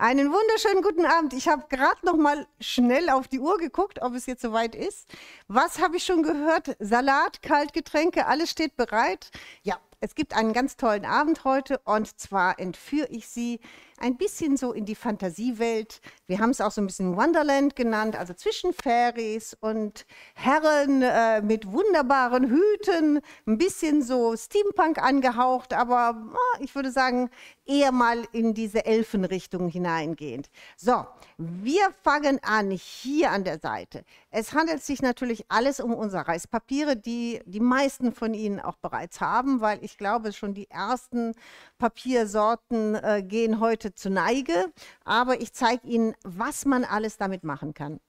Einen wunderschönen guten Abend. Ich habe gerade noch mal schnell auf die Uhr geguckt, ob es jetzt soweit ist. Was habe ich schon gehört? Salat, Kaltgetränke, alles steht bereit. Ja, es gibt einen ganz tollen Abend heute und zwar entführe ich Sie ein bisschen so in die Fantasiewelt. Wir haben es auch so ein bisschen Wonderland genannt, also zwischen Fairies und Herren äh, mit wunderbaren Hüten, ein bisschen so Steampunk angehaucht, aber oh, ich würde sagen, eher mal in diese Elfenrichtung hineingehend. So, wir fangen an hier an der Seite. Es handelt sich natürlich alles um unsere Reispapiere, die die meisten von Ihnen auch bereits haben, weil ich glaube, schon die ersten Papiersorten äh, gehen heute zu Neige. Aber ich zeige Ihnen, was man alles damit machen kann.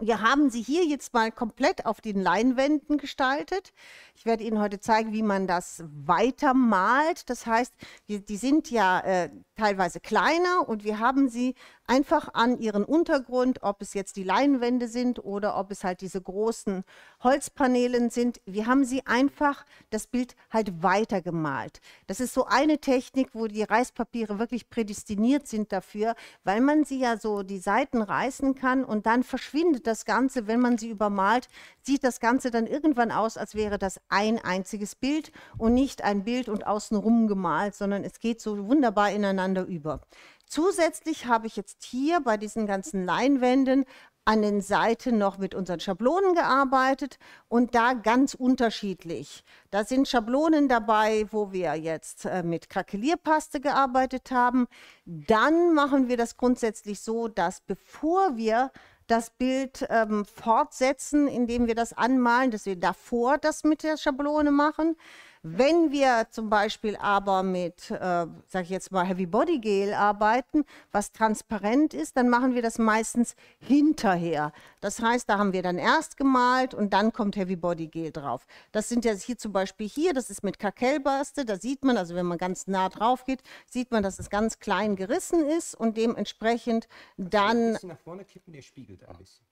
Wir haben sie hier jetzt mal komplett auf den Leinwänden gestaltet. Ich werde Ihnen heute zeigen, wie man das weiter malt. Das heißt, die, die sind ja äh, teilweise kleiner und wir haben sie einfach an ihren Untergrund, ob es jetzt die Leinwände sind oder ob es halt diese großen Holzpaneelen sind. Wir haben sie einfach das Bild halt weiter gemalt. Das ist so eine Technik, wo die Reißpapiere wirklich prädestiniert sind dafür, weil man sie ja so die Seiten reißen kann und dann verschwindet das Ganze, wenn man sie übermalt, sieht das Ganze dann irgendwann aus, als wäre das ein einziges Bild und nicht ein Bild und außenrum gemalt, sondern es geht so wunderbar ineinander über. Zusätzlich habe ich jetzt hier bei diesen ganzen Leinwänden an den Seiten noch mit unseren Schablonen gearbeitet und da ganz unterschiedlich. Da sind Schablonen dabei, wo wir jetzt äh, mit Krakelierpaste gearbeitet haben. Dann machen wir das grundsätzlich so, dass bevor wir das Bild ähm, fortsetzen, indem wir das anmalen, dass wir davor das mit der Schablone machen. Wenn wir zum Beispiel aber mit, äh, sage ich jetzt mal, Heavy Body Gel arbeiten, was transparent ist, dann machen wir das meistens hinterher. Das heißt, da haben wir dann erst gemalt und dann kommt Heavy Body Gel drauf. Das sind jetzt hier zum Beispiel hier, das ist mit Kakelbaste, da sieht man, also wenn man ganz nah drauf geht, sieht man, dass es ganz klein gerissen ist und dementsprechend dann... Ein bisschen nach vorne kippen, der spiegelt ein bisschen.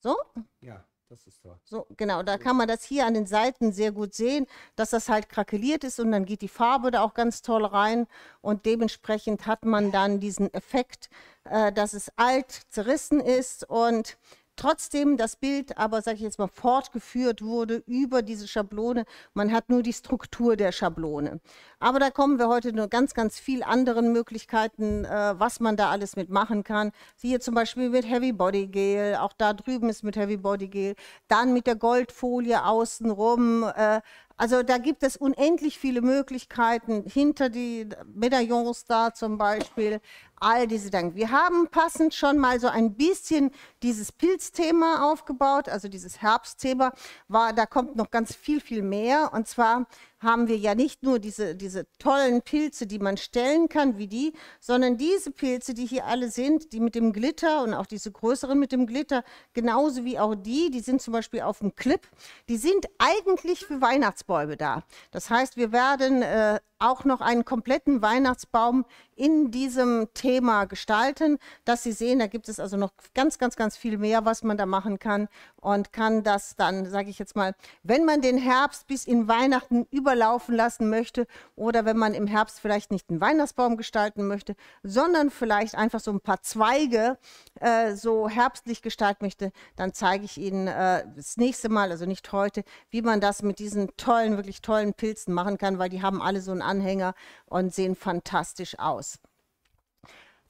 So? Ja. Das ist so. So, genau, da kann man das hier an den Seiten sehr gut sehen, dass das halt krakeliert ist und dann geht die Farbe da auch ganz toll rein und dementsprechend hat man dann diesen Effekt, äh, dass es alt zerrissen ist und trotzdem das Bild aber, sage ich jetzt mal, fortgeführt wurde über diese Schablone. Man hat nur die Struktur der Schablone. Aber da kommen wir heute nur ganz, ganz viel anderen Möglichkeiten, äh, was man da alles mitmachen kann. Siehe zum Beispiel mit Heavy Body Gel, auch da drüben ist mit Heavy Body Gel, dann mit der Goldfolie außenrum, äh, also da gibt es unendlich viele Möglichkeiten hinter die Medaillons da zum Beispiel, all diese Dinge. Wir haben passend schon mal so ein bisschen dieses Pilzthema aufgebaut, also dieses Herbstthema. War, da kommt noch ganz viel, viel mehr. Und zwar haben wir ja nicht nur diese, diese tollen Pilze, die man stellen kann, wie die, sondern diese Pilze, die hier alle sind, die mit dem Glitter und auch diese größeren mit dem Glitter, genauso wie auch die, die sind zum Beispiel auf dem Clip, die sind eigentlich für Weihnachtsbäume da. Das heißt, wir werden äh, auch noch einen kompletten Weihnachtsbaum in diesem Thema gestalten, dass Sie sehen, da gibt es also noch ganz, ganz, ganz viel mehr, was man da machen kann und kann das dann, sage ich jetzt mal, wenn man den Herbst bis in Weihnachten überlaufen lassen möchte oder wenn man im Herbst vielleicht nicht einen Weihnachtsbaum gestalten möchte, sondern vielleicht einfach so ein paar Zweige äh, so herbstlich gestalten möchte, dann zeige ich Ihnen äh, das nächste Mal, also nicht heute, wie man das mit diesen tollen, wirklich tollen Pilzen machen kann, weil die haben alle so einen Anhänger und sehen fantastisch aus.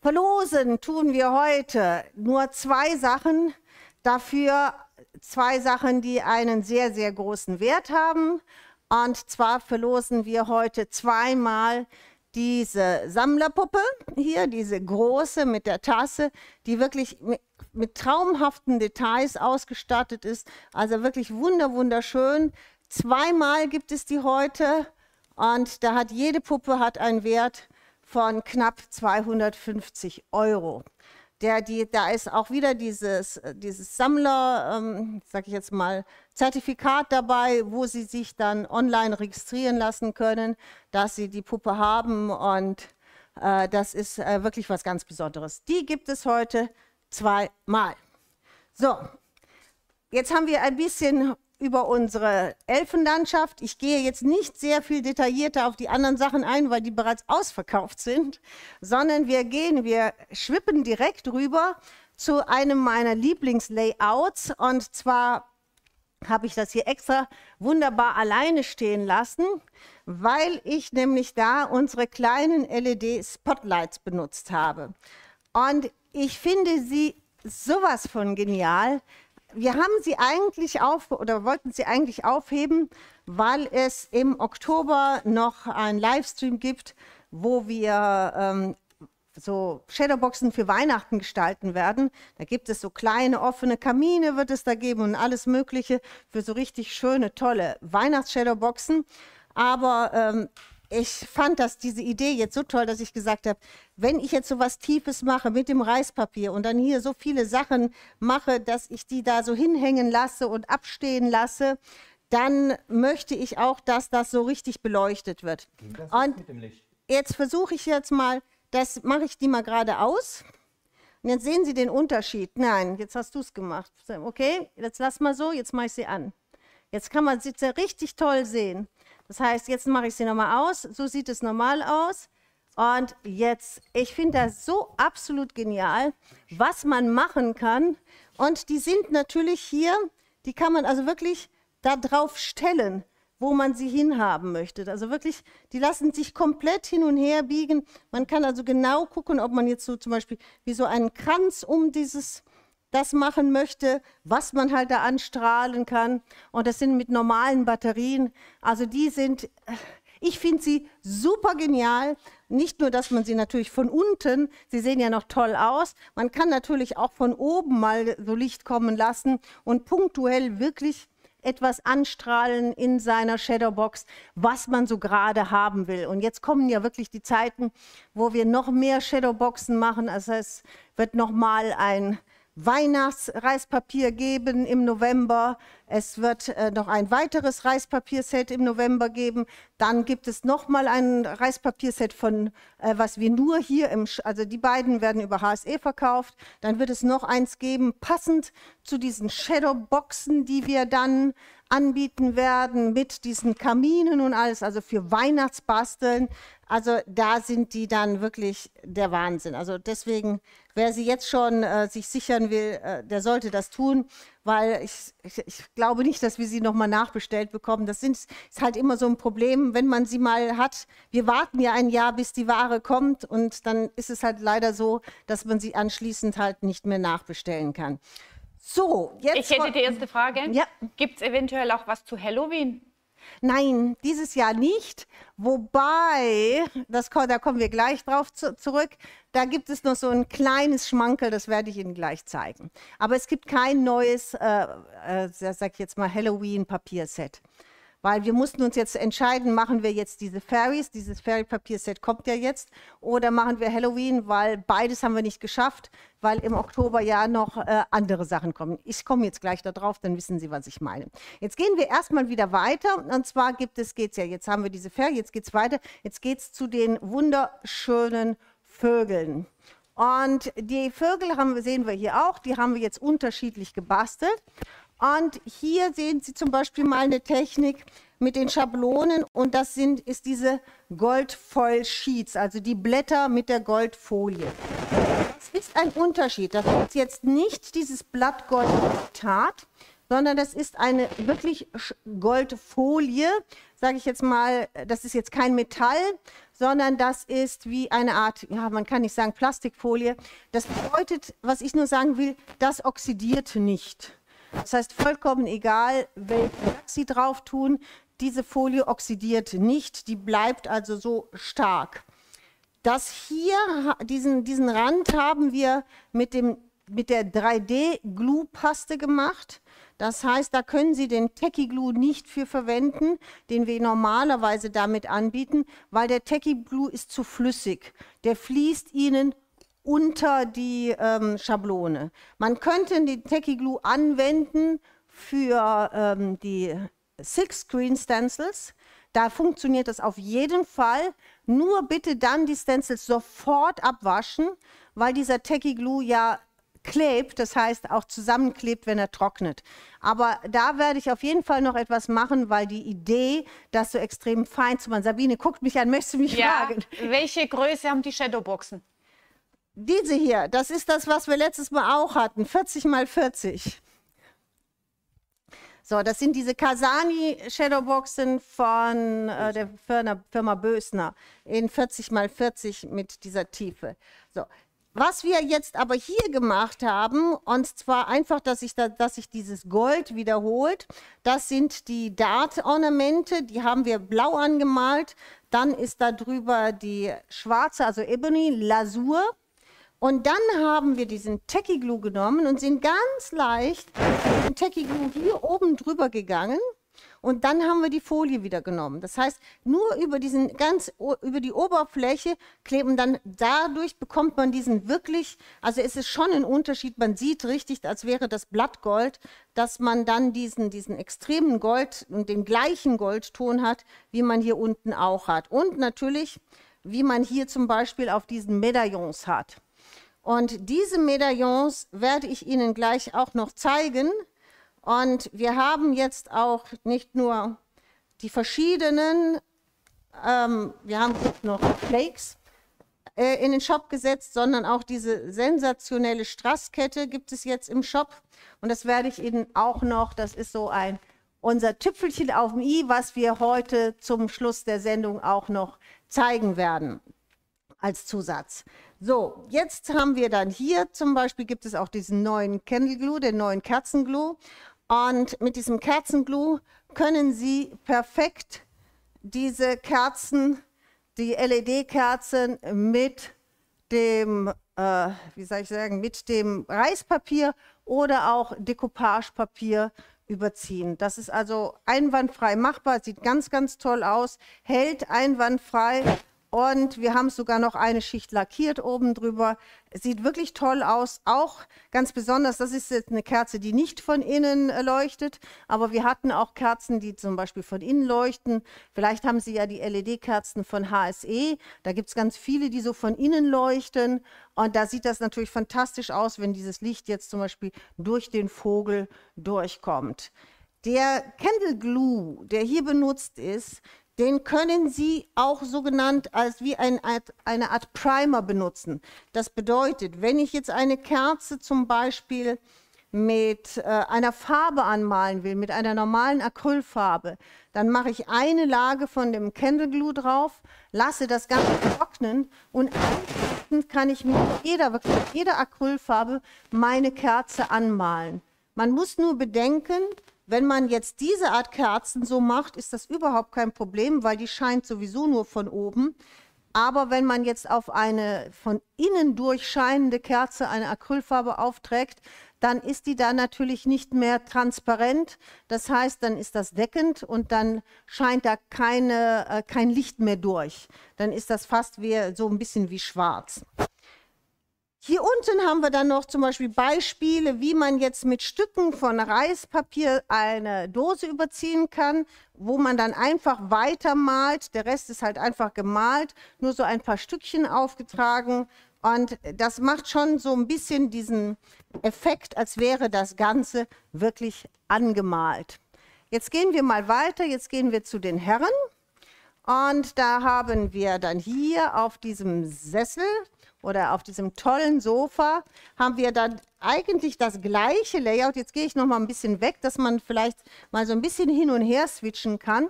Verlosen tun wir heute nur zwei Sachen, dafür zwei Sachen, die einen sehr, sehr großen Wert haben. Und zwar verlosen wir heute zweimal diese Sammlerpuppe hier, diese große mit der Tasse, die wirklich mit, traumhaften Details ausgestattet ist. Also wirklich wunder, wunderschön. Zweimal gibt es die heute und da hat jede Puppe hat einen Wert von knapp 250 Euro. Der, die, da ist auch wieder dieses, dieses Sammler, ähm, sage ich jetzt mal, Zertifikat dabei, wo Sie sich dann online registrieren lassen können, dass Sie die Puppe haben und äh, das ist äh, wirklich was ganz Besonderes. Die gibt es heute zweimal. So, jetzt haben wir ein bisschen über unsere Elfenlandschaft. Ich gehe jetzt nicht sehr viel detaillierter auf die anderen Sachen ein, weil die bereits ausverkauft sind, sondern wir gehen, wir schwippen direkt rüber zu einem meiner Lieblingslayouts und zwar habe ich das hier extra wunderbar alleine stehen lassen, weil ich nämlich da unsere kleinen LED-Spotlights benutzt habe. Und ich finde sie sowas von genial. Wir haben sie eigentlich auf oder wollten sie eigentlich aufheben, weil es im Oktober noch einen Livestream gibt, wo wir ähm, so Shadowboxen für Weihnachten gestalten werden. Da gibt es so kleine offene Kamine, wird es da geben und alles Mögliche für so richtig schöne, tolle Weihnachts-Shadowboxen. Aber ähm, ich fand das, diese Idee jetzt so toll, dass ich gesagt habe, wenn ich jetzt so was Tiefes mache mit dem Reispapier und dann hier so viele Sachen mache, dass ich die da so hinhängen lasse und abstehen lasse, dann möchte ich auch, dass das so richtig beleuchtet wird. und jetzt versuche ich jetzt mal das mache ich die mal gerade aus. Und jetzt sehen Sie den Unterschied. Nein, jetzt hast du es gemacht. Okay, jetzt lass mal so, jetzt mache ich sie an. Jetzt kann man sie richtig toll sehen. Das heißt, jetzt mache ich sie nochmal aus. So sieht es normal aus. Und jetzt, ich finde das so absolut genial, was man machen kann. Und die sind natürlich hier, die kann man also wirklich da drauf stellen wo man sie hinhaben möchte. Also wirklich, die lassen sich komplett hin und her biegen. Man kann also genau gucken, ob man jetzt so zum Beispiel wie so einen Kranz um dieses das machen möchte, was man halt da anstrahlen kann. Und das sind mit normalen Batterien. Also die sind, ich finde sie super genial. Nicht nur, dass man sie natürlich von unten, sie sehen ja noch toll aus, man kann natürlich auch von oben mal so Licht kommen lassen und punktuell wirklich etwas anstrahlen in seiner Shadowbox, was man so gerade haben will. Und jetzt kommen ja wirklich die Zeiten, wo wir noch mehr Shadowboxen machen. Also es wird noch mal ein Weihnachtsreispapier geben im November. Es wird äh, noch ein weiteres Reispapierset im November geben. Dann gibt es noch mal ein Reispapierset von, äh, was wir nur hier im, Sch also die beiden werden über HSE verkauft. Dann wird es noch eins geben, passend zu diesen Shadowboxen, die wir dann anbieten werden mit diesen Kaminen und alles, also für Weihnachtsbasteln. Also da sind die dann wirklich der Wahnsinn. Also deswegen, wer sie jetzt schon äh, sich sichern will, äh, der sollte das tun, weil ich, ich, ich glaube nicht, dass wir sie nochmal nachbestellt bekommen. Das sind, ist halt immer so ein Problem, wenn man sie mal hat. Wir warten ja ein Jahr, bis die Ware kommt und dann ist es halt leider so, dass man sie anschließend halt nicht mehr nachbestellen kann. So, jetzt. Ich hätte die erste Frage. Ja. Gibt es eventuell auch was zu Halloween? Nein, dieses Jahr nicht. Wobei, das, da kommen wir gleich drauf zu, zurück, da gibt es noch so ein kleines Schmankel, das werde ich Ihnen gleich zeigen. Aber es gibt kein neues, äh, äh, sag ich jetzt mal, Halloween-Papierset weil wir mussten uns jetzt entscheiden, machen wir jetzt diese Fairies, dieses Fairy-Papierset kommt ja jetzt, oder machen wir Halloween, weil beides haben wir nicht geschafft, weil im Oktober ja noch äh, andere Sachen kommen. Ich komme jetzt gleich darauf, dann wissen Sie, was ich meine. Jetzt gehen wir erstmal wieder weiter und zwar gibt es, geht's ja, jetzt haben wir diese Fairy, jetzt geht es weiter, jetzt geht es zu den wunderschönen Vögeln. Und die Vögel haben, sehen wir hier auch, die haben wir jetzt unterschiedlich gebastelt. Und hier sehen Sie zum Beispiel mal eine Technik mit den Schablonen und das sind, ist diese Goldfoil Sheets, also die Blätter mit der Goldfolie. Das ist ein Unterschied. Das ist jetzt nicht dieses Blattgold-Tat, sondern das ist eine wirklich Goldfolie, sage ich jetzt mal, das ist jetzt kein Metall, sondern das ist wie eine Art, ja, man kann nicht sagen Plastikfolie. Das bedeutet, was ich nur sagen will, das oxidiert nicht. Das heißt, vollkommen egal, welchen Lack Sie drauf tun, diese Folie oxidiert nicht, die bleibt also so stark. Das hier, diesen, diesen Rand haben wir mit, dem, mit der 3D-Glue-Paste gemacht. Das heißt, da können Sie den Techie Glue nicht für verwenden, den wir normalerweise damit anbieten, weil der Techie Glue ist zu flüssig. Der fließt Ihnen unter die ähm, Schablone. Man könnte den Techie Glue anwenden für ähm, die Six Screen Stencils. Da funktioniert das auf jeden Fall. Nur bitte dann die Stencils sofort abwaschen, weil dieser Techie Glue ja klebt, das heißt auch zusammenklebt, wenn er trocknet. Aber da werde ich auf jeden Fall noch etwas machen, weil die Idee, das so extrem fein zu machen. Sabine guckt mich an, möchtest du mich ja, fragen? Welche Größe haben die Shadowboxen? Diese hier, das ist das, was wir letztes Mal auch hatten, 40 mal 40. So, das sind diese Kasani Shadowboxen von äh, der Firma, Firma Bösner in 40 mal 40 mit dieser Tiefe. So, was wir jetzt aber hier gemacht haben, und zwar einfach, dass sich da, dass sich dieses Gold wiederholt, das sind die Dart-Ornamente, die haben wir blau angemalt. Dann ist da drüber die schwarze, also Ebony, Lasur. Und dann haben wir diesen Techie Glue genommen und sind ganz leicht mit dem Techie Glue hier oben drüber gegangen. Und dann haben wir die Folie wieder genommen. Das heißt, nur über diesen ganz über die Oberfläche kleben dann dadurch bekommt man diesen wirklich, also es ist schon ein Unterschied. Man sieht richtig, als wäre das Blattgold, dass man dann diesen diesen extremen Gold und den gleichen Goldton hat, wie man hier unten auch hat. Und natürlich, wie man hier zum Beispiel auf diesen Medaillons hat. Und diese Medaillons werde ich Ihnen gleich auch noch zeigen. Und wir haben jetzt auch nicht nur die verschiedenen, ähm, wir haben noch Flakes äh, in den Shop gesetzt, sondern auch diese sensationelle Strasskette gibt es jetzt im Shop. Und das werde ich Ihnen auch noch, das ist so ein unser Tüpfelchen auf dem i, was wir heute zum Schluss der Sendung auch noch zeigen werden als Zusatz. So, jetzt haben wir dann hier zum Beispiel gibt es auch diesen neuen Candle Glue, den neuen Kerzenglue. Und mit diesem Kerzenglue können Sie perfekt diese Kerzen, die LED-Kerzen mit dem, äh, wie soll ich sagen, mit dem Reispapier oder auch Dekoupagepapier überziehen. Das ist also einwandfrei machbar, sieht ganz, ganz toll aus, hält einwandfrei und wir haben sogar noch eine Schicht lackiert oben drüber. Sieht wirklich toll aus. Auch ganz besonders, das ist jetzt eine Kerze, die nicht von innen äh, leuchtet. Aber wir hatten auch Kerzen, die zum Beispiel von innen leuchten. Vielleicht haben Sie ja die LED-Kerzen von HSE. Da gibt es ganz viele, die so von innen leuchten. Und da sieht das natürlich fantastisch aus, wenn dieses Licht jetzt zum Beispiel durch den Vogel durchkommt. Der Candle Glue, der hier benutzt ist, den können Sie auch so genannt als wie ein, eine Art Primer benutzen. Das bedeutet, wenn ich jetzt eine Kerze zum Beispiel mit äh, einer Farbe anmalen will, mit einer normalen Acrylfarbe, dann mache ich eine Lage von dem Candle Glue drauf, lasse das Ganze trocknen und anschließend kann ich mit jeder, mit jeder Acrylfarbe meine Kerze anmalen. Man muss nur bedenken, wenn man jetzt diese Art Kerzen so macht, ist das überhaupt kein Problem, weil die scheint sowieso nur von oben. Aber wenn man jetzt auf eine von innen durchscheinende Kerze eine Acrylfarbe aufträgt, dann ist die da natürlich nicht mehr transparent. Das heißt, dann ist das deckend und dann scheint da keine, äh, kein Licht mehr durch. Dann ist das fast wie, so ein bisschen wie schwarz. Hier unten haben wir dann noch zum Beispiel Beispiele, wie man jetzt mit Stücken von Reispapier eine Dose überziehen kann, wo man dann einfach weitermalt. Der Rest ist halt einfach gemalt, nur so ein paar Stückchen aufgetragen. Und das macht schon so ein bisschen diesen Effekt, als wäre das Ganze wirklich angemalt. Jetzt gehen wir mal weiter, jetzt gehen wir zu den Herren. Und da haben wir dann hier auf diesem Sessel oder auf diesem tollen Sofa haben wir dann eigentlich das gleiche Layout. Jetzt gehe ich noch mal ein bisschen weg, dass man vielleicht mal so ein bisschen hin und her switchen kann.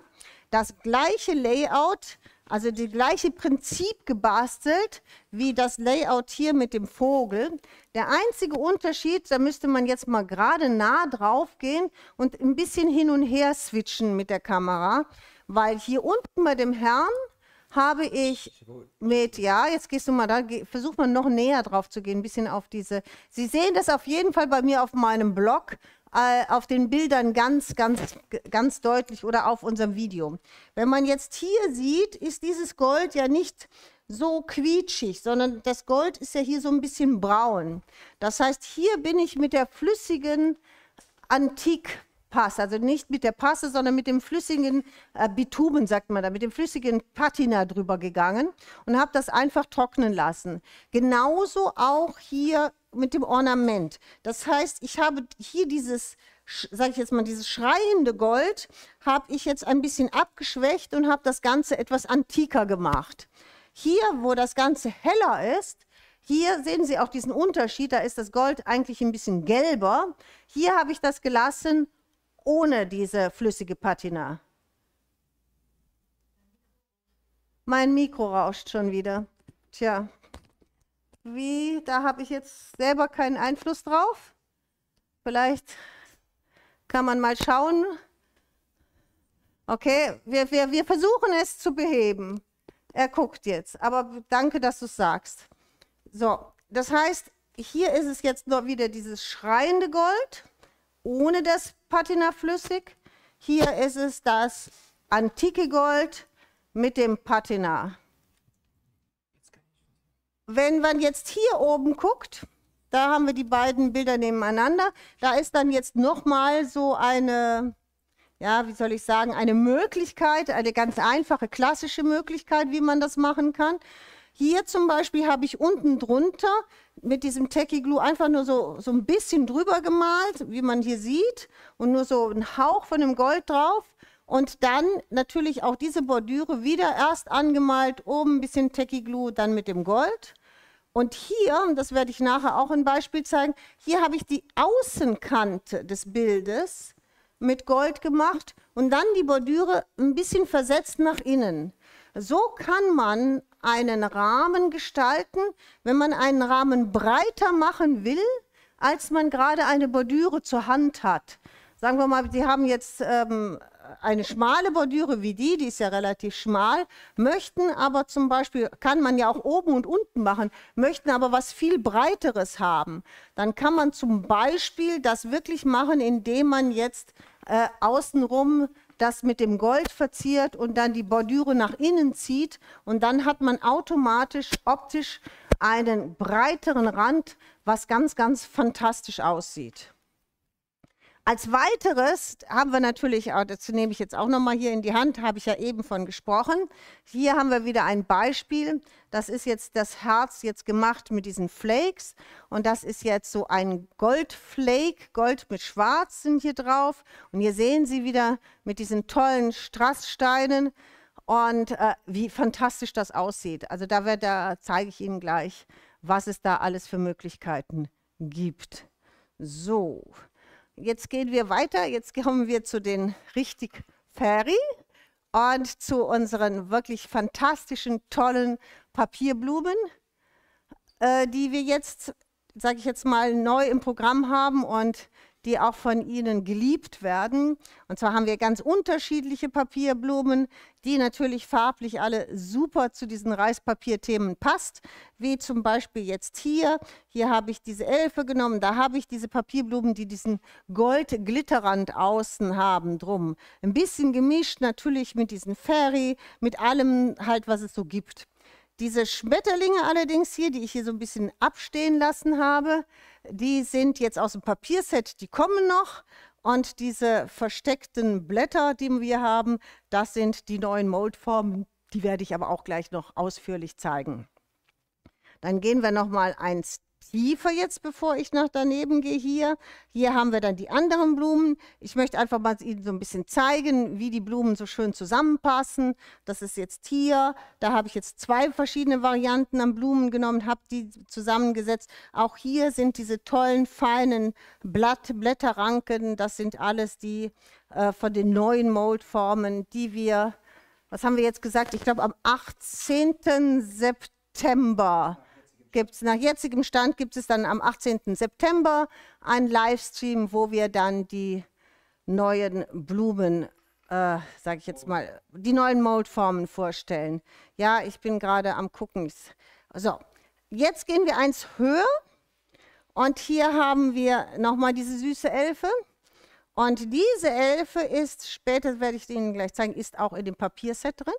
Das gleiche Layout, also das gleiche Prinzip gebastelt wie das Layout hier mit dem Vogel. Der einzige Unterschied, da müsste man jetzt mal gerade nah drauf gehen und ein bisschen hin und her switchen mit der Kamera, weil hier unten bei dem Herrn habe ich mit, ja, jetzt gehst du mal da, versuch mal noch näher drauf zu gehen, ein bisschen auf diese. Sie sehen das auf jeden Fall bei mir auf meinem Blog, äh, auf den Bildern ganz, ganz, ganz deutlich oder auf unserem Video. Wenn man jetzt hier sieht, ist dieses Gold ja nicht so quietschig, sondern das Gold ist ja hier so ein bisschen braun. Das heißt, hier bin ich mit der flüssigen Antik Pass, also nicht mit der Passe, sondern mit dem flüssigen äh, Bitumen, sagt man da, mit dem flüssigen Patina drüber gegangen und habe das einfach trocknen lassen. Genauso auch hier mit dem Ornament. Das heißt, ich habe hier dieses, sage ich jetzt mal, dieses schreiende Gold, habe ich jetzt ein bisschen abgeschwächt und habe das Ganze etwas antiker gemacht. Hier, wo das Ganze heller ist, hier sehen Sie auch diesen Unterschied, da ist das Gold eigentlich ein bisschen gelber. Hier habe ich das gelassen ohne diese flüssige Patina. Mein Mikro rauscht schon wieder. Tja, wie, da habe ich jetzt selber keinen Einfluss drauf. Vielleicht kann man mal schauen. Okay, wir, wir, wir versuchen es zu beheben. Er guckt jetzt, aber danke, dass du es sagst. So, das heißt, hier ist es jetzt nur wieder dieses schreiende Gold, ohne das Patina flüssig. Hier ist es das antike Gold mit dem Patina. Wenn man jetzt hier oben guckt, da haben wir die beiden Bilder nebeneinander, da ist dann jetzt nochmal so eine, ja, wie soll ich sagen, eine Möglichkeit, eine ganz einfache, klassische Möglichkeit, wie man das machen kann. Hier zum Beispiel habe ich unten drunter mit diesem Techie Glue einfach nur so, so ein bisschen drüber gemalt, wie man hier sieht, und nur so ein Hauch von dem Gold drauf. Und dann natürlich auch diese Bordüre wieder erst angemalt, oben ein bisschen Techie Glue, dann mit dem Gold. Und hier, das werde ich nachher auch ein Beispiel zeigen, hier habe ich die Außenkante des Bildes mit Gold gemacht und dann die Bordüre ein bisschen versetzt nach innen. So kann man einen Rahmen gestalten, wenn man einen Rahmen breiter machen will, als man gerade eine Bordüre zur Hand hat. Sagen wir mal, Sie haben jetzt ähm, eine schmale Bordüre wie die, die ist ja relativ schmal, möchten aber zum Beispiel, kann man ja auch oben und unten machen, möchten aber was viel breiteres haben. Dann kann man zum Beispiel das wirklich machen, indem man jetzt äh, außenrum das mit dem Gold verziert und dann die Bordüre nach innen zieht und dann hat man automatisch optisch einen breiteren Rand, was ganz, ganz fantastisch aussieht. Als weiteres haben wir natürlich, dazu nehme ich jetzt auch nochmal hier in die Hand, habe ich ja eben von gesprochen. Hier haben wir wieder ein Beispiel. Das ist jetzt das Herz jetzt gemacht mit diesen Flakes. Und das ist jetzt so ein Goldflake, Gold mit Schwarz sind hier drauf. Und hier sehen Sie wieder mit diesen tollen Strasssteinen und äh, wie fantastisch das aussieht. Also da, wird, da zeige ich Ihnen gleich, was es da alles für Möglichkeiten gibt. So jetzt gehen wir weiter. Jetzt kommen wir zu den richtig Ferry und zu unseren wirklich fantastischen, tollen Papierblumen, äh, die wir jetzt, sage ich jetzt mal, neu im Programm haben und die auch von Ihnen geliebt werden. Und zwar haben wir ganz unterschiedliche Papierblumen, die natürlich farblich alle super zu diesen Reispapierthemen passt, wie zum Beispiel jetzt hier. Hier habe ich diese Elfe genommen, da habe ich diese Papierblumen, die diesen Gold-Glitterrand außen haben drum. Ein bisschen gemischt natürlich mit diesen Fairy, mit allem halt, was es so gibt. Diese Schmetterlinge allerdings hier, die ich hier so ein bisschen abstehen lassen habe, die sind jetzt aus dem Papierset, die kommen noch. Und diese versteckten Blätter, die wir haben, das sind die neuen Moldformen. Die werde ich aber auch gleich noch ausführlich zeigen. Dann gehen wir noch mal eins tiefer jetzt, bevor ich nach daneben gehe hier. Hier haben wir dann die anderen Blumen. Ich möchte einfach mal Ihnen so ein bisschen zeigen, wie die Blumen so schön zusammenpassen. Das ist jetzt hier. Da habe ich jetzt zwei verschiedene Varianten an Blumen genommen, habe die zusammengesetzt. Auch hier sind diese tollen, feinen Blatt, Blätterranken. Das sind alles die äh, von den neuen Moldformen, die wir, was haben wir jetzt gesagt? Ich glaube, am 18. September gibt es nach jetzigem Stand gibt es dann am 18. September einen Livestream, wo wir dann die neuen Blumen, äh, sage ich jetzt mal, die neuen Moldformen vorstellen. Ja, ich bin gerade am gucken. So, jetzt gehen wir eins höher und hier haben wir nochmal diese süße Elfe. Und diese Elfe ist, später werde ich Ihnen gleich zeigen, ist auch in dem Papierset drin.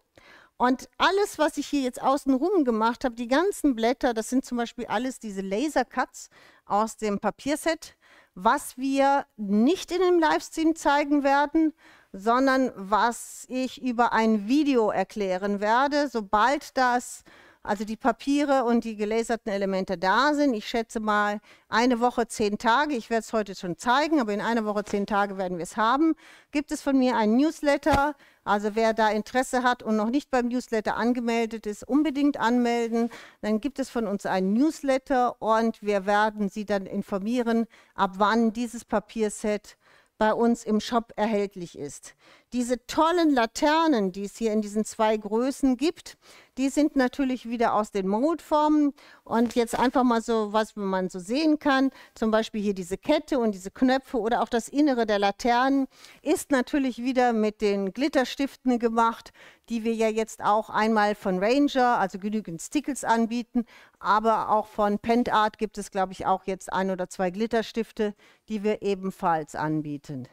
Und alles, was ich hier jetzt außenrum gemacht habe, die ganzen Blätter, das sind zum Beispiel alles diese Lasercuts aus dem Papierset, was wir nicht in dem Livestream zeigen werden, sondern was ich über ein Video erklären werde, sobald das also die Papiere und die gelaserten Elemente da sind. Ich schätze mal eine Woche, zehn Tage. Ich werde es heute schon zeigen, aber in einer Woche, zehn Tage werden wir es haben. Gibt es von mir ein Newsletter. Also wer da Interesse hat und noch nicht beim Newsletter angemeldet ist, unbedingt anmelden. Dann gibt es von uns ein Newsletter und wir werden Sie dann informieren, ab wann dieses Papierset bei uns im Shop erhältlich ist. Diese tollen Laternen, die es hier in diesen zwei Größen gibt, die sind natürlich wieder aus den Moldformen. Und jetzt einfach mal so, was man so sehen kann, zum Beispiel hier diese Kette und diese Knöpfe oder auch das Innere der Laternen, ist natürlich wieder mit den Glitterstiften gemacht, die wir ja jetzt auch einmal von Ranger, also genügend Stickles anbieten, aber auch von Pentart gibt es, glaube ich, auch jetzt ein oder zwei Glitterstifte, die wir ebenfalls anbieten.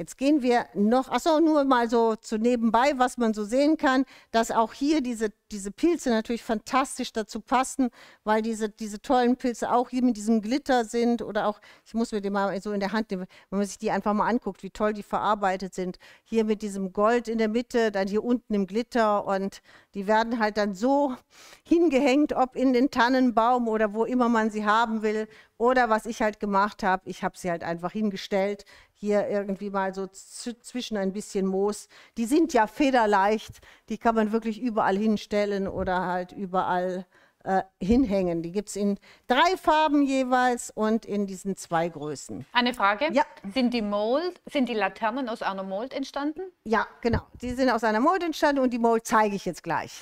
Jetzt gehen wir noch, achso, nur mal so zu nebenbei, was man so sehen kann, dass auch hier diese, diese Pilze natürlich fantastisch dazu passen, weil diese, diese tollen Pilze auch hier mit diesem Glitter sind oder auch, ich muss mir die mal so in der Hand nehmen, wenn man sich die einfach mal anguckt, wie toll die verarbeitet sind. Hier mit diesem Gold in der Mitte, dann hier unten im Glitter und die werden halt dann so hingehängt, ob in den Tannenbaum oder wo immer man sie haben will. Oder was ich halt gemacht habe, ich habe sie halt einfach hingestellt, hier irgendwie mal so zwischen ein bisschen Moos. Die sind ja federleicht, die kann man wirklich überall hinstellen oder halt überall äh, hinhängen. Die gibt es in drei Farben jeweils und in diesen zwei Größen. Eine Frage? Ja. Sind die Mold, sind die Laternen aus einer Mold entstanden? Ja, genau. Die sind aus einer Mold entstanden und die Mold zeige ich jetzt gleich.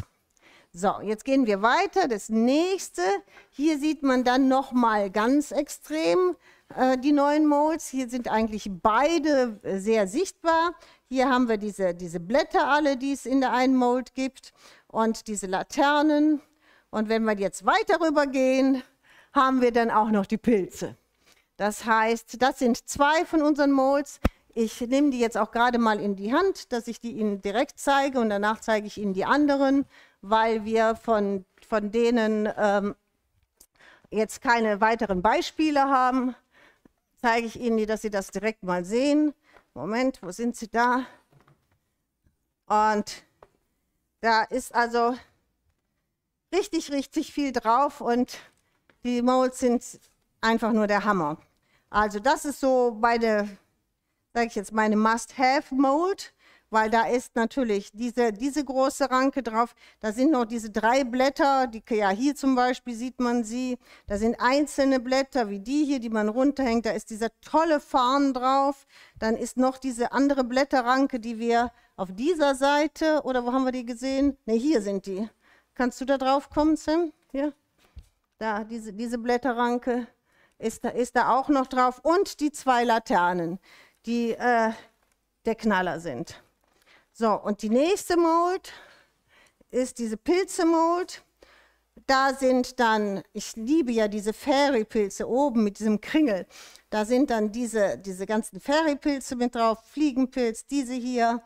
So, jetzt gehen wir weiter. Das nächste, hier sieht man dann noch mal ganz extrem die neuen Molds. Hier sind eigentlich beide äh, sehr sichtbar. Hier haben wir diese, diese Blätter alle, die es in der einen Mold gibt und diese Laternen. Und wenn wir jetzt weiter rüber gehen, haben wir dann auch noch die Pilze. Das heißt, das sind zwei von unseren Molds. Ich nehme die jetzt auch gerade mal in die Hand, dass ich die Ihnen direkt zeige und danach zeige ich Ihnen die anderen, weil wir von, von denen ähm, jetzt keine weiteren Beispiele haben zeige ich Ihnen, dass Sie das direkt mal sehen. Moment, wo sind Sie da? Und da ist also richtig, richtig viel drauf und die Molds sind einfach nur der Hammer. Also das ist so meine, sage ich jetzt, meine Must-Have-Mold weil da ist natürlich diese, diese große Ranke drauf. Da sind noch diese drei Blätter, die, ja hier zum Beispiel sieht man sie. Da sind einzelne Blätter wie die hier, die man runterhängt. Da ist dieser tolle Farn drauf. Dann ist noch diese andere Blätterranke, die wir auf dieser Seite, oder wo haben wir die gesehen? Ne, hier sind die. Kannst du da drauf kommen, Sam? Hier? Da, diese, diese Blätterranke ist da, ist da auch noch drauf. Und die zwei Laternen, die äh, der Knaller sind. So, und die nächste Mold ist diese Pilze-Mold. Da sind dann, ich liebe ja diese Fairy-Pilze oben mit diesem Kringel. Da sind dann diese, diese ganzen Fairy-Pilze mit drauf, Fliegenpilz, diese hier.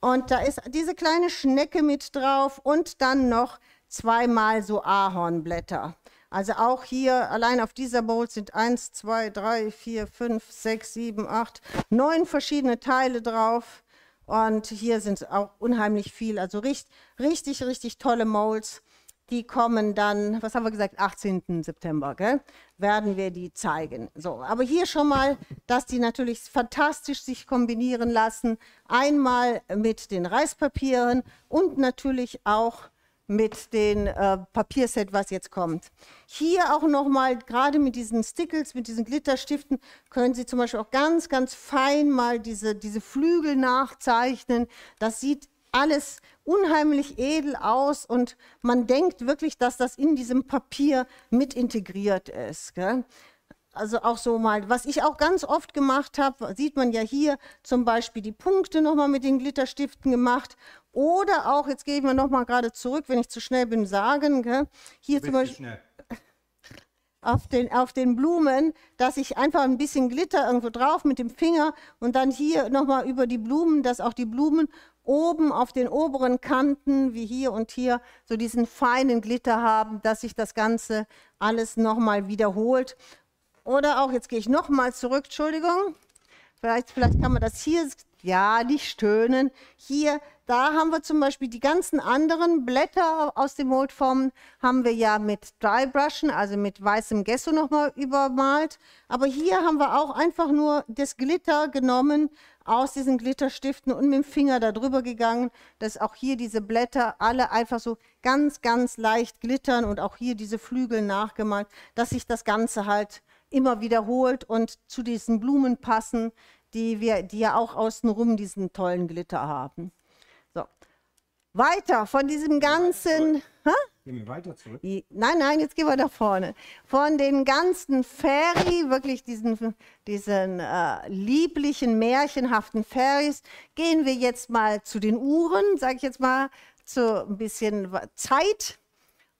Und da ist diese kleine Schnecke mit drauf und dann noch zweimal so Ahornblätter. Also auch hier, allein auf dieser Mold sind 1, 2, 3, 4, 5, 6, 7, 8, 9 verschiedene Teile drauf. Und hier sind auch unheimlich viel, also richtig, richtig, tolle Molds. Die kommen dann, was haben wir gesagt, 18. September, gell? werden wir die zeigen. So, aber hier schon mal, dass die natürlich fantastisch sich kombinieren lassen. Einmal mit den Reispapieren und natürlich auch mit dem äh, Papierset, was jetzt kommt. Hier auch nochmal, gerade mit diesen Stickles, mit diesen Glitterstiften, können Sie zum Beispiel auch ganz, ganz fein mal diese, diese Flügel nachzeichnen. Das sieht alles unheimlich edel aus und man denkt wirklich, dass das in diesem Papier mit integriert ist. Gell? Also auch so mal, was ich auch ganz oft gemacht habe, sieht man ja hier zum Beispiel die Punkte nochmal mit den Glitterstiften gemacht. Oder auch, jetzt gehen wir nochmal gerade zurück, wenn ich zu schnell bin, sagen, gell? hier zum Beispiel auf den, auf den Blumen, dass ich einfach ein bisschen Glitter irgendwo drauf mit dem Finger und dann hier nochmal über die Blumen, dass auch die Blumen oben auf den oberen Kanten, wie hier und hier, so diesen feinen Glitter haben, dass sich das Ganze alles nochmal wiederholt. Oder auch, jetzt gehe ich nochmal zurück, Entschuldigung, vielleicht, vielleicht kann man das hier, ja, nicht stöhnen, hier, da haben wir zum Beispiel die ganzen anderen Blätter aus den Moldformen, haben wir ja mit Dry Brushen, also mit weißem Gesso nochmal übermalt. Aber hier haben wir auch einfach nur das Glitter genommen aus diesen Glitterstiften und mit dem Finger darüber gegangen, dass auch hier diese Blätter alle einfach so ganz, ganz leicht glittern und auch hier diese Flügel nachgemalt, dass sich das Ganze halt immer wiederholt und zu diesen Blumen passen, die, wir, die ja auch außenrum diesen tollen Glitter haben. Weiter von diesem ganzen. Gehen wir weiter zurück? Nein, nein, jetzt gehen wir nach vorne. Von den ganzen Fairy, wirklich diesen, diesen äh, lieblichen, märchenhaften Fairies, gehen wir jetzt mal zu den Uhren, sage ich jetzt mal, zu ein bisschen Zeit.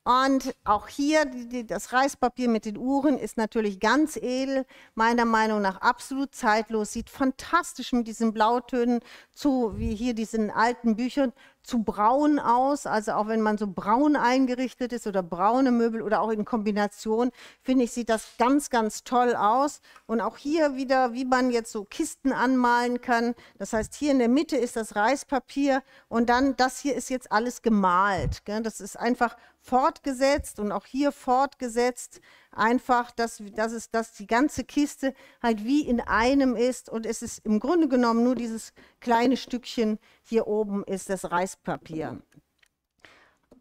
Und auch hier, die, das Reispapier mit den Uhren ist natürlich ganz edel, meiner Meinung nach absolut zeitlos, sieht fantastisch mit diesen Blautönen zu, wie hier diesen alten Büchern, zu braun aus. Also auch wenn man so braun eingerichtet ist oder braune Möbel oder auch in Kombination, finde ich, sieht das ganz, ganz toll aus. Und auch hier wieder, wie man jetzt so Kisten anmalen kann. Das heißt, hier in der Mitte ist das Reispapier und dann das hier ist jetzt alles gemalt. Das ist einfach fortgesetzt und auch hier fortgesetzt. Einfach, dass, dass, es, dass die ganze Kiste halt wie in einem ist und es ist im Grunde genommen nur dieses kleine Stückchen hier oben ist das Reispapier.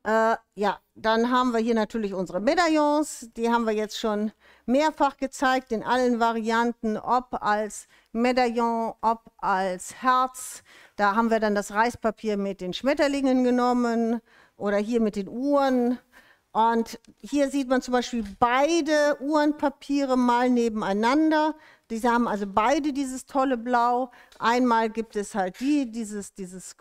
Äh, ja, dann haben wir hier natürlich unsere Medaillons. Die haben wir jetzt schon mehrfach gezeigt in allen Varianten, ob als Medaillon, ob als Herz. Da haben wir dann das Reispapier mit den Schmetterlingen genommen oder hier mit den Uhren. Und hier sieht man zum Beispiel beide Uhrenpapiere mal nebeneinander. Diese haben also beide dieses tolle Blau. Einmal gibt es halt die, dieses, dieses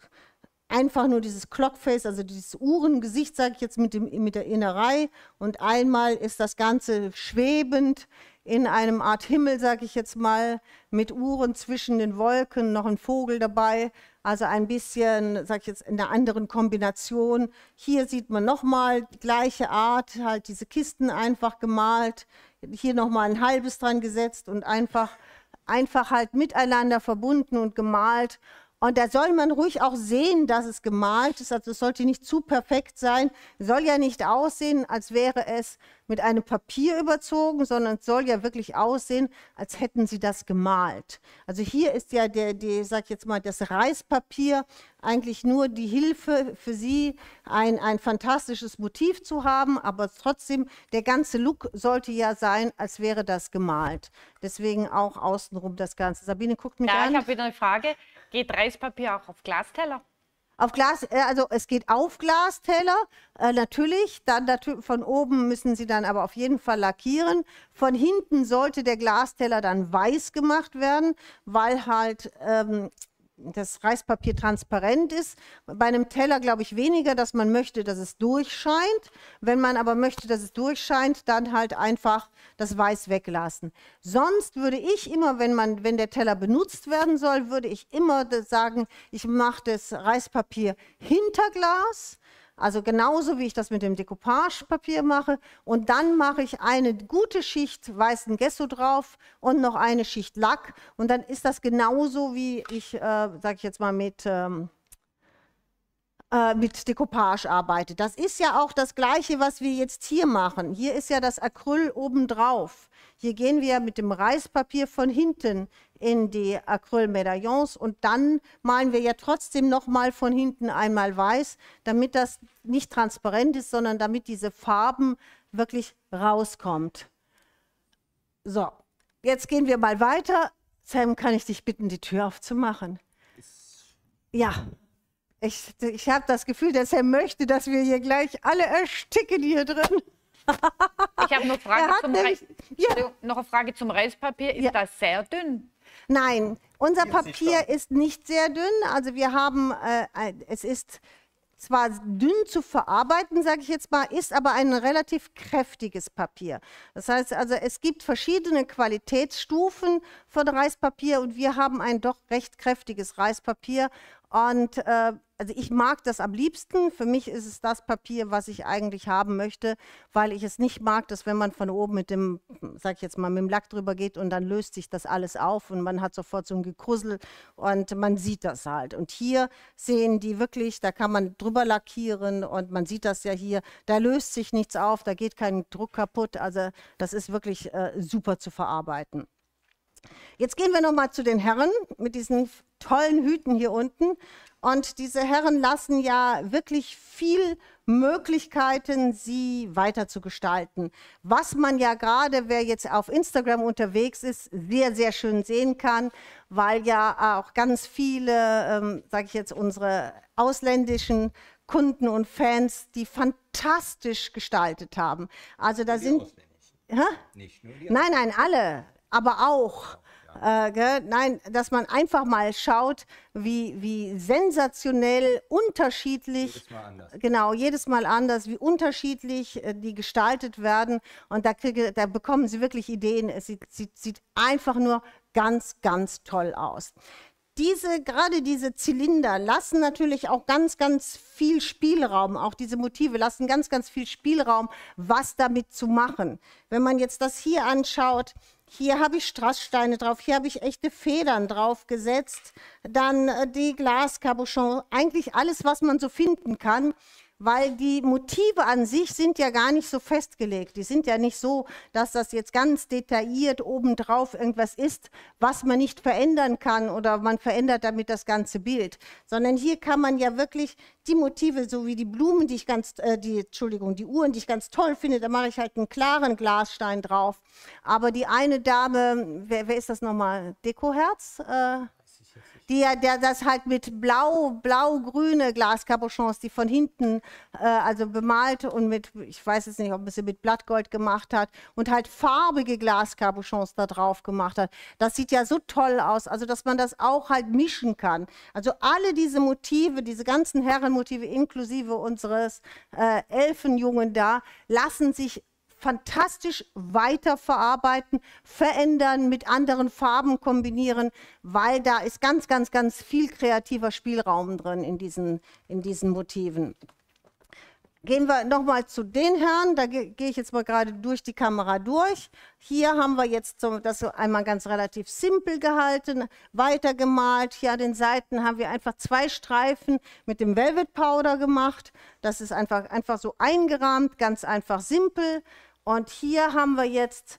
einfach nur dieses Clockface, also dieses Uhrengesicht, sage ich jetzt mit, dem, mit der Innerei. Und einmal ist das Ganze schwebend in einem Art Himmel, sage ich jetzt mal, mit Uhren zwischen den Wolken, noch ein Vogel dabei. Also ein bisschen, sage ich jetzt, in einer anderen Kombination. Hier sieht man nochmal die gleiche Art, halt diese Kisten einfach gemalt. Hier nochmal ein halbes dran gesetzt und einfach, einfach halt miteinander verbunden und gemalt. Und da soll man ruhig auch sehen, dass es gemalt ist. Also es sollte nicht zu perfekt sein. Es soll ja nicht aussehen, als wäre es mit einem Papier überzogen, sondern es soll ja wirklich aussehen, als hätten sie das gemalt. Also hier ist ja der, der sag jetzt mal, das Reispapier eigentlich nur die Hilfe für sie, ein, ein fantastisches Motiv zu haben, aber trotzdem der ganze Look sollte ja sein, als wäre das gemalt. Deswegen auch außenrum das Ganze. Sabine guckt mich ja, an. Ja, ich habe wieder eine Frage. Geht Reispapier auch auf Glasteller? Auf Glas, äh, also es geht auf Glasteller, äh, natürlich. Dann von oben müssen Sie dann aber auf jeden Fall lackieren. Von hinten sollte der Glasteller dann weiß gemacht werden, weil halt ähm, das Reispapier transparent ist. Bei einem Teller glaube ich weniger, dass man möchte, dass es durchscheint. Wenn man aber möchte, dass es durchscheint, dann halt einfach das Weiß weglassen. Sonst würde ich immer, wenn, man, wenn der Teller benutzt werden soll, würde ich immer sagen, ich mache das Reispapier hinter Glas also genauso wie ich das mit dem Dekoupagepapier mache. Und dann mache ich eine gute Schicht weißen Gesso drauf und noch eine Schicht Lack. Und dann ist das genauso wie ich, äh, sage ich jetzt mal, mit... Ähm, äh, mit Decoupage arbeite. Das ist ja auch das Gleiche, was wir jetzt hier machen. Hier ist ja das Acryl obendrauf. Hier gehen wir mit dem Reispapier von hinten in die Acrylmedaillons und dann malen wir ja trotzdem noch mal von hinten einmal weiß, damit das nicht transparent ist, sondern damit diese Farben wirklich rauskommt. So, jetzt gehen wir mal weiter. Sam, kann ich dich bitten, die Tür aufzumachen? Ja. Ich, ich habe das Gefühl, dass er möchte, dass wir hier gleich alle ersticken hier drin. Ich habe noch, Frage zum nämlich, ja. noch eine Frage zum Reispapier. Ist ja. das sehr dünn? Nein, unser Papier ist nicht sehr dünn. Also wir haben, äh, es ist zwar dünn zu verarbeiten, sage ich jetzt mal, ist aber ein relativ kräftiges Papier. Das heißt also, es gibt verschiedene Qualitätsstufen von Reispapier und wir haben ein doch recht kräftiges Reispapier und äh, also ich mag das am liebsten. Für mich ist es das Papier, was ich eigentlich haben möchte, weil ich es nicht mag, dass wenn man von oben mit dem, sag ich jetzt mal, mit dem Lack drüber geht und dann löst sich das alles auf und man hat sofort so ein Gekrussel und man sieht das halt. Und hier sehen die wirklich, da kann man drüber lackieren und man sieht das ja hier, da löst sich nichts auf, da geht kein Druck kaputt. Also das ist wirklich äh, super zu verarbeiten. Jetzt gehen wir nochmal zu den Herren mit diesen tollen Hüten hier unten. Und diese Herren lassen ja wirklich viel Möglichkeiten, sie weiter zu gestalten. Was man ja gerade, wer jetzt auf Instagram unterwegs ist, sehr, sehr schön sehen kann, weil ja auch ganz viele, ähm, sage ich jetzt, unsere ausländischen Kunden und Fans, die fantastisch gestaltet haben. Also da sind... Nicht nur die nein, nein, alle, aber auch äh, Nein, dass man einfach mal schaut, wie, wie sensationell unterschiedlich, jedes Mal anders. genau, jedes Mal anders, wie unterschiedlich äh, die gestaltet werden. Und da, kriege, da bekommen Sie wirklich Ideen. Es sieht, sieht, sieht einfach nur ganz, ganz toll aus diese, gerade diese Zylinder lassen natürlich auch ganz, ganz viel Spielraum, auch diese Motive lassen ganz, ganz viel Spielraum, was damit zu machen. Wenn man jetzt das hier anschaut, hier habe ich Strasssteine drauf, hier habe ich echte Federn drauf gesetzt, dann äh, die Glascabochon, eigentlich alles, was man so finden kann weil die Motive an sich sind ja gar nicht so festgelegt. Die sind ja nicht so, dass das jetzt ganz detailliert obendrauf irgendwas ist, was man nicht verändern kann oder man verändert damit das ganze Bild, sondern hier kann man ja wirklich die Motive, so wie die Blumen, die ich ganz, äh, die, Entschuldigung, die Uhren, die ich ganz toll finde, da mache ich halt einen klaren Glasstein drauf. Aber die eine Dame, wer, wer ist das nochmal? Dekoherz? Äh, die, der das halt mit blau, blau-grüne Glaskabochons, die von hinten, äh, also bemalt und mit, ich weiß jetzt nicht, ob es sie mit Blattgold gemacht hat und halt farbige Glaskabochons da drauf gemacht hat. Das sieht ja so toll aus, also dass man das auch halt mischen kann. Also alle diese Motive, diese ganzen Herrenmotive inklusive unseres äh, Elfenjungen da, lassen sich fantastisch weiterverarbeiten, verändern, mit anderen Farben kombinieren, weil da ist ganz, ganz, ganz viel kreativer Spielraum drin in diesen, in diesen Motiven. Gehen wir nochmal zu den Herren, da gehe ich jetzt mal gerade durch die Kamera durch. Hier haben wir jetzt das einmal ganz relativ simpel gehalten, weitergemalt. Hier an den Seiten haben wir einfach zwei Streifen mit dem Velvet Powder gemacht. Das ist einfach, einfach so eingerahmt, ganz einfach simpel. Und hier haben wir jetzt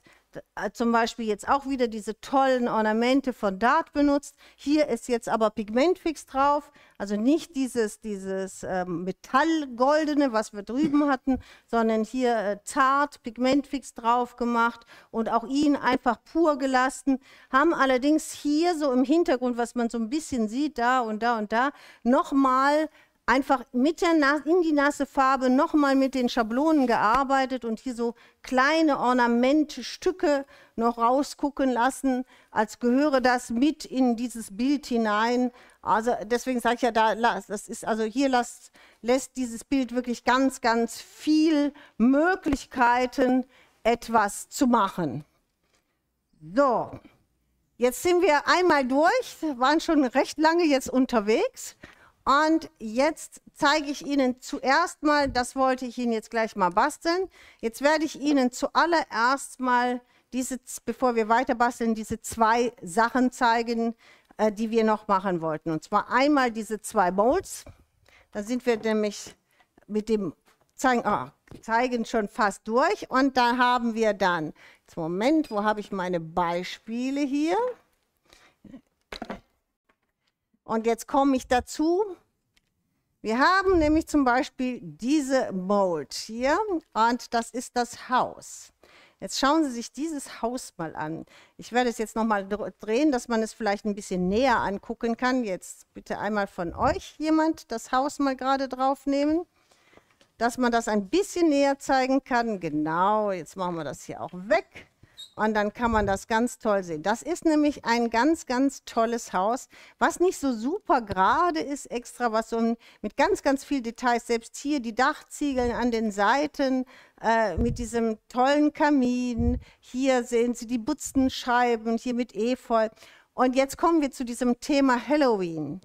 äh, zum Beispiel jetzt auch wieder diese tollen Ornamente von Dart benutzt. Hier ist jetzt aber Pigmentfix drauf, also nicht dieses, dieses ähm, Metallgoldene, was wir drüben hatten, sondern hier äh, zart Pigmentfix drauf gemacht und auch ihn einfach pur gelassen. Haben allerdings hier so im Hintergrund, was man so ein bisschen sieht, da und da und da, nochmal einfach mit der in die nasse Farbe nochmal mit den Schablonen gearbeitet und hier so kleine Ornamentstücke noch rausgucken lassen, als gehöre das mit in dieses Bild hinein. Also deswegen sage ich ja, da, das ist, also hier lässt, lässt dieses Bild wirklich ganz, ganz viel Möglichkeiten, etwas zu machen. So, jetzt sind wir einmal durch, waren schon recht lange jetzt unterwegs. Und jetzt zeige ich Ihnen zuerst mal, das wollte ich Ihnen jetzt gleich mal basteln. Jetzt werde ich Ihnen zuallererst mal diese, bevor wir weiter basteln, diese zwei Sachen zeigen, äh, die wir noch machen wollten. Und zwar einmal diese zwei Molds. Da sind wir nämlich mit dem zeigen, oh, zeigen schon fast durch. Und da haben wir dann, jetzt Moment, wo habe ich meine Beispiele hier? Und jetzt komme ich dazu. Wir haben nämlich zum Beispiel diese Mold hier und das ist das Haus. Jetzt schauen Sie sich dieses Haus mal an. Ich werde es jetzt nochmal drehen, dass man es vielleicht ein bisschen näher angucken kann. Jetzt bitte einmal von euch jemand das Haus mal gerade draufnehmen, dass man das ein bisschen näher zeigen kann. Genau, jetzt machen wir das hier auch weg. Und dann kann man das ganz toll sehen. Das ist nämlich ein ganz, ganz tolles Haus, was nicht so super gerade ist, extra, was so mit ganz, ganz viel Details, selbst hier die Dachziegeln an den Seiten äh, mit diesem tollen Kamin. Hier sehen Sie die Butzenscheiben, hier mit Efeu. Und jetzt kommen wir zu diesem Thema Halloween.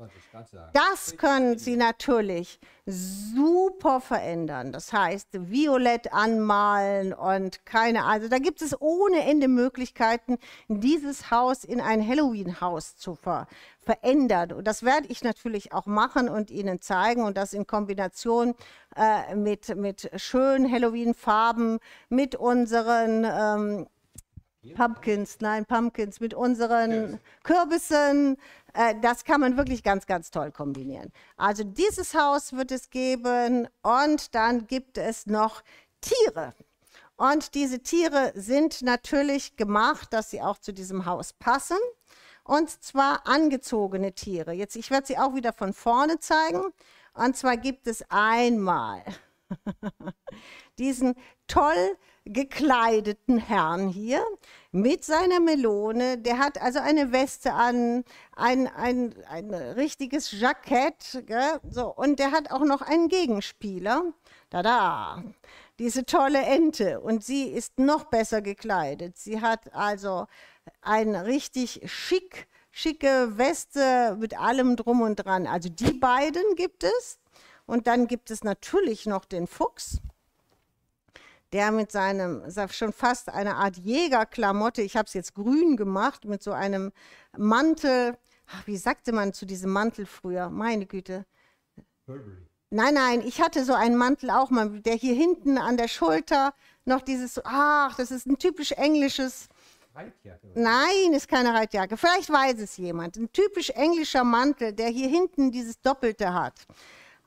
Das können Sie natürlich super verändern. Das heißt, violett anmalen und keine, also da gibt es ohne Ende Möglichkeiten, dieses Haus in ein Halloween-Haus zu ver verändern. Und das werde ich natürlich auch machen und Ihnen zeigen und das in Kombination äh, mit, mit schönen Halloween-Farben, mit unseren ähm, Pumpkins, nein, Pumpkins mit unseren Kürbissen. Äh, das kann man wirklich ganz, ganz toll kombinieren. Also dieses Haus wird es geben und dann gibt es noch Tiere. Und diese Tiere sind natürlich gemacht, dass sie auch zu diesem Haus passen. Und zwar angezogene Tiere. Jetzt, ich werde sie auch wieder von vorne zeigen. Und zwar gibt es einmal diesen toll gekleideten Herrn hier mit seiner Melone. Der hat also eine Weste an, ein, ein, ein richtiges Jackett. Gell? So, und der hat auch noch einen Gegenspieler. Da, diese tolle Ente. Und sie ist noch besser gekleidet. Sie hat also ein richtig schick, schicke Weste mit allem drum und dran. Also die beiden gibt es. Und dann gibt es natürlich noch den Fuchs der mit seinem, schon fast eine Art Jägerklamotte, ich habe es jetzt grün gemacht, mit so einem Mantel, ach, wie sagte man zu diesem Mantel früher? Meine Güte. Burberry. Nein, nein, ich hatte so einen Mantel auch mal, der hier hinten an der Schulter noch dieses, ach, das ist ein typisch englisches. Reitjacke? Nein, ist keine Reitjacke. Vielleicht weiß es jemand. Ein typisch englischer Mantel, der hier hinten dieses Doppelte hat.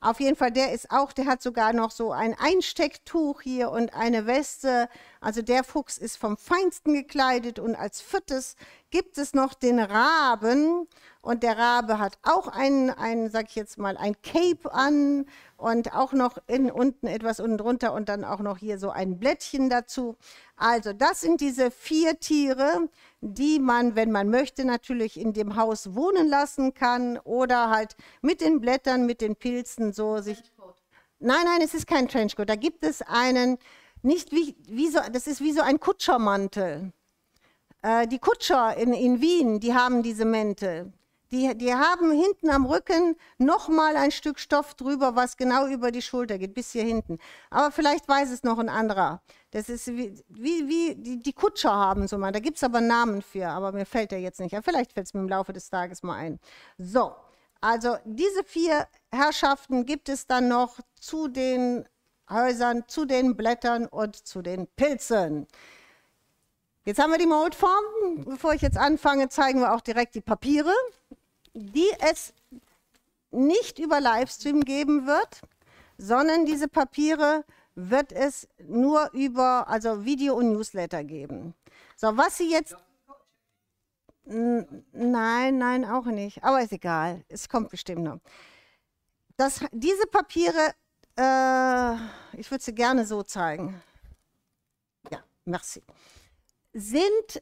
Auf jeden Fall, der ist auch, der hat sogar noch so ein Einstecktuch hier und eine Weste. Also der Fuchs ist vom Feinsten gekleidet und als viertes gibt es noch den Raben und der Rabe hat auch ein, ein sag ich jetzt mal, ein Cape an und auch noch in, unten etwas unten drunter und dann auch noch hier so ein Blättchen dazu. Also das sind diese vier Tiere, die man, wenn man möchte, natürlich in dem Haus wohnen lassen kann oder halt mit den Blättern, mit den Pilzen so sich. Nein, nein, es ist kein Trenchcoat. Da gibt es einen, nicht wie, wie so, das ist wie so ein Kutschermantel. Äh, die Kutscher in, in Wien, die haben diese Mäntel. Die, die haben hinten am Rücken nochmal ein Stück Stoff drüber, was genau über die Schulter geht, bis hier hinten. Aber vielleicht weiß es noch ein anderer. Das ist wie, wie, wie die, die Kutscher haben so mal. Da gibt es aber Namen für, aber mir fällt der jetzt nicht ein. Vielleicht fällt es mir im Laufe des Tages mal ein. So, also diese vier Herrschaften gibt es dann noch zu den Häusern, zu den Blättern und zu den Pilzen. Jetzt haben wir die Moldform. Bevor ich jetzt anfange, zeigen wir auch direkt die Papiere, die es nicht über Livestream geben wird, sondern diese Papiere wird es nur über also Video und Newsletter geben. So, was Sie jetzt Nein, nein, auch nicht. Aber ist egal. Es kommt bestimmt noch. Das, diese Papiere, äh, ich würde sie gerne so zeigen. Ja, merci sind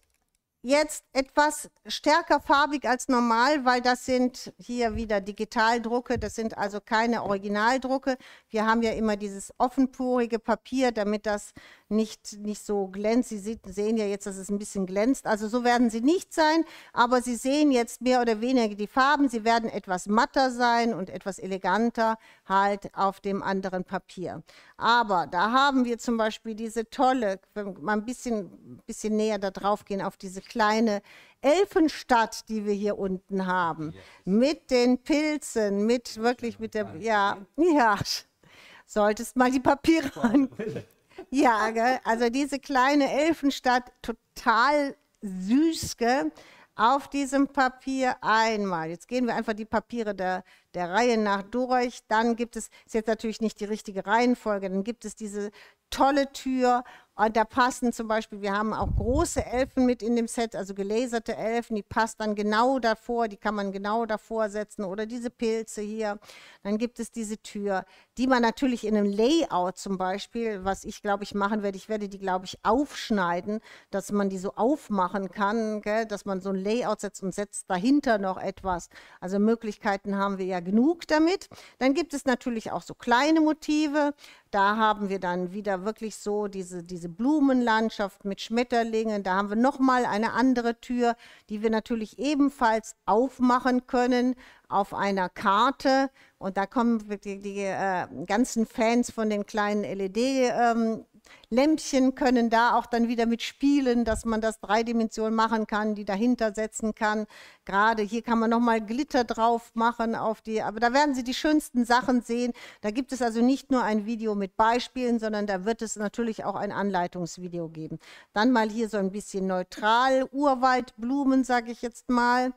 jetzt etwas stärker farbig als normal, weil das sind hier wieder Digitaldrucke, das sind also keine Originaldrucke. Wir haben ja immer dieses offenporige Papier, damit das nicht, nicht so glänzt. Sie sehen ja jetzt, dass es ein bisschen glänzt. Also so werden sie nicht sein, aber Sie sehen jetzt mehr oder weniger die Farben. Sie werden etwas matter sein und etwas eleganter halt auf dem anderen Papier. Aber da haben wir zum Beispiel diese tolle, wenn wir mal ein bisschen, bisschen näher da drauf gehen, auf diese kleine Elfenstadt, die wir hier unten haben, mit den Pilzen, mit wirklich mit der, ja, ja, solltest mal die Papiere an. Ja, gell? also diese kleine Elfenstadt, total süß, gell? auf diesem Papier einmal. Jetzt gehen wir einfach die Papiere der, der Reihe nach durch. Dann gibt es, ist jetzt natürlich nicht die richtige Reihenfolge, dann gibt es diese tolle Tür und da passen zum Beispiel, wir haben auch große Elfen mit in dem Set, also gelaserte Elfen, die passt dann genau davor, die kann man genau davor setzen oder diese Pilze hier. Dann gibt es diese Tür, die man natürlich in einem Layout zum Beispiel, was ich glaube ich machen werde, ich werde die glaube ich aufschneiden, dass man die so aufmachen kann, gell? dass man so ein Layout setzt und setzt dahinter noch etwas. Also Möglichkeiten haben wir ja genug damit. Dann gibt es natürlich auch so kleine Motive, da haben wir dann wieder wirklich so diese, diese Blumenlandschaft mit Schmetterlingen. Da haben wir nochmal eine andere Tür, die wir natürlich ebenfalls aufmachen können auf einer Karte. Und da kommen die, die äh, ganzen Fans von den kleinen LED ähm, Lämpchen können da auch dann wieder mitspielen, dass man das drei Dimensionen machen kann, die dahinter setzen kann. Gerade hier kann man nochmal Glitter drauf machen auf die, aber da werden Sie die schönsten Sachen sehen. Da gibt es also nicht nur ein Video mit Beispielen, sondern da wird es natürlich auch ein Anleitungsvideo geben. Dann mal hier so ein bisschen neutral, Urwaldblumen, sage ich jetzt mal.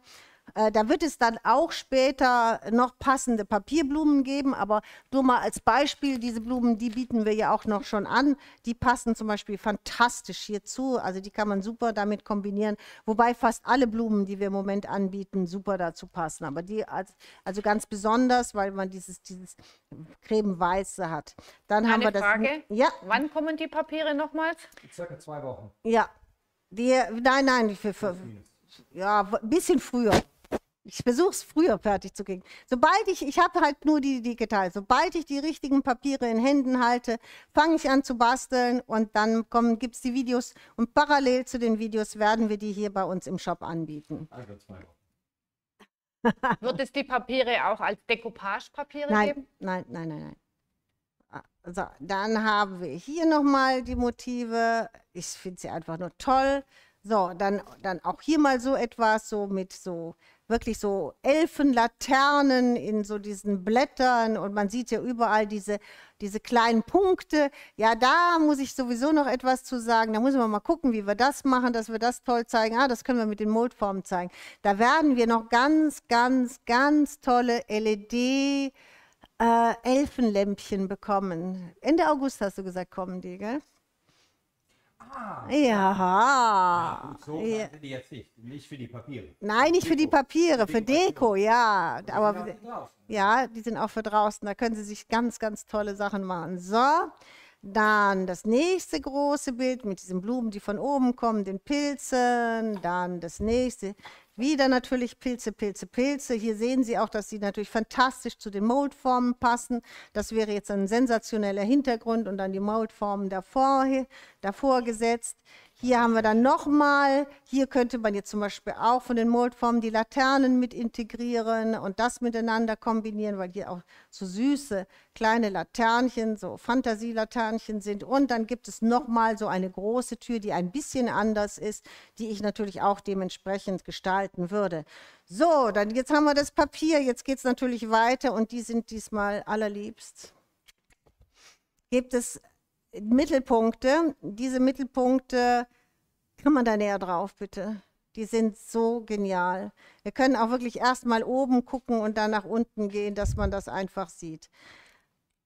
Äh, da wird es dann auch später noch passende Papierblumen geben, aber nur mal als Beispiel, diese Blumen, die bieten wir ja auch noch schon an. Die passen zum Beispiel fantastisch hierzu, also die kann man super damit kombinieren, wobei fast alle Blumen, die wir im Moment anbieten, super dazu passen. Aber die als, also ganz besonders, weil man dieses, dieses cremeweiße hat. Dann Eine haben wir das. Frage. Ja. Wann kommen die Papiere nochmals? Circa zwei Wochen. Ja. Die, nein, nein, für, für, ja, ein bisschen früher. Ich versuche es früher fertig zu kriegen. Sobald ich, ich habe halt nur die digital, sobald ich die richtigen Papiere in Händen halte, fange ich an zu basteln und dann gibt es die Videos und parallel zu den Videos werden wir die hier bei uns im Shop anbieten. Also zwei Wochen. Wird es die Papiere auch als Decoupage-Papiere geben? Nein, nein, nein, nein. Also, dann haben wir hier nochmal die Motive. Ich finde sie einfach nur toll. So, dann, dann auch hier mal so etwas, so mit so wirklich so Elfenlaternen in so diesen Blättern und man sieht ja überall diese, diese kleinen Punkte. Ja, da muss ich sowieso noch etwas zu sagen. Da müssen wir mal gucken, wie wir das machen, dass wir das toll zeigen. Ah, das können wir mit den Moldformen zeigen. Da werden wir noch ganz, ganz, ganz tolle LED äh, Elfenlämpchen bekommen. Ende August hast du gesagt, kommen die, gell? Ah, ja. so ja. die jetzt nicht. Nicht für die Papiere. Nein, nicht Deko. für die Papiere, für, für die Deko, Papiere. ja. Die Aber ja, die sind auch für draußen. Da können Sie sich ganz, ganz tolle Sachen machen. So. Dann das nächste große Bild mit diesen Blumen, die von oben kommen, den Pilzen. Dann das nächste. Wieder natürlich Pilze, Pilze, Pilze. Hier sehen Sie auch, dass sie natürlich fantastisch zu den Moldformen passen. Das wäre jetzt ein sensationeller Hintergrund und dann die Moldformen davor, davor gesetzt. Hier haben wir dann nochmal, hier könnte man jetzt zum Beispiel auch von den Moldformen die Laternen mit integrieren und das miteinander kombinieren, weil hier auch so süße kleine Laternchen, so Fantasielaternchen sind. Und dann gibt es nochmal so eine große Tür, die ein bisschen anders ist, die ich natürlich auch dementsprechend gestalten würde. So, dann jetzt haben wir das Papier, jetzt geht es natürlich weiter und die sind diesmal allerliebst. Gibt es Mittelpunkte. Diese Mittelpunkte, kann man da näher drauf, bitte? Die sind so genial. Wir können auch wirklich erstmal oben gucken und dann nach unten gehen, dass man das einfach sieht.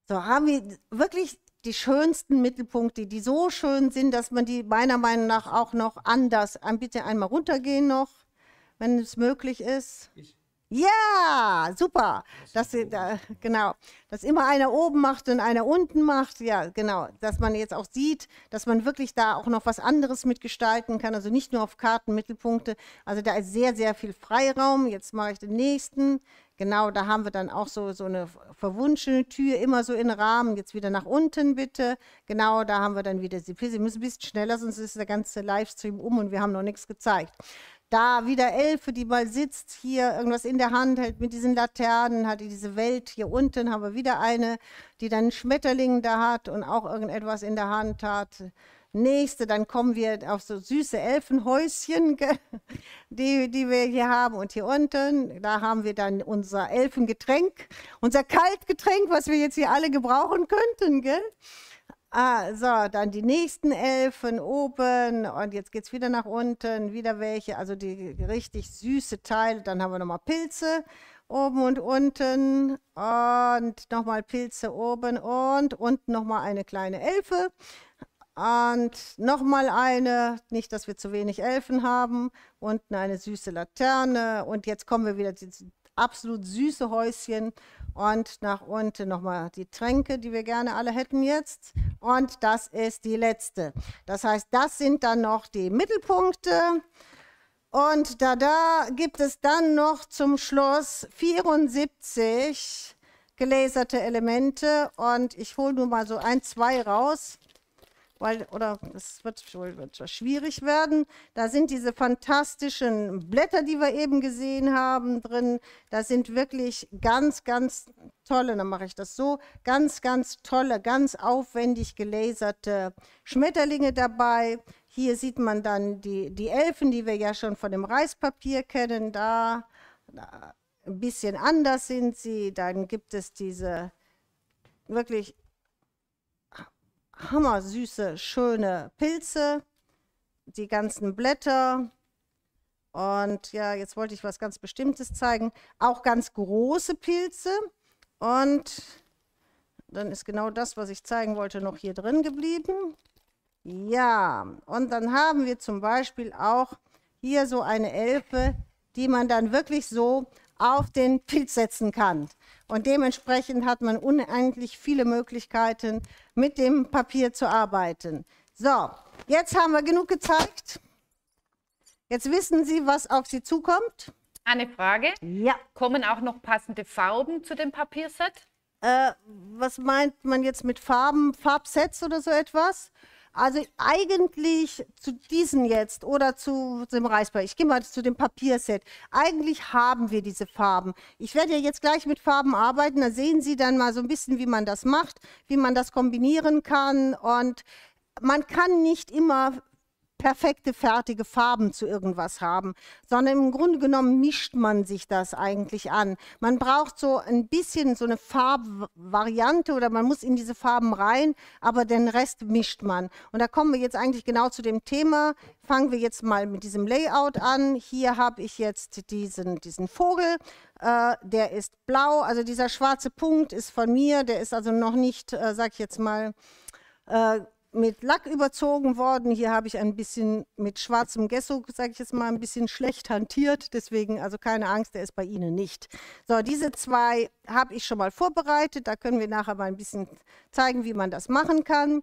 So, haben wir wirklich die schönsten Mittelpunkte, die so schön sind, dass man die meiner Meinung nach auch noch anders, bitte einmal runtergehen noch, wenn es möglich ist. Ich ja, super. Dass, da, genau, dass immer einer oben macht und einer unten macht. Ja, genau. Dass man jetzt auch sieht, dass man wirklich da auch noch was anderes mitgestalten kann. Also nicht nur auf Karten, Mittelpunkte. Also da ist sehr, sehr viel Freiraum. Jetzt mache ich den nächsten. Genau, da haben wir dann auch so, so eine verwunschene Tür, immer so in Rahmen. Jetzt wieder nach unten bitte. Genau, da haben wir dann wieder Sie müssen ein bisschen schneller, sonst ist der ganze Livestream um und wir haben noch nichts gezeigt. Da wieder Elfe, die mal sitzt, hier irgendwas in der Hand hält mit diesen Laternen, hat diese Welt. Hier unten haben wir wieder eine, die dann einen Schmetterling da hat und auch irgendetwas in der Hand hat. Nächste, dann kommen wir auf so süße Elfenhäuschen, die, die wir hier haben. Und hier unten, da haben wir dann unser Elfengetränk, unser Kaltgetränk, was wir jetzt hier alle gebrauchen könnten. Gell? Ah, so, dann die nächsten Elfen oben und jetzt geht es wieder nach unten, wieder welche, also die richtig süße Teile. Dann haben wir nochmal Pilze oben und unten und nochmal Pilze oben und unten nochmal eine kleine Elfe und nochmal eine, nicht, dass wir zu wenig Elfen haben, unten eine süße Laterne und jetzt kommen wir wieder zu absolut süße Häuschen und nach unten nochmal die Tränke, die wir gerne alle hätten jetzt. Und das ist die letzte. Das heißt, das sind dann noch die Mittelpunkte. Und da, da gibt es dann noch zum Schluss 74 gelaserte Elemente und ich hole nur mal so ein, zwei raus weil, oder es wird, wird schwierig werden. Da sind diese fantastischen Blätter, die wir eben gesehen haben, drin. Da sind wirklich ganz, ganz tolle, dann mache ich das so, ganz, ganz tolle, ganz aufwendig gelaserte Schmetterlinge dabei. Hier sieht man dann die, die Elfen, die wir ja schon von dem Reispapier kennen. Da, da ein bisschen anders sind sie. Dann gibt es diese wirklich hammersüße, schöne Pilze, die ganzen Blätter. Und ja, jetzt wollte ich was ganz Bestimmtes zeigen. Auch ganz große Pilze. Und dann ist genau das, was ich zeigen wollte, noch hier drin geblieben. Ja, und dann haben wir zum Beispiel auch hier so eine Elfe, die man dann wirklich so auf den Pilz setzen kann. Und dementsprechend hat man unendlich viele Möglichkeiten, mit dem Papier zu arbeiten. So, jetzt haben wir genug gezeigt. Jetzt wissen Sie, was auf Sie zukommt. Eine Frage. Ja. Kommen auch noch passende Farben zu dem Papierset? Äh, was meint man jetzt mit Farben, Farbsets oder so etwas? Also eigentlich zu diesen jetzt oder zu dem Reisbrei. Ich gehe mal zu dem Papierset. Eigentlich haben wir diese Farben. Ich werde ja jetzt gleich mit Farben arbeiten. Da sehen Sie dann mal so ein bisschen, wie man das macht, wie man das kombinieren kann. Und man kann nicht immer perfekte, fertige Farben zu irgendwas haben, sondern im Grunde genommen mischt man sich das eigentlich an. Man braucht so ein bisschen so eine Farbvariante oder man muss in diese Farben rein, aber den Rest mischt man. Und da kommen wir jetzt eigentlich genau zu dem Thema. Fangen wir jetzt mal mit diesem Layout an. Hier habe ich jetzt diesen, diesen Vogel. Äh, der ist blau, also dieser schwarze Punkt ist von mir, der ist also noch nicht, äh, sag ich jetzt mal, äh, mit Lack überzogen worden. Hier habe ich ein bisschen mit schwarzem Gesso, sage ich jetzt mal, ein bisschen schlecht hantiert. Deswegen, also keine Angst, der ist bei Ihnen nicht. So, diese zwei habe ich schon mal vorbereitet. Da können wir nachher mal ein bisschen zeigen, wie man das machen kann.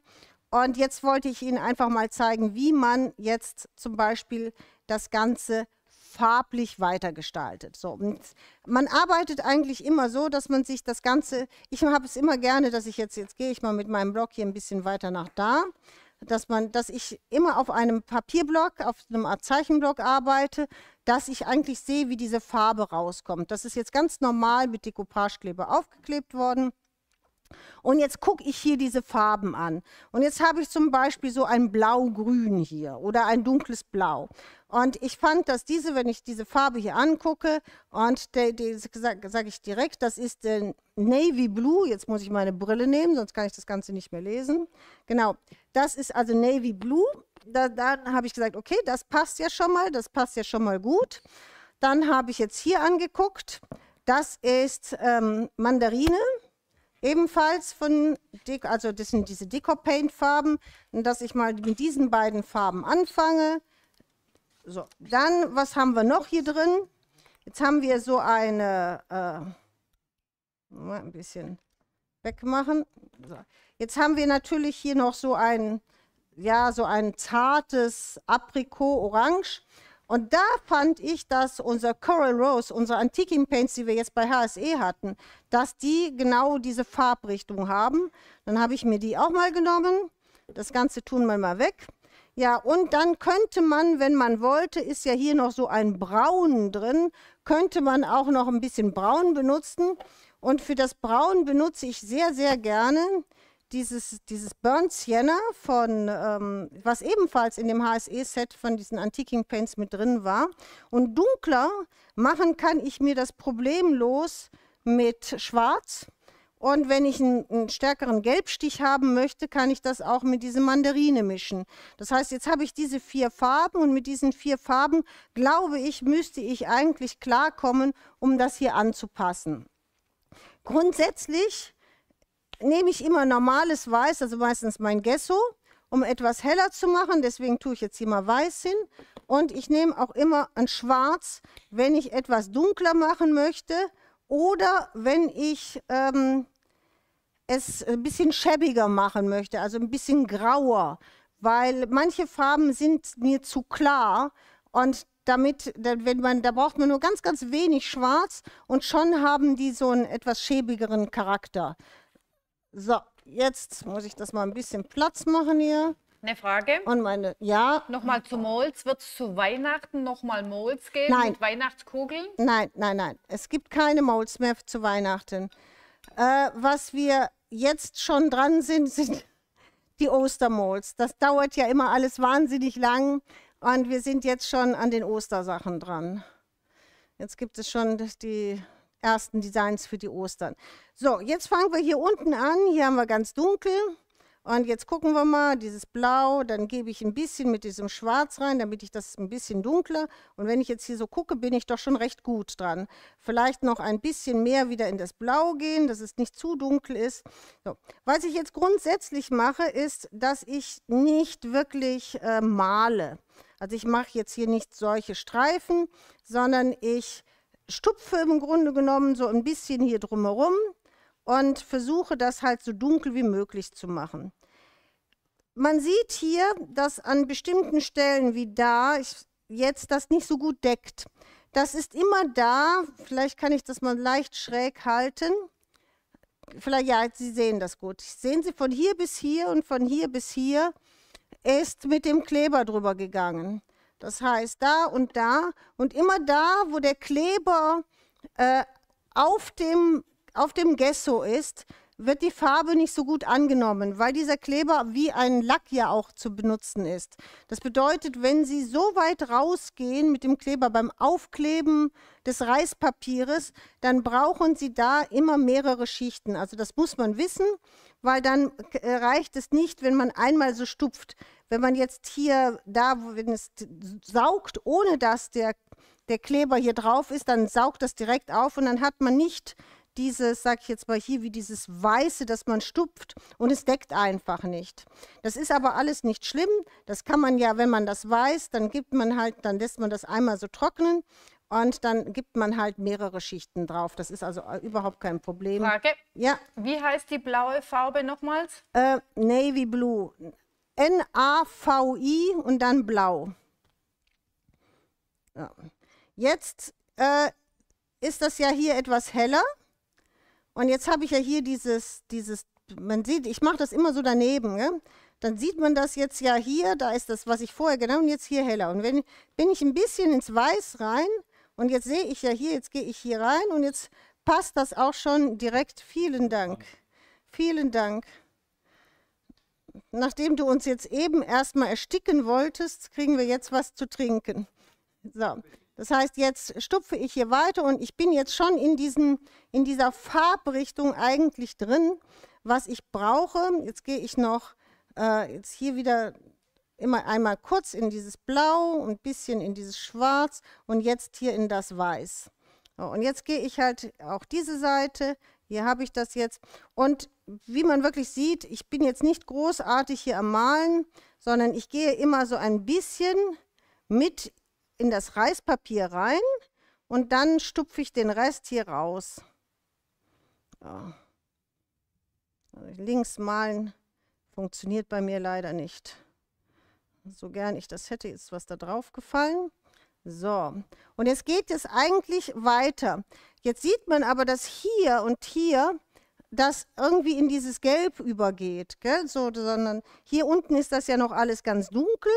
Und jetzt wollte ich Ihnen einfach mal zeigen, wie man jetzt zum Beispiel das Ganze farblich weitergestaltet. So, und man arbeitet eigentlich immer so, dass man sich das Ganze, ich habe es immer gerne, dass ich jetzt, jetzt gehe ich mal mit meinem Block hier ein bisschen weiter nach da, dass man, dass ich immer auf einem Papierblock, auf einem Art Zeichenblock arbeite, dass ich eigentlich sehe, wie diese Farbe rauskommt. Das ist jetzt ganz normal mit Decoupagekleber aufgeklebt worden. Und jetzt gucke ich hier diese Farben an. Und jetzt habe ich zum Beispiel so ein Blau-Grün hier oder ein dunkles Blau. Und ich fand, dass diese, wenn ich diese Farbe hier angucke, und sage sag ich direkt, das ist der Navy Blue. Jetzt muss ich meine Brille nehmen, sonst kann ich das Ganze nicht mehr lesen. Genau, das ist also Navy Blue. Da, dann habe ich gesagt, okay, das passt ja schon mal, das passt ja schon mal gut. Dann habe ich jetzt hier angeguckt, das ist ähm, Mandarine. Ebenfalls von, also das sind diese Decor Paint Farben, dass ich mal mit diesen beiden Farben anfange. So, dann, was haben wir noch hier drin? Jetzt haben wir so eine, äh, mal ein bisschen wegmachen. So. Jetzt haben wir natürlich hier noch so ein, ja, so ein zartes Aprikot-Orange. Und da fand ich, dass unser Coral Rose, unsere Antiquing Paints, die wir jetzt bei HSE hatten, dass die genau diese Farbrichtung haben. Dann habe ich mir die auch mal genommen. Das Ganze tun wir mal weg. Ja, und dann könnte man, wenn man wollte, ist ja hier noch so ein Braun drin, könnte man auch noch ein bisschen Braun benutzen. Und für das Braun benutze ich sehr, sehr gerne dieses, dieses Burnt Sienna von, ähm, was ebenfalls in dem HSE-Set von diesen Antiquing Paints mit drin war. Und dunkler machen kann ich mir das problemlos mit Schwarz. Und wenn ich einen, einen, stärkeren Gelbstich haben möchte, kann ich das auch mit dieser Mandarine mischen. Das heißt, jetzt habe ich diese vier Farben und mit diesen vier Farben, glaube ich, müsste ich eigentlich klarkommen, um das hier anzupassen. Grundsätzlich nehme ich immer normales Weiß, also meistens mein Gesso, um etwas heller zu machen. Deswegen tue ich jetzt hier mal Weiß hin. Und ich nehme auch immer ein Schwarz, wenn ich etwas dunkler machen möchte oder wenn ich ähm, es ein bisschen schäbiger machen möchte, also ein bisschen grauer, weil manche Farben sind mir zu klar und damit, wenn man, da braucht man nur ganz, ganz wenig Schwarz und schon haben die so einen etwas schäbigeren Charakter. So, jetzt muss ich das mal ein bisschen Platz machen hier. Eine Frage. Und meine, ja. Nochmal zu Molds. Wird es zu Weihnachten nochmal Molds geben nein. mit Weihnachtskugeln? Nein, nein, nein. Es gibt keine Molds mehr zu Weihnachten. Äh, was wir jetzt schon dran sind, sind die Ostermolds. Das dauert ja immer alles wahnsinnig lang und wir sind jetzt schon an den Ostersachen dran. Jetzt gibt es schon die ersten Designs für die Ostern. So, jetzt fangen wir hier unten an. Hier haben wir ganz dunkel. Und jetzt gucken wir mal, dieses Blau, dann gebe ich ein bisschen mit diesem Schwarz rein, damit ich das ein bisschen dunkler. Und wenn ich jetzt hier so gucke, bin ich doch schon recht gut dran. Vielleicht noch ein bisschen mehr wieder in das Blau gehen, dass es nicht zu dunkel ist. So. Was ich jetzt grundsätzlich mache, ist, dass ich nicht wirklich äh, male. Also ich mache jetzt hier nicht solche Streifen, sondern ich stupfe im Grunde genommen so ein bisschen hier drumherum und versuche das halt so dunkel wie möglich zu machen. Man sieht hier, dass an bestimmten Stellen wie da jetzt das nicht so gut deckt. Das ist immer da, vielleicht kann ich das mal leicht schräg halten. Vielleicht, ja, Sie sehen das gut. Sehen Sie, von hier bis hier und von hier bis hier ist mit dem Kleber drüber gegangen. Das heißt, da und da und immer da, wo der Kleber äh, auf dem auf dem Gesso ist, wird die Farbe nicht so gut angenommen, weil dieser Kleber wie ein Lack ja auch zu benutzen ist. Das bedeutet, wenn Sie so weit rausgehen mit dem Kleber beim Aufkleben des Reispapieres, dann brauchen Sie da immer mehrere Schichten. Also das muss man wissen, weil dann äh, reicht es nicht, wenn man einmal so stupft. Wenn man jetzt hier da, wenn es saugt, ohne dass der, der Kleber hier drauf ist, dann saugt das direkt auf und dann hat man nicht dieses, sag ich jetzt mal hier, wie dieses Weiße, das man stupft und es deckt einfach nicht. Das ist aber alles nicht schlimm. Das kann man ja, wenn man das weiß, dann gibt man halt, dann lässt man das einmal so trocknen und dann gibt man halt mehrere Schichten drauf. Das ist also äh, überhaupt kein Problem. Frage. Ja. Wie heißt die blaue Farbe nochmals? Äh, Navy Blue. N-A-V-I und dann blau. Ja. Jetzt äh, ist das ja hier etwas heller. Und jetzt habe ich ja hier dieses, dieses, man sieht, ich mache das immer so daneben, ne? dann sieht man das jetzt ja hier, da ist das, was ich vorher genau und jetzt hier heller. Und wenn bin ich ein bisschen ins Weiß rein und jetzt sehe ich ja hier, jetzt gehe ich hier rein und jetzt passt das auch schon direkt. Vielen Dank. Vielen Dank. Nachdem du uns jetzt eben erstmal ersticken wolltest, kriegen wir jetzt was zu trinken. So. Das heißt, jetzt stupfe ich hier weiter und ich bin jetzt schon in, diesen, in dieser Farbrichtung eigentlich drin, was ich brauche. Jetzt gehe ich noch äh, jetzt hier wieder immer einmal kurz in dieses Blau und ein bisschen in dieses Schwarz und jetzt hier in das Weiß. So, und jetzt gehe ich halt auch diese Seite, hier habe ich das jetzt. Und wie man wirklich sieht, ich bin jetzt nicht großartig hier am Malen, sondern ich gehe immer so ein bisschen mit in das Reispapier rein und dann stupfe ich den Rest hier raus. Ja. Also links malen funktioniert bei mir leider nicht. So gern ich das hätte, ist was da drauf gefallen. So, und jetzt geht es eigentlich weiter. Jetzt sieht man aber, dass hier und hier das irgendwie in dieses Gelb übergeht. Gell? So, sondern hier unten ist das ja noch alles ganz dunkel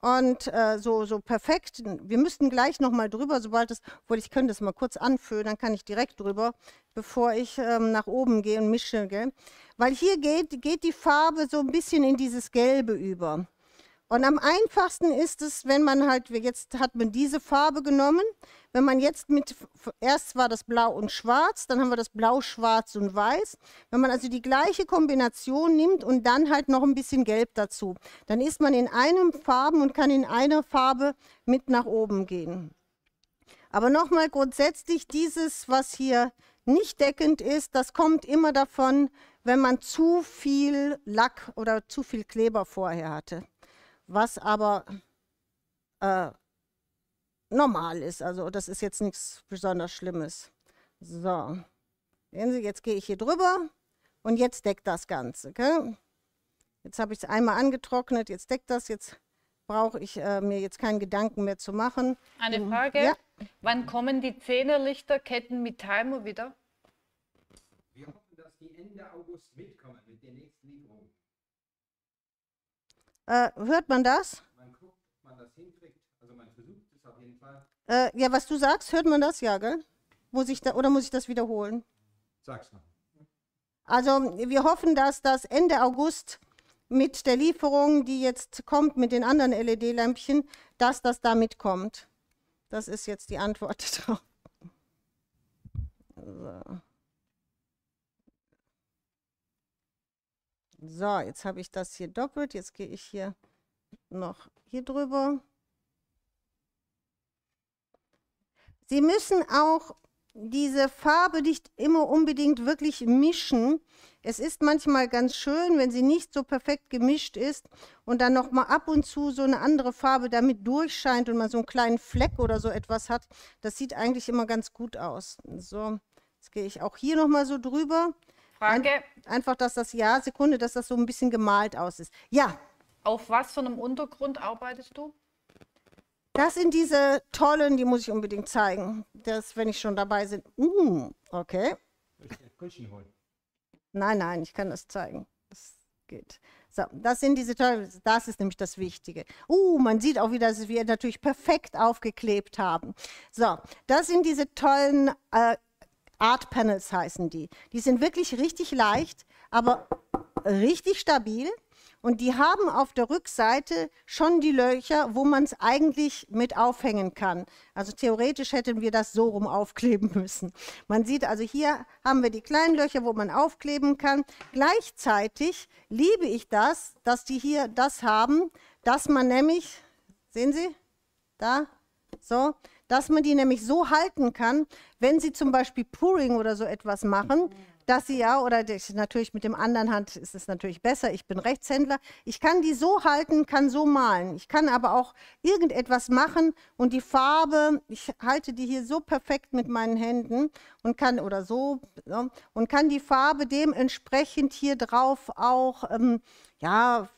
und äh, so, so perfekt. Wir müssten gleich nochmal drüber, sobald es, obwohl ich könnte das mal kurz anfüllen, dann kann ich direkt drüber, bevor ich ähm, nach oben gehe und mische. Gell? Weil hier geht, geht die Farbe so ein bisschen in dieses Gelbe über. Und am einfachsten ist es, wenn man halt, jetzt hat man diese Farbe genommen, wenn man jetzt mit, erst war das Blau und Schwarz, dann haben wir das Blau, Schwarz und Weiß. Wenn man also die gleiche Kombination nimmt und dann halt noch ein bisschen Gelb dazu, dann ist man in einem Farben und kann in einer Farbe mit nach oben gehen. Aber nochmal grundsätzlich, dieses, was hier nicht deckend ist, das kommt immer davon, wenn man zu viel Lack oder zu viel Kleber vorher hatte was aber äh, normal ist. Also das ist jetzt nichts besonders Schlimmes. So, sehen Sie, jetzt gehe ich hier drüber und jetzt deckt das Ganze. Okay? Jetzt habe ich es einmal angetrocknet, jetzt deckt das, jetzt brauche ich äh, mir jetzt keinen Gedanken mehr zu machen. Eine Frage. Ja. Wann kommen die Zehnerlichterketten mit Timer wieder? Wir hoffen, dass die Ende August mitkommen mit den nächsten Lieferungen. Äh, hört man das? Man guckt, man das hinkriegt. Also man versucht es auf jeden Fall. Äh, ja, was du sagst, hört man das? Ja, gell? Muss ich da, oder muss ich das wiederholen? Sag's noch. Also wir hoffen, dass das Ende August mit der Lieferung, die jetzt kommt mit den anderen LED-Lämpchen, dass das da mitkommt. Das ist jetzt die Antwort drauf. So. So, jetzt habe ich das hier doppelt. Jetzt gehe ich hier noch hier drüber. Sie müssen auch diese Farbe nicht immer unbedingt wirklich mischen. Es ist manchmal ganz schön, wenn sie nicht so perfekt gemischt ist und dann noch mal ab und zu so eine andere Farbe damit durchscheint und man so einen kleinen Fleck oder so etwas hat. Das sieht eigentlich immer ganz gut aus. So, jetzt gehe ich auch hier noch mal so drüber. Frage. Ein, einfach, dass das, ja, Sekunde, dass das so ein bisschen gemalt aus ist. Ja. Auf was für einem Untergrund arbeitest du? Das sind diese tollen, die muss ich unbedingt zeigen. Das, wenn ich schon dabei bin. Uh, okay. Nein, nein, ich kann das zeigen. Das geht. So, das sind diese tollen, das ist nämlich das Wichtige. Uh, man sieht auch wieder, dass wir natürlich perfekt aufgeklebt haben. So, das sind diese tollen äh, Art Panels heißen die. Die sind wirklich richtig leicht, aber richtig stabil. Und die haben auf der Rückseite schon die Löcher, wo man es eigentlich mit aufhängen kann. Also theoretisch hätten wir das so rum aufkleben müssen. Man sieht also hier haben wir die kleinen Löcher, wo man aufkleben kann. Gleichzeitig liebe ich das, dass die hier das haben, dass man nämlich, sehen Sie, da, so, dass man die nämlich so halten kann, wenn Sie zum Beispiel Pouring oder so etwas machen, dass sie ja, oder natürlich mit dem anderen Hand ist es natürlich besser, ich bin Rechtshändler, ich kann die so halten, kann so malen. Ich kann aber auch irgendetwas machen und die Farbe, ich halte die hier so perfekt mit meinen Händen und kann, oder so, ja, und kann die Farbe dementsprechend hier drauf auch, ähm, ja,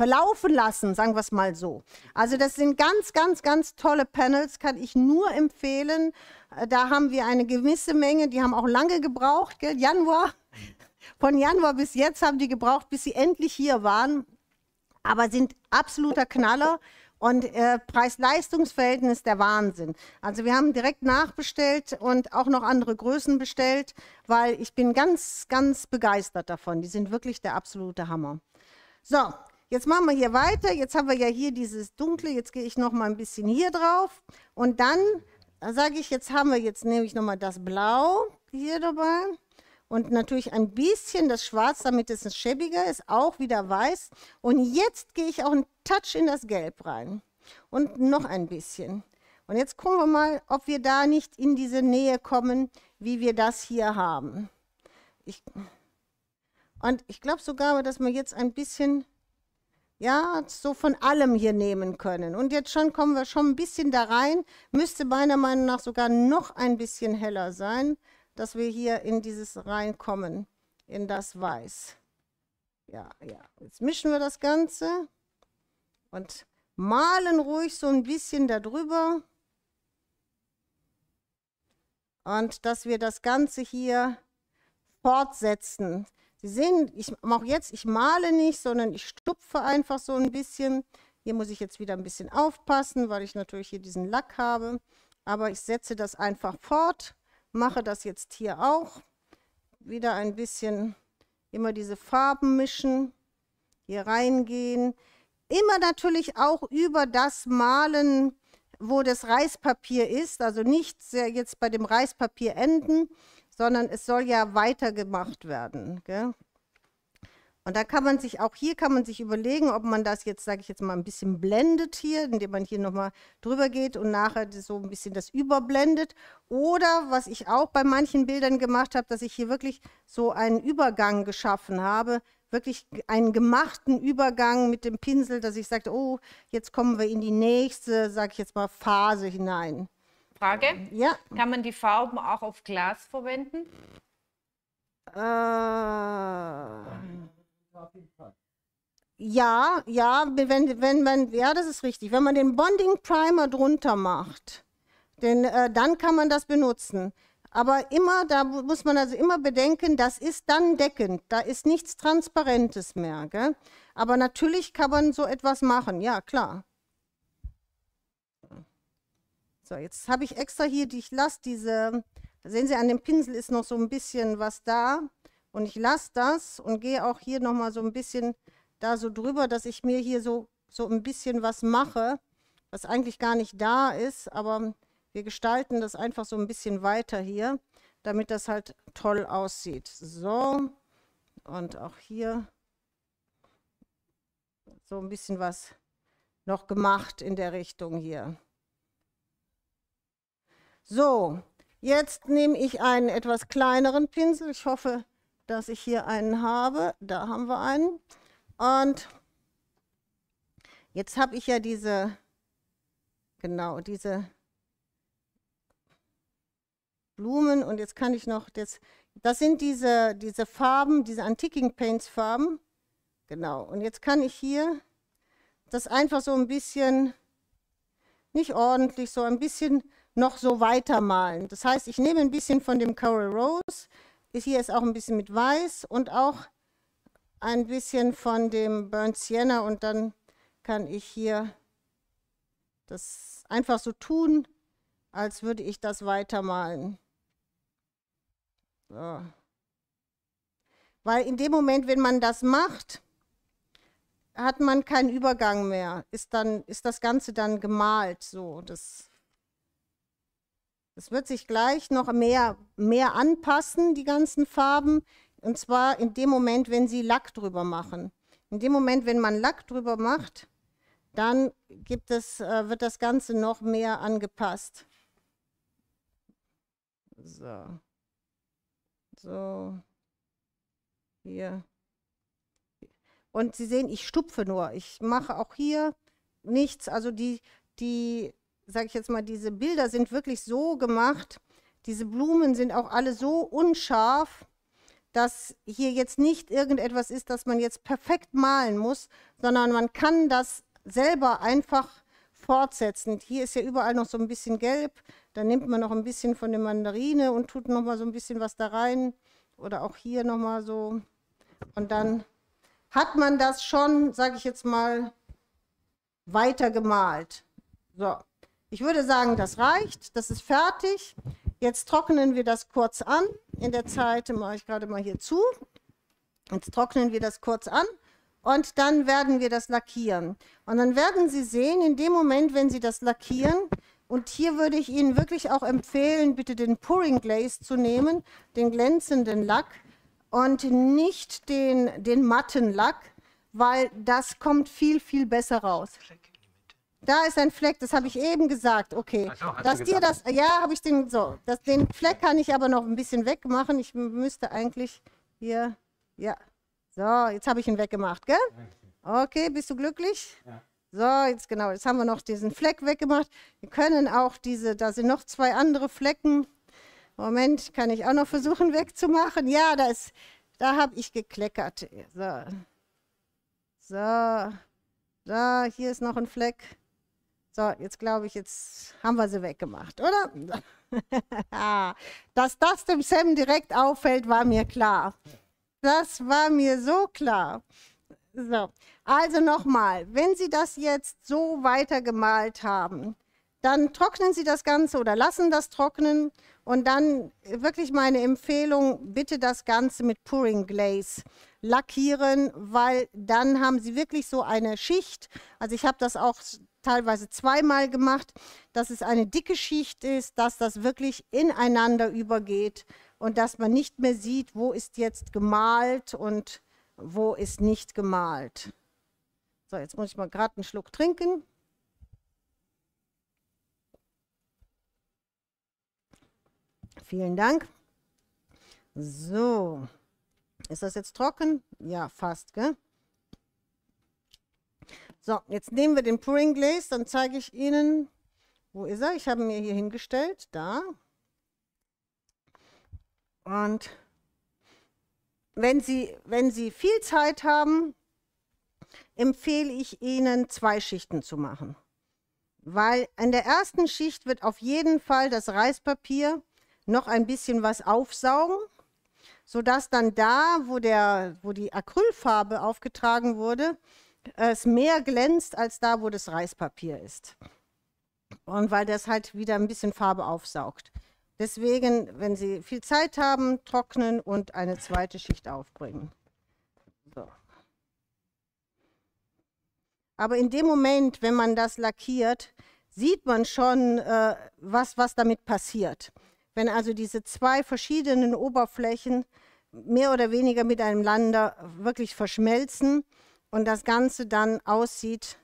verlaufen lassen, sagen wir es mal so. Also das sind ganz, ganz, ganz tolle Panels, kann ich nur empfehlen. Äh, da haben wir eine gewisse Menge, die haben auch lange gebraucht, gell? Januar. Von Januar bis jetzt haben die gebraucht, bis sie endlich hier waren. Aber sind absoluter Knaller und äh, Preis-Leistungs-Verhältnis der Wahnsinn. Also wir haben direkt nachbestellt und auch noch andere Größen bestellt, weil ich bin ganz, ganz begeistert davon. Die sind wirklich der absolute Hammer. So, Jetzt machen wir hier weiter. Jetzt haben wir ja hier dieses Dunkle. Jetzt gehe ich noch mal ein bisschen hier drauf. Und dann sage ich, jetzt haben wir jetzt nämlich noch mal das Blau hier dabei. Und natürlich ein bisschen das Schwarz, damit es schäbiger ist, auch wieder weiß. Und jetzt gehe ich auch einen Touch in das Gelb rein. Und noch ein bisschen. Und jetzt gucken wir mal, ob wir da nicht in diese Nähe kommen, wie wir das hier haben. Ich, und ich glaube sogar, dass wir jetzt ein bisschen ja, so von allem hier nehmen können. Und jetzt schon kommen wir schon ein bisschen da rein, müsste meiner Meinung nach sogar noch ein bisschen heller sein, dass wir hier in dieses reinkommen, in das Weiß. Ja, ja, jetzt mischen wir das Ganze und malen ruhig so ein bisschen darüber. Und dass wir das Ganze hier fortsetzen. Sie sehen, ich mache jetzt, ich male nicht, sondern ich stupfe einfach so ein bisschen. Hier muss ich jetzt wieder ein bisschen aufpassen, weil ich natürlich hier diesen Lack habe. Aber ich setze das einfach fort, mache das jetzt hier auch. Wieder ein bisschen immer diese Farben mischen, hier reingehen. Immer natürlich auch über das malen, wo das Reispapier ist. Also nicht jetzt bei dem Reispapier enden, sondern es soll ja weitergemacht werden. Gell? Und da kann man sich auch hier kann man sich überlegen, ob man das jetzt, sage ich jetzt mal, ein bisschen blendet hier, indem man hier nochmal drüber geht und nachher so ein bisschen das überblendet. Oder was ich auch bei manchen Bildern gemacht habe, dass ich hier wirklich so einen Übergang geschaffen habe, wirklich einen gemachten Übergang mit dem Pinsel, dass ich sagte, oh, jetzt kommen wir in die nächste, sage ich jetzt mal, Phase hinein. Frage? Ja. Kann man die Farben auch auf Glas verwenden? Äh, Ja, ja, wenn, wenn man, ja, das ist richtig. Wenn man den Bonding Primer drunter macht, denn, äh, dann kann man das benutzen. Aber immer, da muss man also immer bedenken, das ist dann deckend, da ist nichts Transparentes mehr. Gell? Aber natürlich kann man so etwas machen, ja klar. So, jetzt habe ich extra hier, ich lasse diese, sehen Sie, an dem Pinsel ist noch so ein bisschen was da. Und ich lasse das und gehe auch hier nochmal so ein bisschen da so drüber, dass ich mir hier so, so ein bisschen was mache, was eigentlich gar nicht da ist, aber wir gestalten das einfach so ein bisschen weiter hier, damit das halt toll aussieht. So, und auch hier so ein bisschen was noch gemacht in der Richtung hier. So, jetzt nehme ich einen etwas kleineren Pinsel. Ich hoffe, dass ich hier einen habe. Da haben wir einen. Und jetzt habe ich ja diese, genau, diese Blumen und jetzt kann ich noch, das, das sind diese, diese Farben, diese Antiking Paints Farben. Genau, und jetzt kann ich hier das einfach so ein bisschen, nicht ordentlich, so ein bisschen noch so weitermalen. Das heißt, ich nehme ein bisschen von dem Coral Rose, hier ist auch ein bisschen mit Weiß und auch ein bisschen von dem Burnt Sienna und dann kann ich hier das einfach so tun, als würde ich das weitermalen. So. Weil in dem Moment, wenn man das macht, hat man keinen Übergang mehr. Ist, dann, ist das Ganze dann gemalt. So, das, das wird sich gleich noch mehr, mehr anpassen, die ganzen Farben. Und zwar in dem Moment, wenn Sie Lack drüber machen. In dem Moment, wenn man Lack drüber macht, dann gibt es, äh, wird das Ganze noch mehr angepasst. So. So. Hier. Und Sie sehen, ich stupfe nur. Ich mache auch hier nichts. Also die, die, sage ich jetzt mal, diese Bilder sind wirklich so gemacht. Diese Blumen sind auch alle so unscharf, dass hier jetzt nicht irgendetwas ist, das man jetzt perfekt malen muss, sondern man kann das selber einfach fortsetzen. Hier ist ja überall noch so ein bisschen gelb. Dann nimmt man noch ein bisschen von der Mandarine und tut noch mal so ein bisschen was da rein. Oder auch hier noch mal so. Und dann hat man das schon, sage ich jetzt mal, weiter gemalt. So, ich würde sagen, das reicht. Das ist fertig. Jetzt trocknen wir das kurz an. In der Zeit mache ich gerade mal hier zu. Jetzt trocknen wir das kurz an und dann werden wir das lackieren. Und dann werden Sie sehen, in dem Moment, wenn Sie das lackieren, und hier würde ich Ihnen wirklich auch empfehlen, bitte den Pouring Glaze zu nehmen, den glänzenden Lack und nicht den, den matten Lack, weil das kommt viel, viel besser raus. Da ist ein Fleck, das habe ich eben gesagt. Okay, so, dass dir das, ja, habe ich den, so, das, den Fleck kann ich aber noch ein bisschen wegmachen. Ich müsste eigentlich hier, ja, so, jetzt habe ich ihn weggemacht, gell? Okay, bist du glücklich? Ja. So, jetzt genau, jetzt haben wir noch diesen Fleck weggemacht. Wir können auch diese, da sind noch zwei andere Flecken. Moment, kann ich auch noch versuchen wegzumachen. Ja, da ist, da habe ich gekleckert. So. So. Da, hier ist noch ein Fleck. So, jetzt glaube ich, jetzt haben wir sie weggemacht, oder? Dass das dem Sam direkt auffällt, war mir klar. Das war mir so klar. So, also nochmal, wenn Sie das jetzt so weitergemalt haben, dann trocknen Sie das Ganze oder lassen das trocknen und dann wirklich meine Empfehlung, bitte das Ganze mit Pouring Glaze lackieren, weil dann haben Sie wirklich so eine Schicht. Also ich habe das auch teilweise zweimal gemacht, dass es eine dicke Schicht ist, dass das wirklich ineinander übergeht und dass man nicht mehr sieht, wo ist jetzt gemalt und wo ist nicht gemalt. So, jetzt muss ich mal gerade einen Schluck trinken. Vielen Dank. So, ist das jetzt trocken? Ja, fast, gell? So, jetzt nehmen wir den Pouring Glaze, dann zeige ich Ihnen, wo ist er? Ich habe ihn mir hier hingestellt, da. Und wenn Sie, wenn Sie viel Zeit haben, empfehle ich Ihnen, zwei Schichten zu machen. Weil in der ersten Schicht wird auf jeden Fall das Reispapier noch ein bisschen was aufsaugen, sodass dann da, wo, der, wo die Acrylfarbe aufgetragen wurde, es mehr glänzt als da, wo das Reispapier ist. Und weil das halt wieder ein bisschen Farbe aufsaugt. Deswegen, wenn Sie viel Zeit haben, trocknen und eine zweite Schicht aufbringen. So. Aber in dem Moment, wenn man das lackiert, sieht man schon, äh, was, was damit passiert. Wenn also diese zwei verschiedenen Oberflächen mehr oder weniger miteinander wirklich verschmelzen und das Ganze dann aussieht,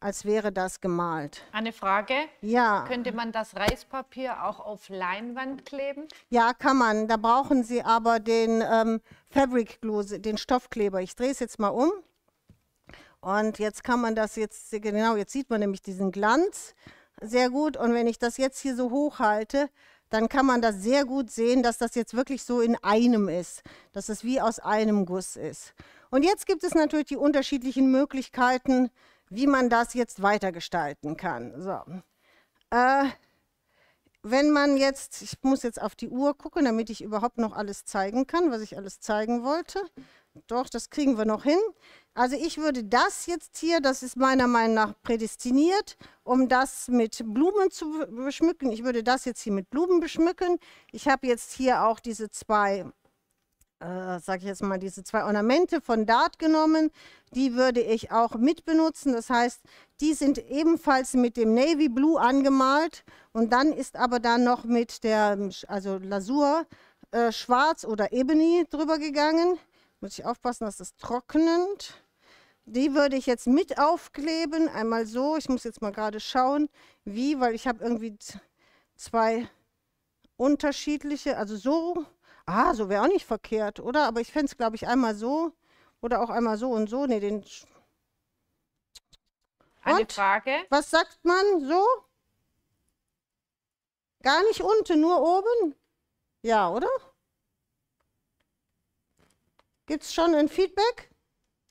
als wäre das gemalt. Eine Frage. Ja. Könnte man das Reispapier auch auf Leinwand kleben? Ja, kann man. Da brauchen Sie aber den ähm, Fabric Glue, den Stoffkleber. Ich drehe es jetzt mal um. Und jetzt kann man das jetzt, genau, jetzt sieht man nämlich diesen Glanz sehr gut. Und wenn ich das jetzt hier so hochhalte, dann kann man das sehr gut sehen, dass das jetzt wirklich so in einem ist, dass es wie aus einem Guss ist. Und jetzt gibt es natürlich die unterschiedlichen Möglichkeiten, wie man das jetzt weitergestalten kann. So. Äh, wenn man jetzt, ich muss jetzt auf die Uhr gucken, damit ich überhaupt noch alles zeigen kann, was ich alles zeigen wollte. Doch, das kriegen wir noch hin. Also ich würde das jetzt hier, das ist meiner Meinung nach prädestiniert, um das mit Blumen zu beschmücken. Ich würde das jetzt hier mit Blumen beschmücken. Ich habe jetzt hier auch diese zwei, äh, sage ich jetzt mal, diese zwei Ornamente von Dart genommen. Die würde ich auch mit benutzen. Das heißt, die sind ebenfalls mit dem Navy Blue angemalt. Und dann ist aber da noch mit der, also Lasur, äh, Schwarz oder Ebony drüber gegangen. Muss ich aufpassen, dass das trocknet. Die würde ich jetzt mit aufkleben, einmal so. Ich muss jetzt mal gerade schauen, wie, weil ich habe irgendwie zwei unterschiedliche, also so. Ah, so wäre auch nicht verkehrt, oder? Aber ich fände es, glaube ich, einmal so oder auch einmal so und so. Nee, den. Eine und? Frage. Was sagt man so? Gar nicht unten, nur oben? Ja, oder? Gibt es schon ein Feedback?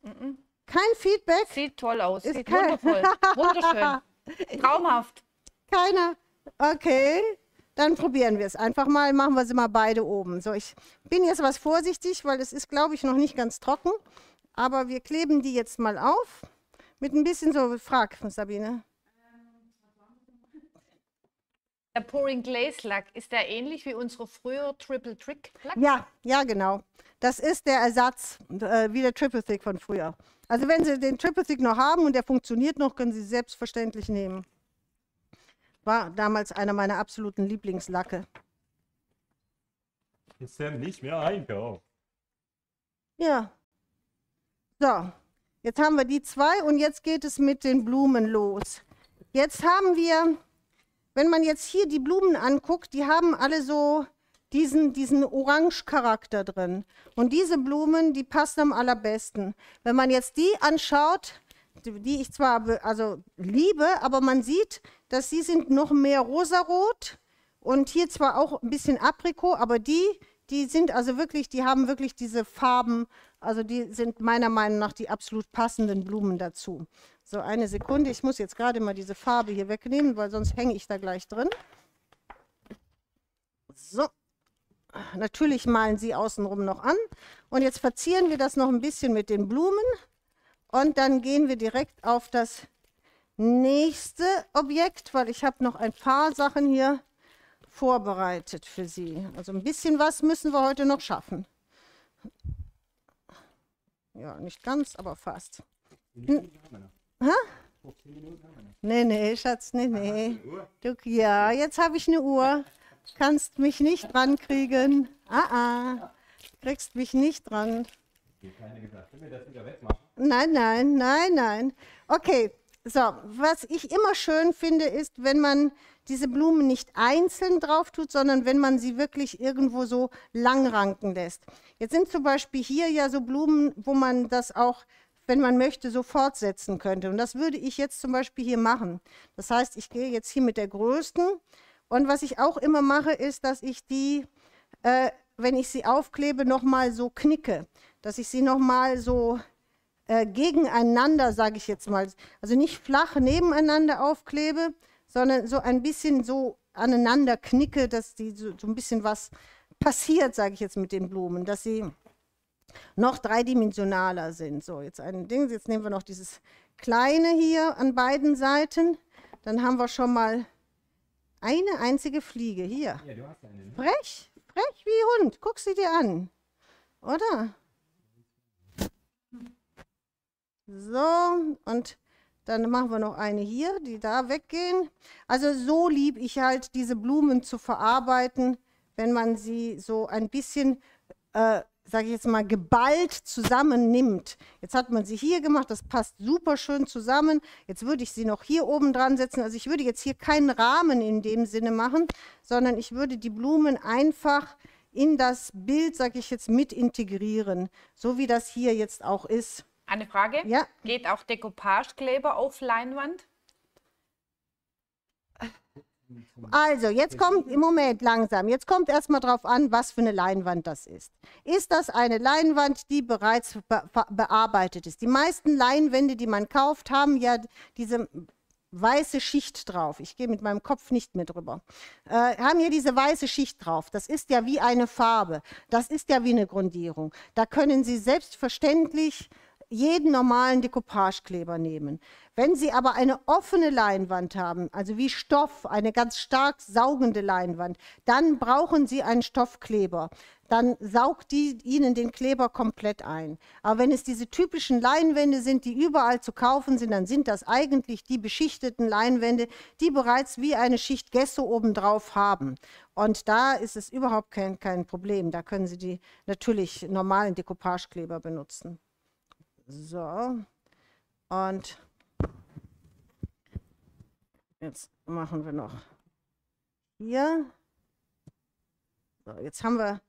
Mm Kein Feedback? Sieht toll aus. Ist Sieht wundervoll. Wunderschön. Traumhaft. Keiner. Okay. Dann probieren wir es einfach mal. Machen wir sie mal beide oben. So, ich bin jetzt was vorsichtig, weil es ist, glaube ich, noch nicht ganz trocken. Aber wir kleben die jetzt mal auf. Mit ein bisschen so, frag, Sabine. Der Pouring Glaze Lack, ist der ähnlich wie unsere frühere Triple Trick Lack? Ja, ja, genau. Das ist der Ersatz, äh, wie der Triple Thick von früher. Also wenn Sie den Triple Thick noch haben und der funktioniert noch, können Sie selbstverständlich nehmen. War damals einer meiner absoluten Lieblingslacke. Ist Sam nicht mehr einkauft. Ja. So, jetzt haben wir die zwei und jetzt geht es mit den Blumen los. Jetzt haben wir, wenn man jetzt hier die Blumen anguckt, die haben alle so diesen, diesen Orange-Charakter drin. Und diese Blumen, die passen am allerbesten. Wenn man jetzt die anschaut, die ich zwar also liebe, aber man sieht, dass sie sind noch mehr rosarot und hier zwar auch ein bisschen Aprikot, aber die, die sind also wirklich, die haben wirklich diese Farben, also die sind meiner Meinung nach die absolut passenden Blumen dazu. So, eine Sekunde, ich muss jetzt gerade mal diese Farbe hier wegnehmen, weil sonst hänge ich da gleich drin. So, Natürlich malen sie außenrum noch an. Und jetzt verzieren wir das noch ein bisschen mit den Blumen. Und dann gehen wir direkt auf das nächste Objekt, weil ich habe noch ein paar Sachen hier vorbereitet für Sie. Also ein bisschen was müssen wir heute noch schaffen. Ja, nicht ganz, aber fast. Hm. Nee, nee, Schatz, nee, nee. Du, ja, jetzt habe ich eine Uhr. Kannst mich nicht dran kriegen. Ah, ah. Kriegst mich nicht dran. Nein, nein, nein, nein. Okay, so, was ich immer schön finde, ist, wenn man diese Blumen nicht einzeln drauf tut, sondern wenn man sie wirklich irgendwo so lang ranken lässt. Jetzt sind zum Beispiel hier ja so Blumen, wo man das auch, wenn man möchte, so fortsetzen könnte. Und das würde ich jetzt zum Beispiel hier machen. Das heißt, ich gehe jetzt hier mit der größten und was ich auch immer mache, ist, dass ich die, äh, wenn ich sie aufklebe, nochmal so knicke. Dass ich sie nochmal so äh, gegeneinander, sage ich jetzt mal, also nicht flach nebeneinander aufklebe, sondern so ein bisschen so aneinander knicke, dass die so, so ein bisschen was passiert, sage ich jetzt mit den Blumen, dass sie noch dreidimensionaler sind. So, jetzt ein Ding, jetzt nehmen wir noch dieses kleine hier an beiden Seiten. Dann haben wir schon mal eine einzige Fliege hier. Ja, du hast eine, ne? Frech, frech wie Hund. Guck sie dir an. Oder? So, und dann machen wir noch eine hier, die da weggehen. Also so lieb ich halt diese Blumen zu verarbeiten, wenn man sie so ein bisschen äh, sage ich jetzt mal, geballt zusammennimmt. Jetzt hat man sie hier gemacht, das passt super schön zusammen. Jetzt würde ich sie noch hier oben dran setzen. Also ich würde jetzt hier keinen Rahmen in dem Sinne machen, sondern ich würde die Blumen einfach in das Bild, sage ich jetzt, mit integrieren, so wie das hier jetzt auch ist. Eine Frage? Ja. Geht auch Decoupagekleber auf Leinwand? Also, jetzt kommt im Moment langsam, jetzt kommt erstmal drauf an, was für eine Leinwand das ist. Ist das eine Leinwand, die bereits be bearbeitet ist? Die meisten Leinwände, die man kauft, haben ja diese weiße Schicht drauf. Ich gehe mit meinem Kopf nicht mehr drüber. Äh, haben hier diese weiße Schicht drauf. Das ist ja wie eine Farbe. Das ist ja wie eine Grundierung. Da können Sie selbstverständlich jeden normalen Decoupagekleber nehmen. Wenn Sie aber eine offene Leinwand haben, also wie Stoff, eine ganz stark saugende Leinwand, dann brauchen Sie einen Stoffkleber. Dann saugt die Ihnen den Kleber komplett ein. Aber wenn es diese typischen Leinwände sind, die überall zu kaufen sind, dann sind das eigentlich die beschichteten Leinwände, die bereits wie eine Schicht Gesso obendrauf haben. Und da ist es überhaupt kein, kein Problem. Da können Sie die natürlich normalen Decoupagekleber benutzen. So. Und jetzt machen wir noch hier. So, jetzt haben wir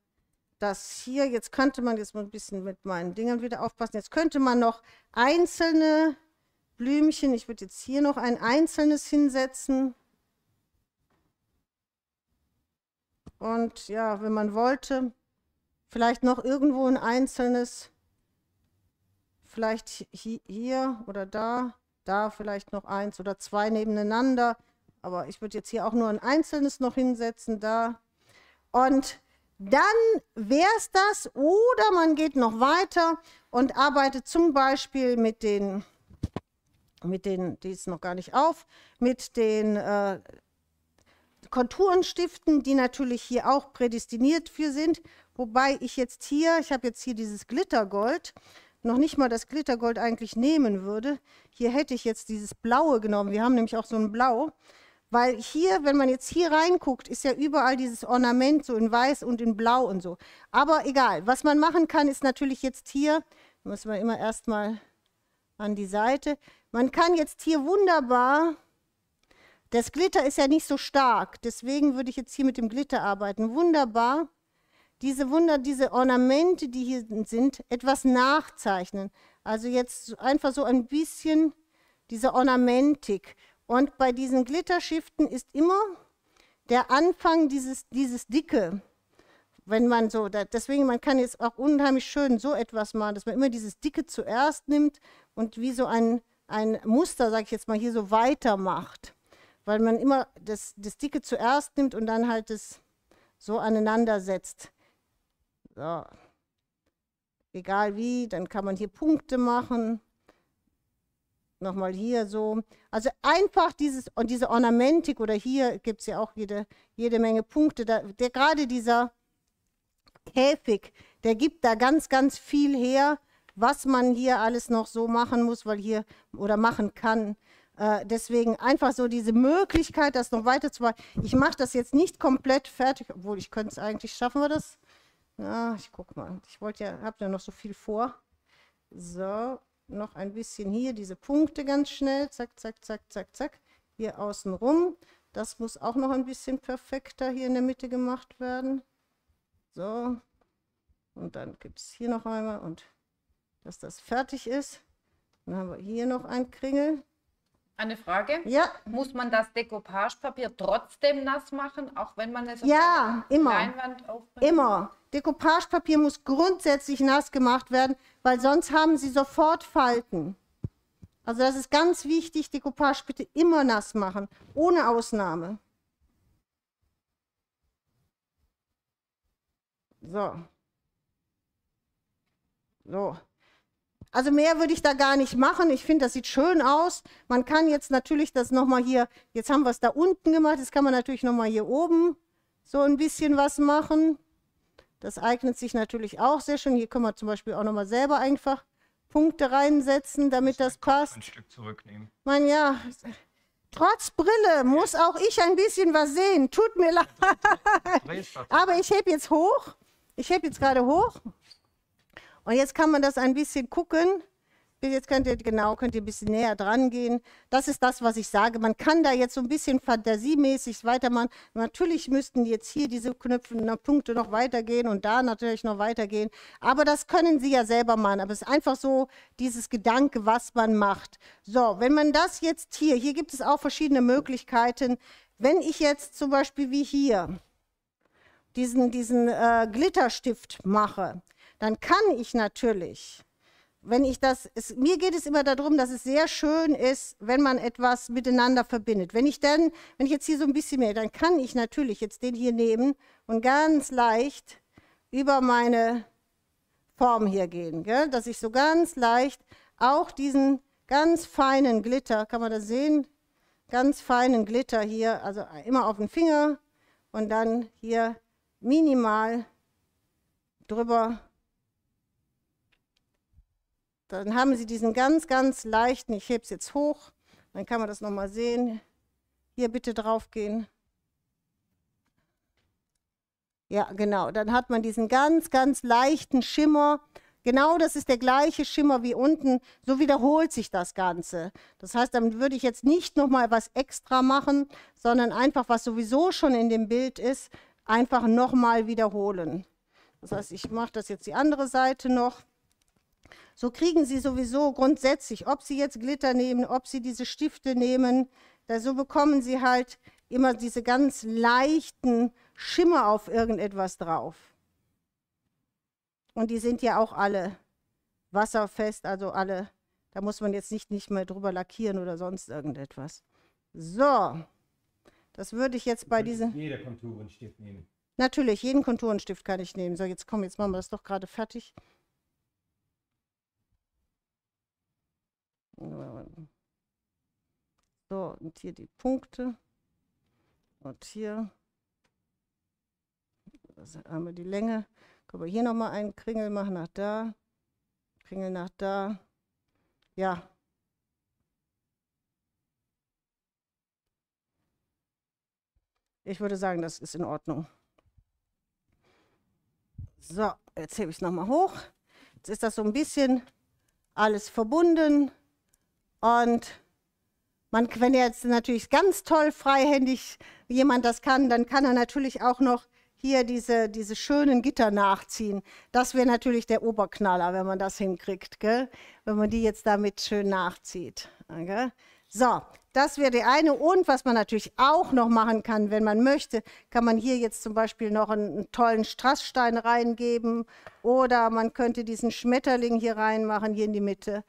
das hier. Jetzt könnte man jetzt mal ein bisschen mit meinen Dingern wieder aufpassen. Jetzt könnte man noch einzelne Blümchen, ich würde jetzt hier noch ein einzelnes hinsetzen. Und ja, wenn man wollte, vielleicht noch irgendwo ein einzelnes vielleicht hier oder da, da vielleicht noch eins oder zwei nebeneinander. Aber ich würde jetzt hier auch nur ein einzelnes noch hinsetzen, da. Und dann wäre es das. Oder man geht noch weiter und arbeitet zum Beispiel mit den, mit den, die ist noch gar nicht auf, mit den äh, Konturenstiften, die natürlich hier auch prädestiniert für sind. Wobei ich jetzt hier, ich habe jetzt hier dieses Glittergold, noch nicht mal das Glittergold eigentlich nehmen würde. Hier hätte ich jetzt dieses Blaue genommen. Wir haben nämlich auch so ein Blau. Weil hier, wenn man jetzt hier reinguckt, ist ja überall dieses Ornament so in weiß und in blau und so. Aber egal, was man machen kann, ist natürlich jetzt hier, muss man immer erstmal an die Seite. Man kann jetzt hier wunderbar, das Glitter ist ja nicht so stark, deswegen würde ich jetzt hier mit dem Glitter arbeiten. Wunderbar diese Wunder, diese Ornamente, die hier sind, etwas nachzeichnen. Also jetzt einfach so ein bisschen diese Ornamentik. Und bei diesen Glitterschiften ist immer der Anfang dieses, dieses Dicke. Wenn man so, deswegen, man kann jetzt auch unheimlich schön so etwas machen, dass man immer dieses Dicke zuerst nimmt und wie so ein, ein Muster, sage ich jetzt mal, hier so weitermacht. Weil man immer das, das Dicke zuerst nimmt und dann halt das so aneinander setzt. So. Egal wie, dann kann man hier Punkte machen. Nochmal hier so. Also einfach dieses, und diese Ornamentik oder hier gibt es ja auch jede, jede Menge Punkte. Da, der, gerade dieser Käfig, der gibt da ganz, ganz viel her, was man hier alles noch so machen muss, weil hier oder machen kann. Äh, deswegen einfach so diese Möglichkeit, das noch weiter zu machen. Ich mache das jetzt nicht komplett fertig, obwohl ich könnte es eigentlich, schaffen wir das? Ja, ich guck mal. Ich wollte ja, habe ja noch so viel vor. So, noch ein bisschen hier diese Punkte ganz schnell. Zack, zack, zack, zack, zack. Hier außen rum. Das muss auch noch ein bisschen perfekter hier in der Mitte gemacht werden. So. Und dann gibt es hier noch einmal und dass das fertig ist. Dann haben wir hier noch ein Kringel. Eine Frage? Ja. Muss man das Dekoupagepapier trotzdem nass machen, auch wenn man es ja, auf immer. Leinwand aufbringt? Immer. Dekoupagepapier muss grundsätzlich nass gemacht werden, weil sonst haben Sie sofort Falten. Also das ist ganz wichtig, Decoupage bitte immer nass machen, ohne Ausnahme. So. So. Also mehr würde ich da gar nicht machen. Ich finde, das sieht schön aus. Man kann jetzt natürlich das nochmal hier, jetzt haben wir es da unten gemacht, jetzt kann man natürlich nochmal hier oben so ein bisschen was machen. Das eignet sich natürlich auch sehr schön. Hier können wir zum Beispiel auch nochmal selber einfach Punkte reinsetzen, damit das passt. Ein Stück zurücknehmen. Man ja, trotz Brille muss auch ich ein bisschen was sehen. Tut mir leid. Aber ich hebe jetzt hoch. Ich hebe jetzt gerade hoch. Und jetzt kann man das ein bisschen gucken. Jetzt könnt ihr, genau, könnt ihr ein bisschen näher dran gehen. Das ist das, was ich sage. Man kann da jetzt so ein bisschen fantasiemäßig weitermachen. Natürlich müssten jetzt hier diese Knöpfe, Punkte noch weitergehen und da natürlich noch weitergehen. Aber das können Sie ja selber machen. Aber es ist einfach so dieses Gedanke, was man macht. So, wenn man das jetzt hier, hier gibt es auch verschiedene Möglichkeiten. Wenn ich jetzt zum Beispiel wie hier diesen, diesen äh, Glitterstift mache, dann kann ich natürlich wenn ich das, es, mir geht es immer darum, dass es sehr schön ist, wenn man etwas miteinander verbindet. Wenn ich dann, wenn ich jetzt hier so ein bisschen mehr, dann kann ich natürlich jetzt den hier nehmen und ganz leicht über meine Form hier gehen, gell? dass ich so ganz leicht auch diesen ganz feinen Glitter, kann man das sehen? Ganz feinen Glitter hier, also immer auf den Finger und dann hier minimal drüber dann haben Sie diesen ganz, ganz leichten, ich hebe es jetzt hoch, dann kann man das nochmal sehen. Hier bitte drauf gehen. Ja, genau. Dann hat man diesen ganz, ganz leichten Schimmer. Genau das ist der gleiche Schimmer wie unten. So wiederholt sich das Ganze. Das heißt, dann würde ich jetzt nicht nochmal was extra machen, sondern einfach, was sowieso schon in dem Bild ist, einfach nochmal wiederholen. Das heißt, ich mache das jetzt die andere Seite noch. So kriegen Sie sowieso grundsätzlich, ob Sie jetzt Glitter nehmen, ob Sie diese Stifte nehmen, da so bekommen Sie halt immer diese ganz leichten Schimmer auf irgendetwas drauf. Und die sind ja auch alle wasserfest, also alle, da muss man jetzt nicht, nicht mehr drüber lackieren oder sonst irgendetwas. So, das würde ich jetzt bei diesen... Jeder Konturenstift nehmen. Natürlich, jeden Konturenstift kann ich nehmen. So, jetzt komm, jetzt machen wir das doch gerade fertig. So, und hier die Punkte. Und hier das haben wir die Länge. Können wir hier nochmal einen Kringel machen nach da. Kringel nach da. Ja. Ich würde sagen, das ist in Ordnung. So, jetzt hebe ich es nochmal hoch. Jetzt ist das so ein bisschen alles verbunden. Und man, wenn jetzt natürlich ganz toll freihändig jemand das kann, dann kann er natürlich auch noch hier diese, diese schönen Gitter nachziehen. Das wäre natürlich der Oberknaller, wenn man das hinkriegt, gell? wenn man die jetzt damit schön nachzieht. Gell? So, das wäre die eine. Und was man natürlich auch noch machen kann, wenn man möchte, kann man hier jetzt zum Beispiel noch einen, einen tollen Strassstein reingeben oder man könnte diesen Schmetterling hier reinmachen, hier in die Mitte.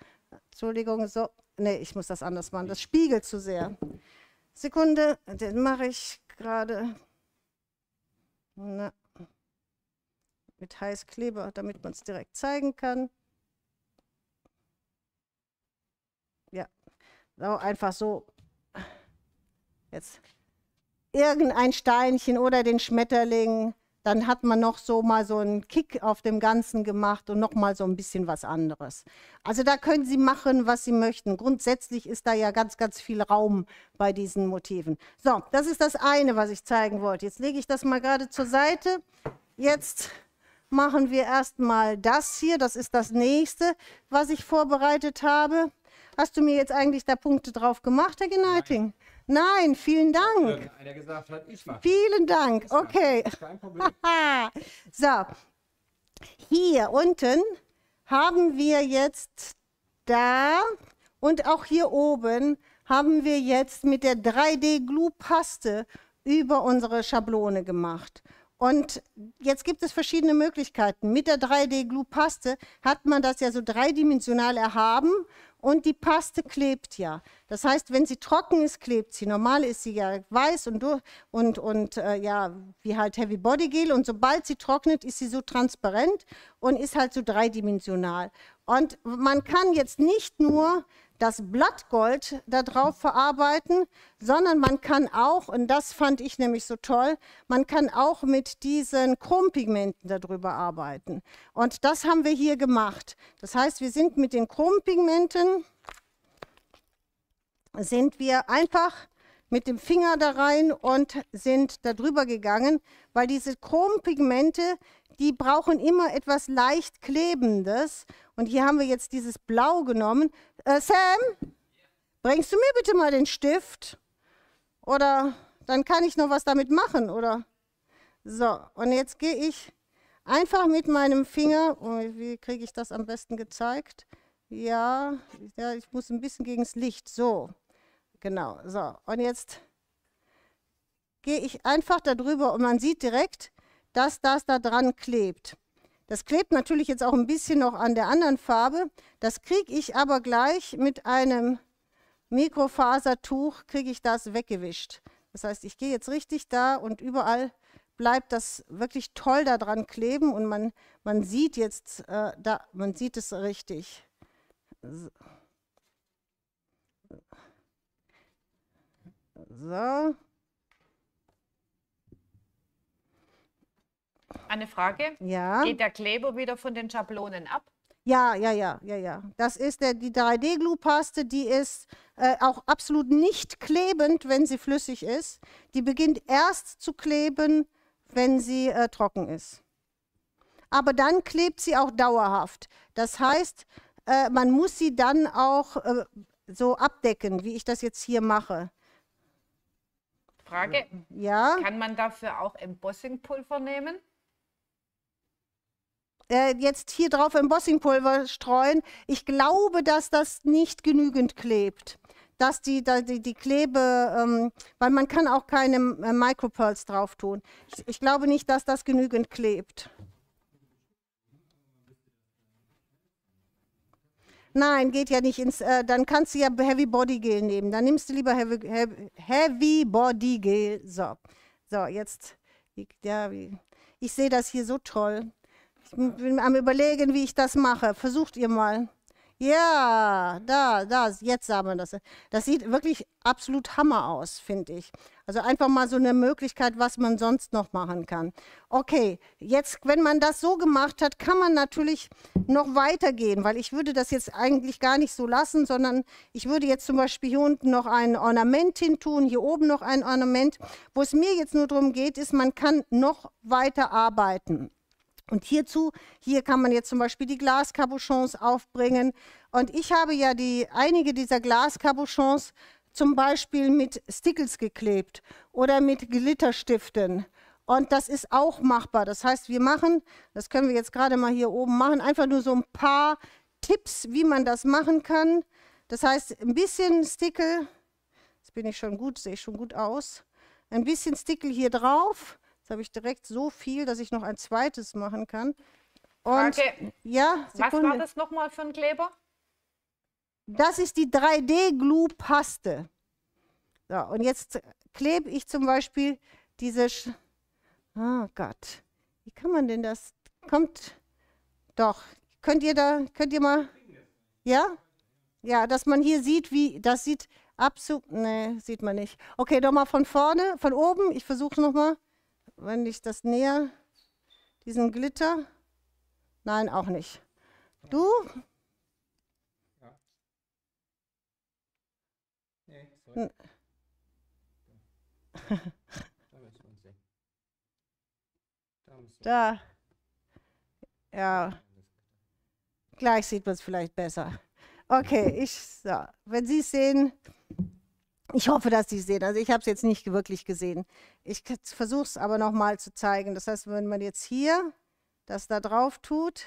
Entschuldigung, so, Nee, ich muss das anders machen. Das spiegelt zu sehr. Sekunde, den mache ich gerade mit Heißkleber, damit man es direkt zeigen kann. Ja, so einfach so. Jetzt irgendein Steinchen oder den Schmetterling dann hat man noch so mal so einen Kick auf dem Ganzen gemacht und noch mal so ein bisschen was anderes. Also da können Sie machen, was Sie möchten. Grundsätzlich ist da ja ganz, ganz viel Raum bei diesen Motiven. So, das ist das eine, was ich zeigen wollte. Jetzt lege ich das mal gerade zur Seite. Jetzt machen wir erstmal das hier. Das ist das nächste, was ich vorbereitet habe. Hast du mir jetzt eigentlich da Punkte drauf gemacht, Herr Geneiting? Nein, vielen Dank. Einer gesagt hat, ich mache. Vielen Dank. Okay. Kein Problem. so, hier unten haben wir jetzt da und auch hier oben haben wir jetzt mit der 3D-Glue-Paste über unsere Schablone gemacht. Und jetzt gibt es verschiedene Möglichkeiten. Mit der 3D-Glue-Paste hat man das ja so dreidimensional erhaben und die Paste klebt ja. Das heißt, wenn sie trocken ist, klebt sie. Normal ist sie ja weiß und, und, und äh, ja, wie halt Heavy Body Gel und sobald sie trocknet, ist sie so transparent und ist halt so dreidimensional. Und man kann jetzt nicht nur das Blattgold darauf verarbeiten, sondern man kann auch, und das fand ich nämlich so toll, man kann auch mit diesen Chrompigmenten darüber arbeiten. Und das haben wir hier gemacht. Das heißt, wir sind mit den Chrompigmenten, sind wir einfach mit dem Finger da rein und sind darüber gegangen, weil diese Chrompigmente, die brauchen immer etwas leicht Klebendes. Und hier haben wir jetzt dieses Blau genommen. Äh, Sam, bringst du mir bitte mal den Stift? Oder dann kann ich noch was damit machen, oder? So, und jetzt gehe ich einfach mit meinem Finger, oh, wie kriege ich das am besten gezeigt? Ja, ja, ich muss ein bisschen gegen das Licht, so. Genau, so. Und jetzt gehe ich einfach darüber und man sieht direkt, dass das da dran klebt. Das klebt natürlich jetzt auch ein bisschen noch an der anderen Farbe. Das kriege ich aber gleich mit einem Mikrofasertuch, kriege ich das weggewischt. Das heißt, ich gehe jetzt richtig da und überall bleibt das wirklich toll da dran kleben und man, man sieht jetzt, äh, da, man sieht es richtig. So. So. Eine Frage. Ja. Geht der Kleber wieder von den Schablonen ab? Ja, ja, ja, ja, ja. Das ist der, die 3D-Glue-Paste, die ist äh, auch absolut nicht klebend, wenn sie flüssig ist. Die beginnt erst zu kleben, wenn sie äh, trocken ist. Aber dann klebt sie auch dauerhaft. Das heißt, äh, man muss sie dann auch äh, so abdecken, wie ich das jetzt hier mache. Frage. Ja. Kann man dafür auch Embossingpulver nehmen? Äh, jetzt hier drauf Embossingpulver streuen. Ich glaube, dass das nicht genügend klebt. Dass die, die, die Klebe, ähm, weil man kann auch keine äh, Micropearls drauf tun. Ich, ich glaube nicht, dass das genügend klebt. Nein, geht ja nicht ins, äh, dann kannst du ja Heavy Body Gel nehmen. Dann nimmst du lieber Heavy, Heavy, Heavy Body Gel. So, so jetzt, ja, ich sehe das hier so toll. Bin am überlegen, wie ich das mache. Versucht ihr mal. Ja, da, da, jetzt sah man das. Das sieht wirklich absolut Hammer aus, finde ich. Also einfach mal so eine Möglichkeit, was man sonst noch machen kann. Okay, jetzt, wenn man das so gemacht hat, kann man natürlich noch weitergehen, weil ich würde das jetzt eigentlich gar nicht so lassen, sondern ich würde jetzt zum Beispiel hier unten noch ein Ornament hin tun, hier oben noch ein Ornament. Wo es mir jetzt nur darum geht, ist, man kann noch weiter arbeiten. Und hierzu, hier kann man jetzt zum Beispiel die Glaskabochons aufbringen. Und ich habe ja die, einige dieser Glaskabochons zum Beispiel mit Stickles geklebt oder mit Glitterstiften. Und das ist auch machbar. Das heißt, wir machen, das können wir jetzt gerade mal hier oben machen, einfach nur so ein paar Tipps, wie man das machen kann. Das heißt, ein bisschen Stickel, jetzt bin ich schon gut, sehe ich schon gut aus, ein bisschen Stickel hier drauf. Jetzt habe ich direkt so viel, dass ich noch ein zweites machen kann. Und Frage, ja, Sekunde. was war das nochmal für ein Kleber? Das ist die 3D-Glue-Paste. So, und jetzt klebe ich zum Beispiel diese. Sch oh Gott, wie kann man denn das? Kommt doch. Könnt ihr da, könnt ihr mal. Ja? Ja, dass man hier sieht, wie. Das sieht absolut. Nee, sieht man nicht. Okay, doch mal von vorne, von oben. Ich versuche nochmal. Wenn ich das näher. Diesen Glitter. Nein, auch nicht. Du? Da. Ja. Gleich sieht man es vielleicht besser. Okay, ich, so. wenn Sie es sehen, ich hoffe, dass Sie es sehen. Also ich habe es jetzt nicht wirklich gesehen. Ich versuche es aber nochmal zu zeigen. Das heißt, wenn man jetzt hier das da drauf tut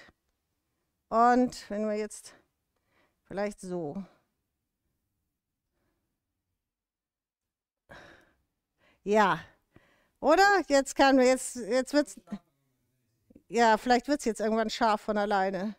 und wenn wir jetzt vielleicht so. Ja, Oder? Jetzt kann jetzt, jetzt wird's. Ja, vielleicht wird es jetzt irgendwann scharf von alleine.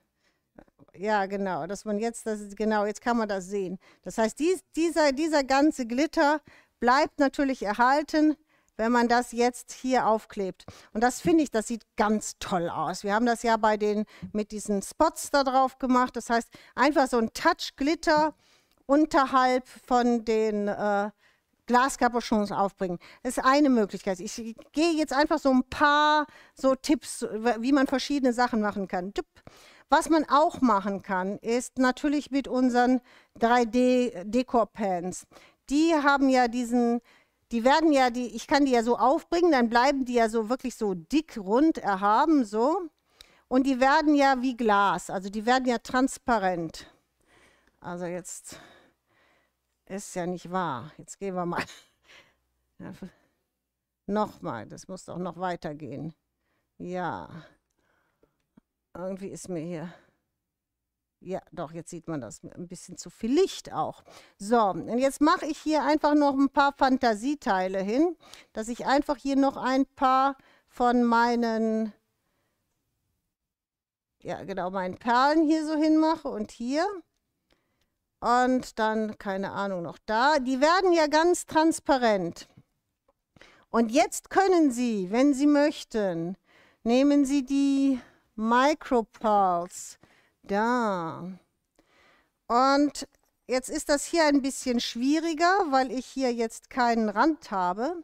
Ja, genau, dass man jetzt, das genau, jetzt kann man das sehen. Das heißt, dies, dieser, dieser ganze Glitter bleibt natürlich erhalten, wenn man das jetzt hier aufklebt. Und das finde ich, das sieht ganz toll aus. Wir haben das ja bei den, mit diesen Spots da drauf gemacht. Das heißt, einfach so ein Touch Glitter unterhalb von den äh, Glaskapuchons aufbringen. Das ist eine Möglichkeit. Ich gehe jetzt einfach so ein paar so Tipps, wie man verschiedene Sachen machen kann. Was man auch machen kann, ist natürlich mit unseren 3D-Dekor-Pans. Die haben ja diesen, die werden ja, die, ich kann die ja so aufbringen, dann bleiben die ja so wirklich so dick, rund, erhaben, so. Und die werden ja wie Glas, also die werden ja transparent. Also jetzt ist ja nicht wahr. Jetzt gehen wir mal. Nochmal, das muss doch noch weitergehen. Ja. Irgendwie ist mir hier. Ja, doch, jetzt sieht man das. Ein bisschen zu viel Licht auch. So, und jetzt mache ich hier einfach noch ein paar Fantasieteile hin, dass ich einfach hier noch ein paar von meinen, ja genau, meinen Perlen hier so hinmache und hier. Und dann, keine Ahnung, noch da. Die werden ja ganz transparent. Und jetzt können Sie, wenn Sie möchten, nehmen Sie die Micropulse. Da. Und jetzt ist das hier ein bisschen schwieriger, weil ich hier jetzt keinen Rand habe.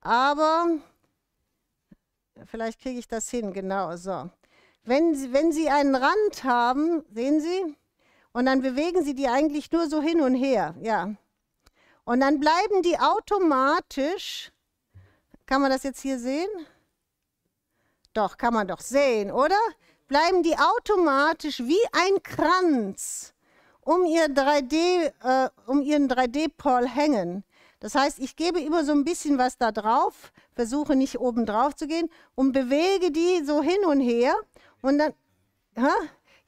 Aber vielleicht kriege ich das hin, genau so. Wenn Sie, wenn Sie einen Rand haben, sehen Sie, und dann bewegen Sie die eigentlich nur so hin und her, ja. Und dann bleiben die automatisch, kann man das jetzt hier sehen? Doch, kann man doch sehen, oder? Bleiben die automatisch wie ein Kranz um, ihr 3D, äh, um ihren 3D-Pol hängen. Das heißt, ich gebe immer so ein bisschen was da drauf, versuche nicht oben drauf zu gehen und bewege die so hin und her. Und dann, hä?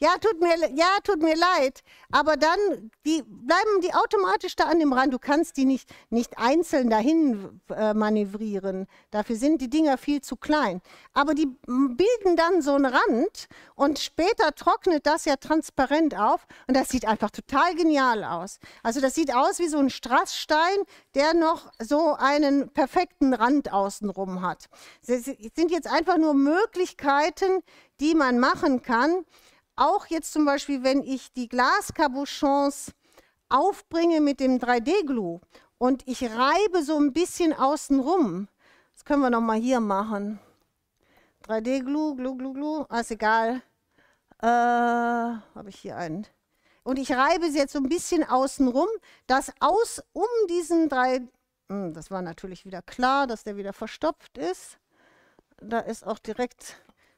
Ja, tut mir, ja, tut mir leid. Aber dann die, bleiben die automatisch da an dem Rand. Du kannst die nicht, nicht einzeln dahin äh, manövrieren. Dafür sind die Dinger viel zu klein. Aber die bilden dann so einen Rand und später trocknet das ja transparent auf und das sieht einfach total genial aus. Also das sieht aus wie so ein Strassstein, der noch so einen perfekten Rand außenrum hat. Es sind jetzt einfach nur Möglichkeiten, die man machen kann, auch jetzt zum Beispiel, wenn ich die Glaskabochons aufbringe mit dem 3D-Glue und ich reibe so ein bisschen außenrum, das können wir noch mal hier machen. 3D-Glue, Glue, Glue, Glue, ah, ist egal. Äh, Habe ich hier einen. Und ich reibe sie jetzt so ein bisschen außenrum, dass aus um diesen drei, hm, das war natürlich wieder klar, dass der wieder verstopft ist. Da ist auch direkt,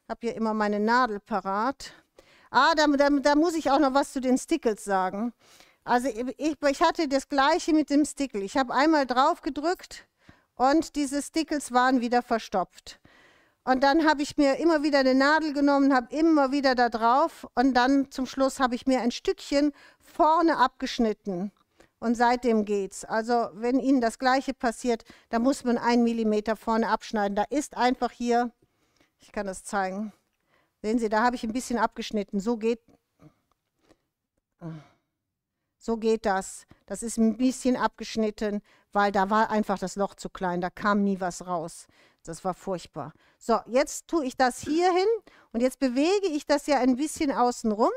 habe hier immer meine Nadel parat. Ah, da, da, da, muss ich auch noch was zu den Stickles sagen. Also ich, ich hatte das gleiche mit dem Stickle. Ich habe einmal drauf gedrückt und diese Stickles waren wieder verstopft. Und dann habe ich mir immer wieder eine Nadel genommen, habe immer wieder da drauf und dann zum Schluss habe ich mir ein Stückchen vorne abgeschnitten. Und seitdem geht's. Also wenn Ihnen das Gleiche passiert, da muss man einen Millimeter vorne abschneiden. Da ist einfach hier, ich kann das zeigen, Sehen Sie, da habe ich ein bisschen abgeschnitten. So geht, so geht das. Das ist ein bisschen abgeschnitten, weil da war einfach das Loch zu klein. Da kam nie was raus. Das war furchtbar. So, jetzt tue ich das hier hin und jetzt bewege ich das ja ein bisschen außenrum.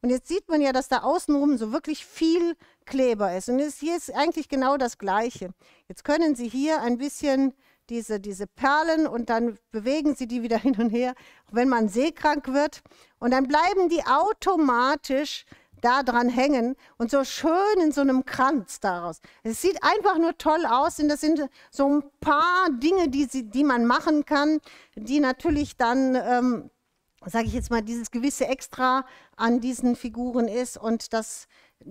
Und jetzt sieht man ja, dass da außenrum so wirklich viel Kleber ist. Und hier ist eigentlich genau das Gleiche. Jetzt können Sie hier ein bisschen diese, diese Perlen und dann bewegen sie die wieder hin und her, wenn man seekrank wird. Und dann bleiben die automatisch da dran hängen und so schön in so einem Kranz daraus. Es sieht einfach nur toll aus und das sind so ein paar Dinge, die, sie, die man machen kann, die natürlich dann, ähm, sage ich jetzt mal, dieses gewisse Extra an diesen Figuren ist und das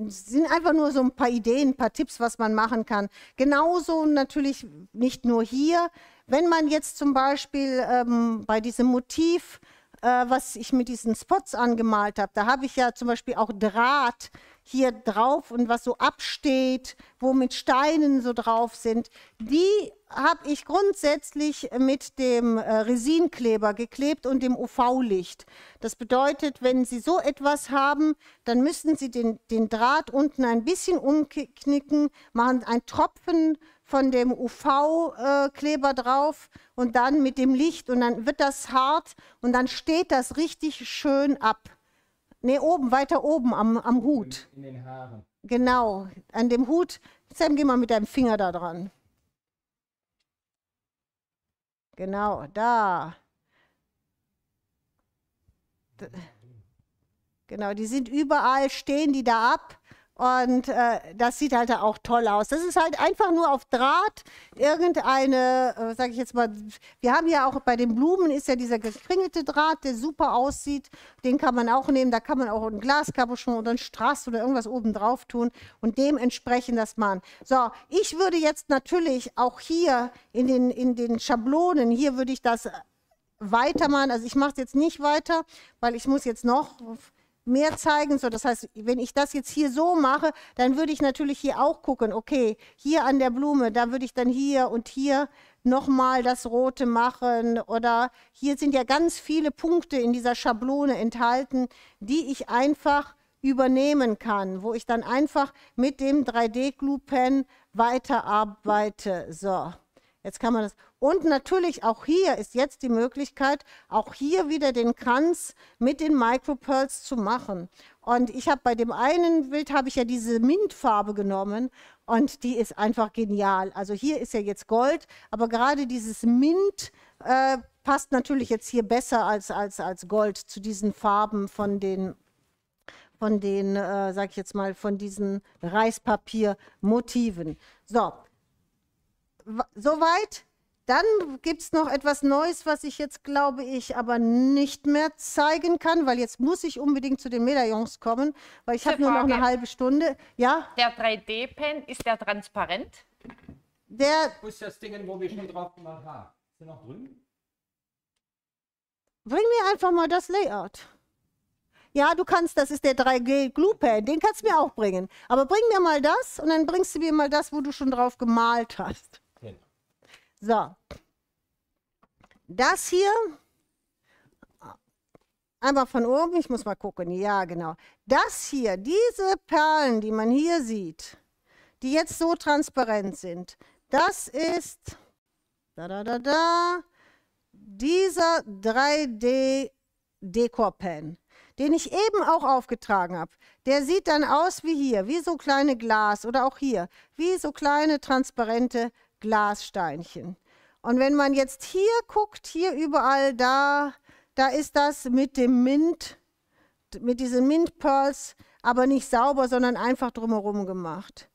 sind einfach nur so ein paar Ideen, ein paar Tipps, was man machen kann. Genauso natürlich nicht nur hier. Wenn man jetzt zum Beispiel ähm, bei diesem Motiv äh, was ich mit diesen Spots angemalt habe. Da habe ich ja zum Beispiel auch Draht hier drauf und was so absteht, wo mit Steinen so drauf sind. Die habe ich grundsätzlich mit dem äh, Resinkleber geklebt und dem UV-Licht. Das bedeutet, wenn Sie so etwas haben, dann müssen Sie den, den Draht unten ein bisschen umknicken, machen einen Tropfen von dem UV-Kleber drauf und dann mit dem Licht und dann wird das hart und dann steht das richtig schön ab. Ne, oben, weiter oben am, am Hut. In, in den Haaren. Genau, an dem Hut. Sam, geh mal mit deinem Finger da dran. Genau, da. Genau, die sind überall, stehen die da ab. Und äh, das sieht halt auch toll aus. Das ist halt einfach nur auf Draht irgendeine, äh, sage ich jetzt mal, wir haben ja auch bei den Blumen ist ja dieser gekringelte Draht, der super aussieht. Den kann man auch nehmen. Da kann man auch ein Glaskapuschon oder ein Strass oder irgendwas oben drauf tun und dementsprechend das machen. So, ich würde jetzt natürlich auch hier in den, in den Schablonen, hier würde ich das weitermachen. Also ich mache es jetzt nicht weiter, weil ich muss jetzt noch mehr zeigen. So, das heißt, wenn ich das jetzt hier so mache, dann würde ich natürlich hier auch gucken, okay, hier an der Blume, da würde ich dann hier und hier nochmal das Rote machen. Oder hier sind ja ganz viele Punkte in dieser Schablone enthalten, die ich einfach übernehmen kann, wo ich dann einfach mit dem 3D-Glue-Pen weiterarbeite. So, jetzt kann man das. Und natürlich auch hier ist jetzt die Möglichkeit, auch hier wieder den Kranz mit den Micropearls zu machen. Und ich habe bei dem einen Bild habe ich ja diese Mintfarbe genommen und die ist einfach genial. Also hier ist ja jetzt Gold, aber gerade dieses Mint äh, passt natürlich jetzt hier besser als, als, als Gold zu diesen Farben von den von den, äh, sag ich jetzt mal, von diesen Reispapiermotiven. So, soweit dann gibt es noch etwas Neues, was ich jetzt, glaube ich, aber nicht mehr zeigen kann, weil jetzt muss ich unbedingt zu den Medaillons kommen, weil ich habe nur noch eine halbe Stunde. Ja? Der 3D-Pen, ist der transparent? Der. Wo ist das Ding, wo wir schon drauf gemacht haben? Ist der noch drüben? Bring mir einfach mal das Layout. Ja, du kannst, das ist der 3G Glue Pen, den kannst du mir auch bringen. Aber bring mir mal das und dann bringst du mir mal das, wo du schon drauf gemalt hast. So. Das hier, einmal von oben, ich muss mal gucken, ja genau. Das hier, diese Perlen, die man hier sieht, die jetzt so transparent sind, das ist, da da da da, dieser 3D Decor Pen, den ich eben auch aufgetragen habe. Der sieht dann aus wie hier, wie so kleine Glas oder auch hier, wie so kleine transparente Glassteinchen. Und wenn man jetzt hier guckt, hier überall da, da ist das mit dem Mint, mit diesen Mint Pearls, aber nicht sauber, sondern einfach drumherum gemacht.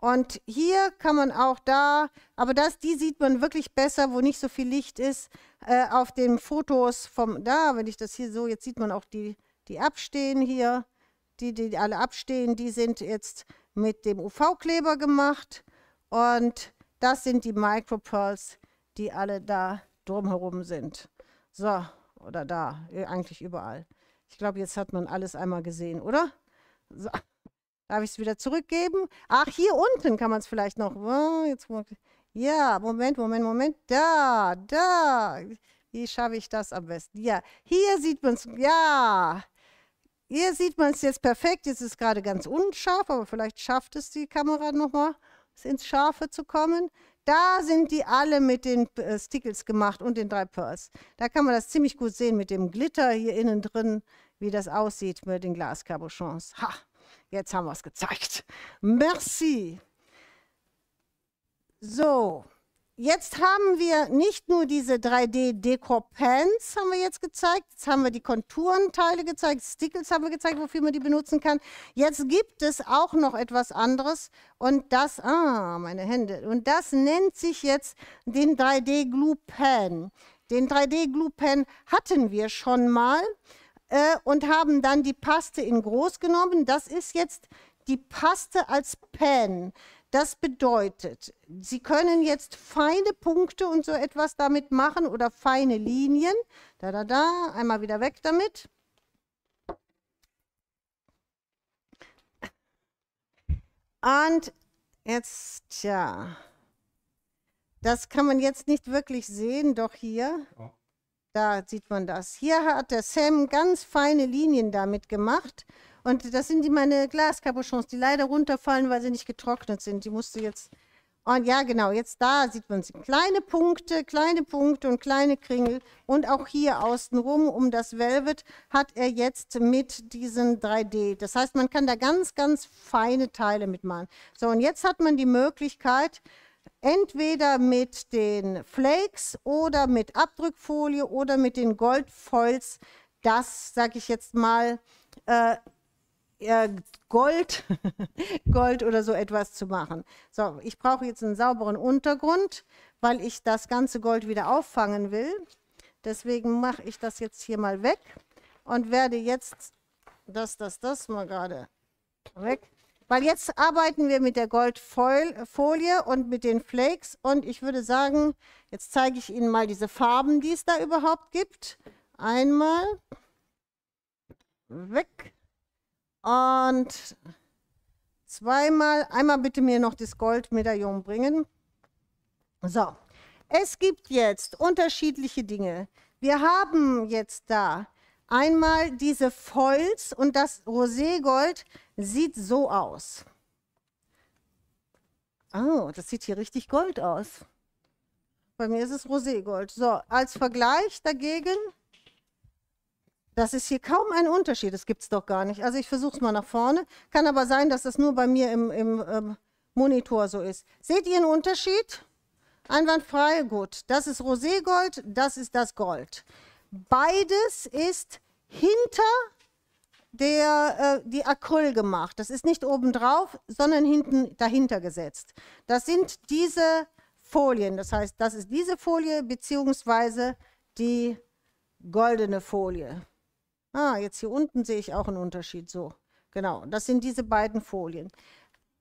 Und hier kann man auch da, aber das, die sieht man wirklich besser, wo nicht so viel Licht ist, äh, auf den Fotos vom, da, wenn ich das hier so, jetzt sieht man auch die, die abstehen hier, die, die alle abstehen, die sind jetzt mit dem UV-Kleber gemacht und das sind die Micropearls, die alle da drumherum sind. So, oder da, äh, eigentlich überall. Ich glaube, jetzt hat man alles einmal gesehen, oder? So. Darf ich es wieder zurückgeben? Ach, hier unten kann man es vielleicht noch. Ja, Moment, Moment, Moment. Da, da. Wie schaffe ich das am besten? Ja, hier sieht man es. Ja, hier sieht man es jetzt perfekt. Jetzt ist es gerade ganz unscharf, aber vielleicht schafft es die Kamera nochmal ins Scharfe zu kommen. Da sind die alle mit den äh, Stickles gemacht und den drei Pearls. Da kann man das ziemlich gut sehen mit dem Glitter hier innen drin, wie das aussieht mit den Glascabochons. Ha, jetzt haben wir es gezeigt. Merci. So, Jetzt haben wir nicht nur diese 3D-Decor-Pens haben wir jetzt gezeigt, jetzt haben wir die Konturenteile gezeigt, Stickles haben wir gezeigt, wofür man die benutzen kann. Jetzt gibt es auch noch etwas anderes und das, ah, meine Hände, und das nennt sich jetzt den 3D-Glue-Pen. Den 3D-Glue-Pen hatten wir schon mal äh, und haben dann die Paste in groß genommen. Das ist jetzt die Paste als Pen. Das bedeutet, Sie können jetzt feine Punkte und so etwas damit machen oder feine Linien. Da, da, da. Einmal wieder weg damit. Und jetzt, tja, das kann man jetzt nicht wirklich sehen, doch hier, Oh. da sieht man das. Hier hat der Sam ganz feine Linien damit gemacht. Und das sind die meine Glaskapuchons, die leider runterfallen, weil sie nicht getrocknet sind. Die musste jetzt. Und ja, genau, jetzt da sieht man sie. Kleine Punkte, kleine Punkte und kleine Kringel. Und auch hier außenrum um das Velvet hat er jetzt mit diesen 3D. Das heißt, man kann da ganz, ganz feine Teile mitmachen. So, und jetzt hat man die Möglichkeit, entweder mit den Flakes oder mit Abdrückfolie oder mit den Goldfoils, das, sage ich jetzt mal, äh, Gold, Gold oder so etwas zu machen. So, ich brauche jetzt einen sauberen Untergrund, weil ich das ganze Gold wieder auffangen will. Deswegen mache ich das jetzt hier mal weg und werde jetzt das, das, das mal gerade weg. Weil jetzt arbeiten wir mit der Goldfolie und mit den Flakes und ich würde sagen, jetzt zeige ich Ihnen mal diese Farben, die es da überhaupt gibt. Einmal weg und zweimal, einmal bitte mir noch das Goldmedaillon bringen. So, es gibt jetzt unterschiedliche Dinge. Wir haben jetzt da einmal diese Foils und das Roségold sieht so aus. Oh, das sieht hier richtig Gold aus. Bei mir ist es Roségold. So, als Vergleich dagegen, das ist hier kaum ein Unterschied. Das gibt es doch gar nicht. Also ich versuche es mal nach vorne. Kann aber sein, dass das nur bei mir im, im ähm, Monitor so ist. Seht ihr einen Unterschied? Einwandfrei, gut. Das ist Roségold, das ist das Gold. Beides ist hinter der, äh, die Acryl gemacht. Das ist nicht obendrauf, sondern hinten dahinter gesetzt. Das sind diese Folien. Das heißt, das ist diese Folie beziehungsweise die goldene Folie. Ah, jetzt hier unten sehe ich auch einen Unterschied. So, genau. Das sind diese beiden Folien.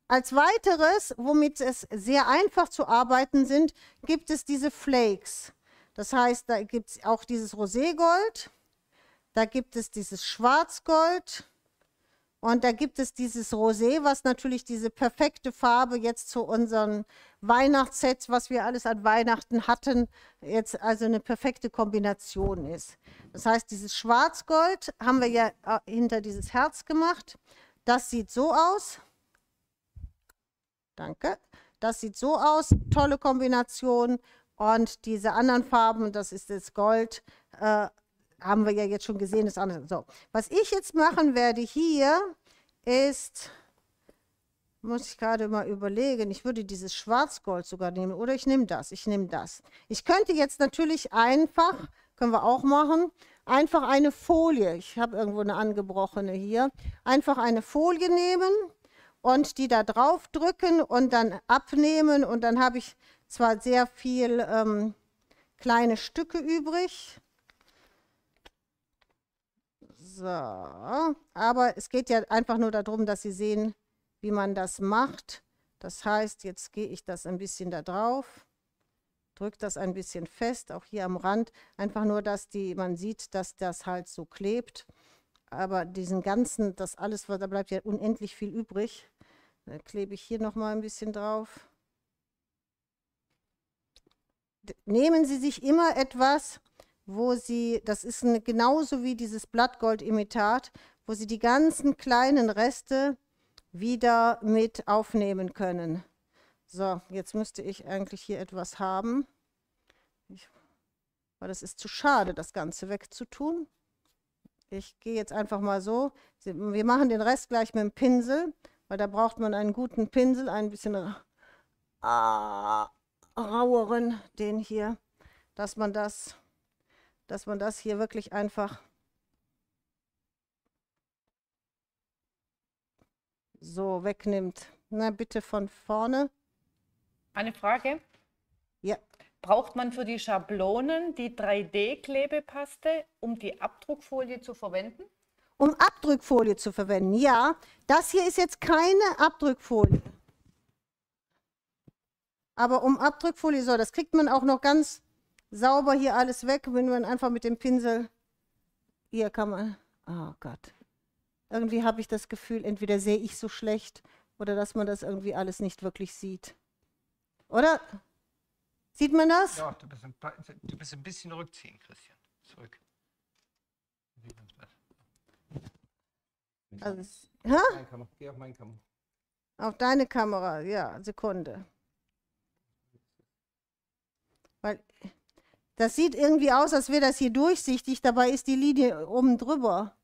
Als weiteres, womit es sehr einfach zu arbeiten sind, gibt es diese Flakes. Das heißt, da gibt es auch dieses Roségold, da gibt es dieses Schwarzgold und da gibt es dieses Rosé, was natürlich diese perfekte Farbe jetzt zu unseren Weihnachtssets, was wir alles an Weihnachten hatten, jetzt also eine perfekte Kombination ist. Das heißt, dieses Schwarzgold haben wir ja äh, hinter dieses Herz gemacht. Das sieht so aus. Danke. Das sieht so aus. Tolle Kombination. Und diese anderen Farben, das ist das Gold, äh, haben wir ja jetzt schon gesehen. Das andere. So. Was ich jetzt machen werde hier ist, muss ich gerade mal überlegen, ich würde dieses Schwarzgold sogar nehmen oder ich nehme das, ich nehme das. Ich könnte jetzt natürlich einfach, können wir auch machen, einfach eine Folie, ich habe irgendwo eine angebrochene hier, einfach eine Folie nehmen und die da drauf drücken und dann abnehmen und dann habe ich zwar sehr viel ähm, kleine Stücke übrig, so, aber es geht ja einfach nur darum, dass Sie sehen, wie man das macht. Das heißt, jetzt gehe ich das ein bisschen da drauf, drücke das ein bisschen fest, auch hier am Rand, einfach nur, dass die, man sieht, dass das halt so klebt. Aber diesen ganzen, das alles, da bleibt ja unendlich viel übrig. Da klebe ich hier nochmal ein bisschen drauf. Nehmen Sie sich immer etwas, wo Sie, das ist eine, genauso wie dieses Blattgold-Imitat, wo Sie die ganzen kleinen Reste wieder mit aufnehmen können. So, jetzt müsste ich eigentlich hier etwas haben. Ich, weil das ist zu schade, das Ganze wegzutun. Ich gehe jetzt einfach mal so. Wir machen den Rest gleich mit dem Pinsel, weil da braucht man einen guten Pinsel, ein bisschen ah, raueren, den hier, dass man das dass man das hier wirklich einfach so wegnimmt. Na, bitte von vorne. Eine Frage. Ja. Braucht man für die Schablonen die 3D-Klebepaste, um die Abdruckfolie zu verwenden? Um Abdruckfolie zu verwenden, ja. Das hier ist jetzt keine Abdruckfolie. Aber um Abdruckfolie, so, das kriegt man auch noch ganz sauber hier alles weg, wenn man einfach mit dem Pinsel, hier kann man, oh Gott. Irgendwie habe ich das Gefühl, entweder sehe ich so schlecht oder dass man das irgendwie alles nicht wirklich sieht. Oder? Sieht man das? Ja, du bist, ein, paar- du bist ein bisschen rückziehen, Christian. Zurück. Also, auf Kamera. Auf deine Kamera, ja, Sekunde. Weil das sieht irgendwie aus, als wäre das hier durchsichtig, dabei ist die Linie oben drüber.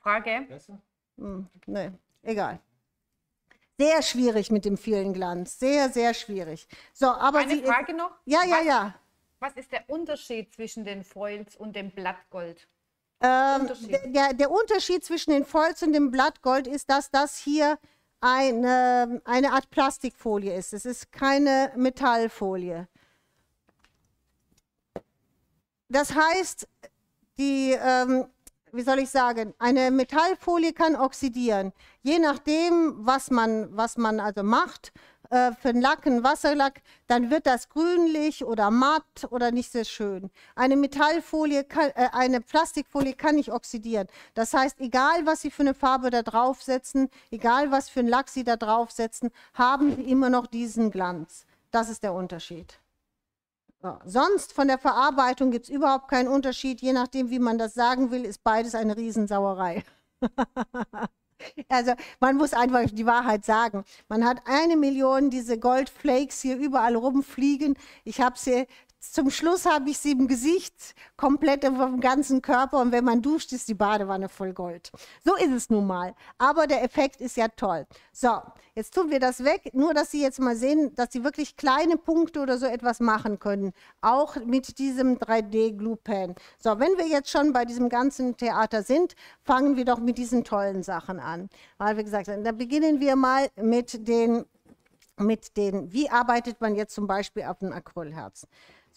Frage. Besser? Hm, nee, egal. Sehr schwierig mit dem vielen Glanz. Sehr, sehr schwierig. So, aber Eine sie. Frage noch. Ja, ja, was, ja. Was ist der Unterschied zwischen den Foils und dem Blattgold? Ähm, Unterschied? der, der, Unterschied zwischen den Volz und dem Blattgold ist, dass das hier eine, eine Art Plastikfolie ist. Es ist keine Metallfolie. Das heißt, die, ähm, wie soll ich sagen, eine Metallfolie kann oxidieren. Je nachdem, was man, was man also macht, äh, für einen Lack, einen Wasserlack, dann wird das grünlich oder matt oder nicht sehr schön. Eine Metallfolie, kann, äh, eine Plastikfolie kann nicht oxidieren. Das heißt, egal was Sie für eine Farbe da draufsetzen, egal was für einen Lack Sie da draufsetzen, haben Sie immer noch diesen Glanz. Das ist der Unterschied. Ja, sonst von der Verarbeitung gibt es überhaupt keinen Unterschied. Je nachdem, wie man das sagen will, ist beides eine Riesensauerei. also man muss einfach die Wahrheit sagen. Man hat eine Million diese Goldflakes hier überall rumfliegen. Ich habe sie, zum Schluss habe ich sie im Gesicht, komplett dem ganzen Körper. Und wenn man duscht, ist die Badewanne voll Gold. So ist es nun mal. Aber der Effekt ist ja toll. So, jetzt tun wir das weg. Nur, dass Sie jetzt mal sehen, dass Sie wirklich kleine Punkte oder so etwas machen können. Auch mit diesem 3D-Glue-Pen. So, wenn wir jetzt schon bei diesem ganzen Theater sind, fangen wir doch mit diesen tollen Sachen an. Weil wir gesagt haben, da beginnen wir mal mit den mit den, wie arbeitet man jetzt zum Beispiel auf einem Acrylherz?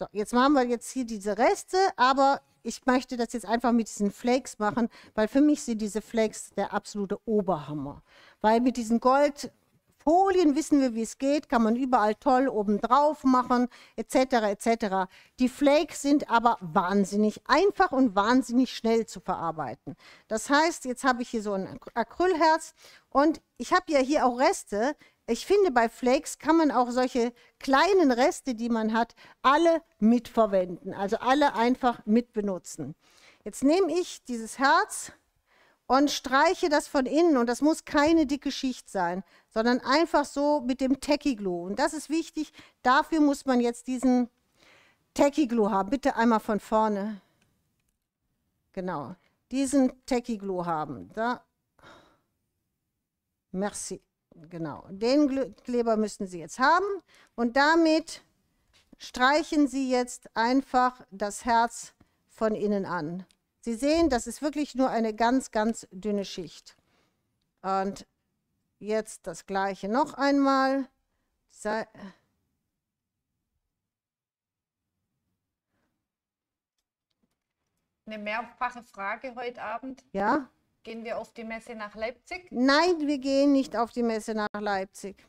So, jetzt machen wir jetzt hier diese Reste, aber ich möchte das jetzt einfach mit diesen Flakes machen, weil für mich sind diese Flakes der absolute Oberhammer. Weil mit diesen Goldfolien wissen wir, wie es geht, kann man überall toll oben drauf machen, etc. etc. Die Flakes sind aber wahnsinnig einfach und wahnsinnig schnell zu verarbeiten. Das heißt, jetzt habe ich hier so ein Acrylherz und ich habe ja hier auch Reste. Ich finde, bei Flakes kann man auch solche kleinen Reste, die man hat, alle mitverwenden. Also alle einfach mitbenutzen. Jetzt nehme ich dieses Herz und streiche das von innen. Und das muss keine dicke Schicht sein, sondern einfach so mit dem Tacky Glue. Und das ist wichtig. Dafür muss man jetzt diesen Tacky Glue haben. Bitte einmal von vorne. Genau. Diesen Tacky Glue haben. Da. Merci. Genau, den Kleber müssen Sie jetzt haben und damit streichen Sie jetzt einfach das Herz von innen an. Sie sehen, das ist wirklich nur eine ganz, ganz dünne Schicht. Und jetzt das gleiche noch einmal. Eine mehrfache Frage heute Abend. Ja? Gehen wir auf die Messe nach Leipzig? Nein, wir gehen nicht auf die Messe nach Leipzig.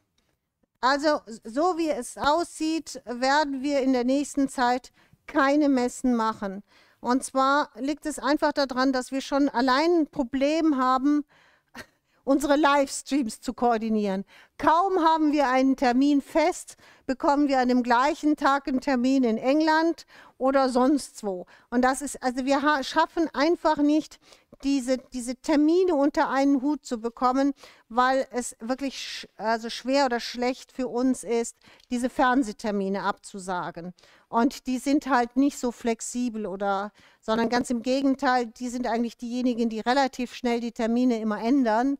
Also, so wie es aussieht, werden wir in der nächsten Zeit keine Messen machen. Und zwar liegt es einfach daran, dass wir schon allein ein Problem haben, unsere Livestreams zu koordinieren. Kaum haben wir einen Termin fest, bekommen wir an dem gleichen Tag einen Termin in England oder sonst wo. Und das ist, also wir ha- schaffen einfach nicht, diese, diese Termine unter einen Hut zu bekommen, weil es wirklich sch also schwer oder schlecht für uns ist, diese Fernsehtermine abzusagen. Und die sind halt nicht so flexibel oder, sondern ganz im Gegenteil, die sind eigentlich diejenigen, die relativ schnell die Termine immer ändern.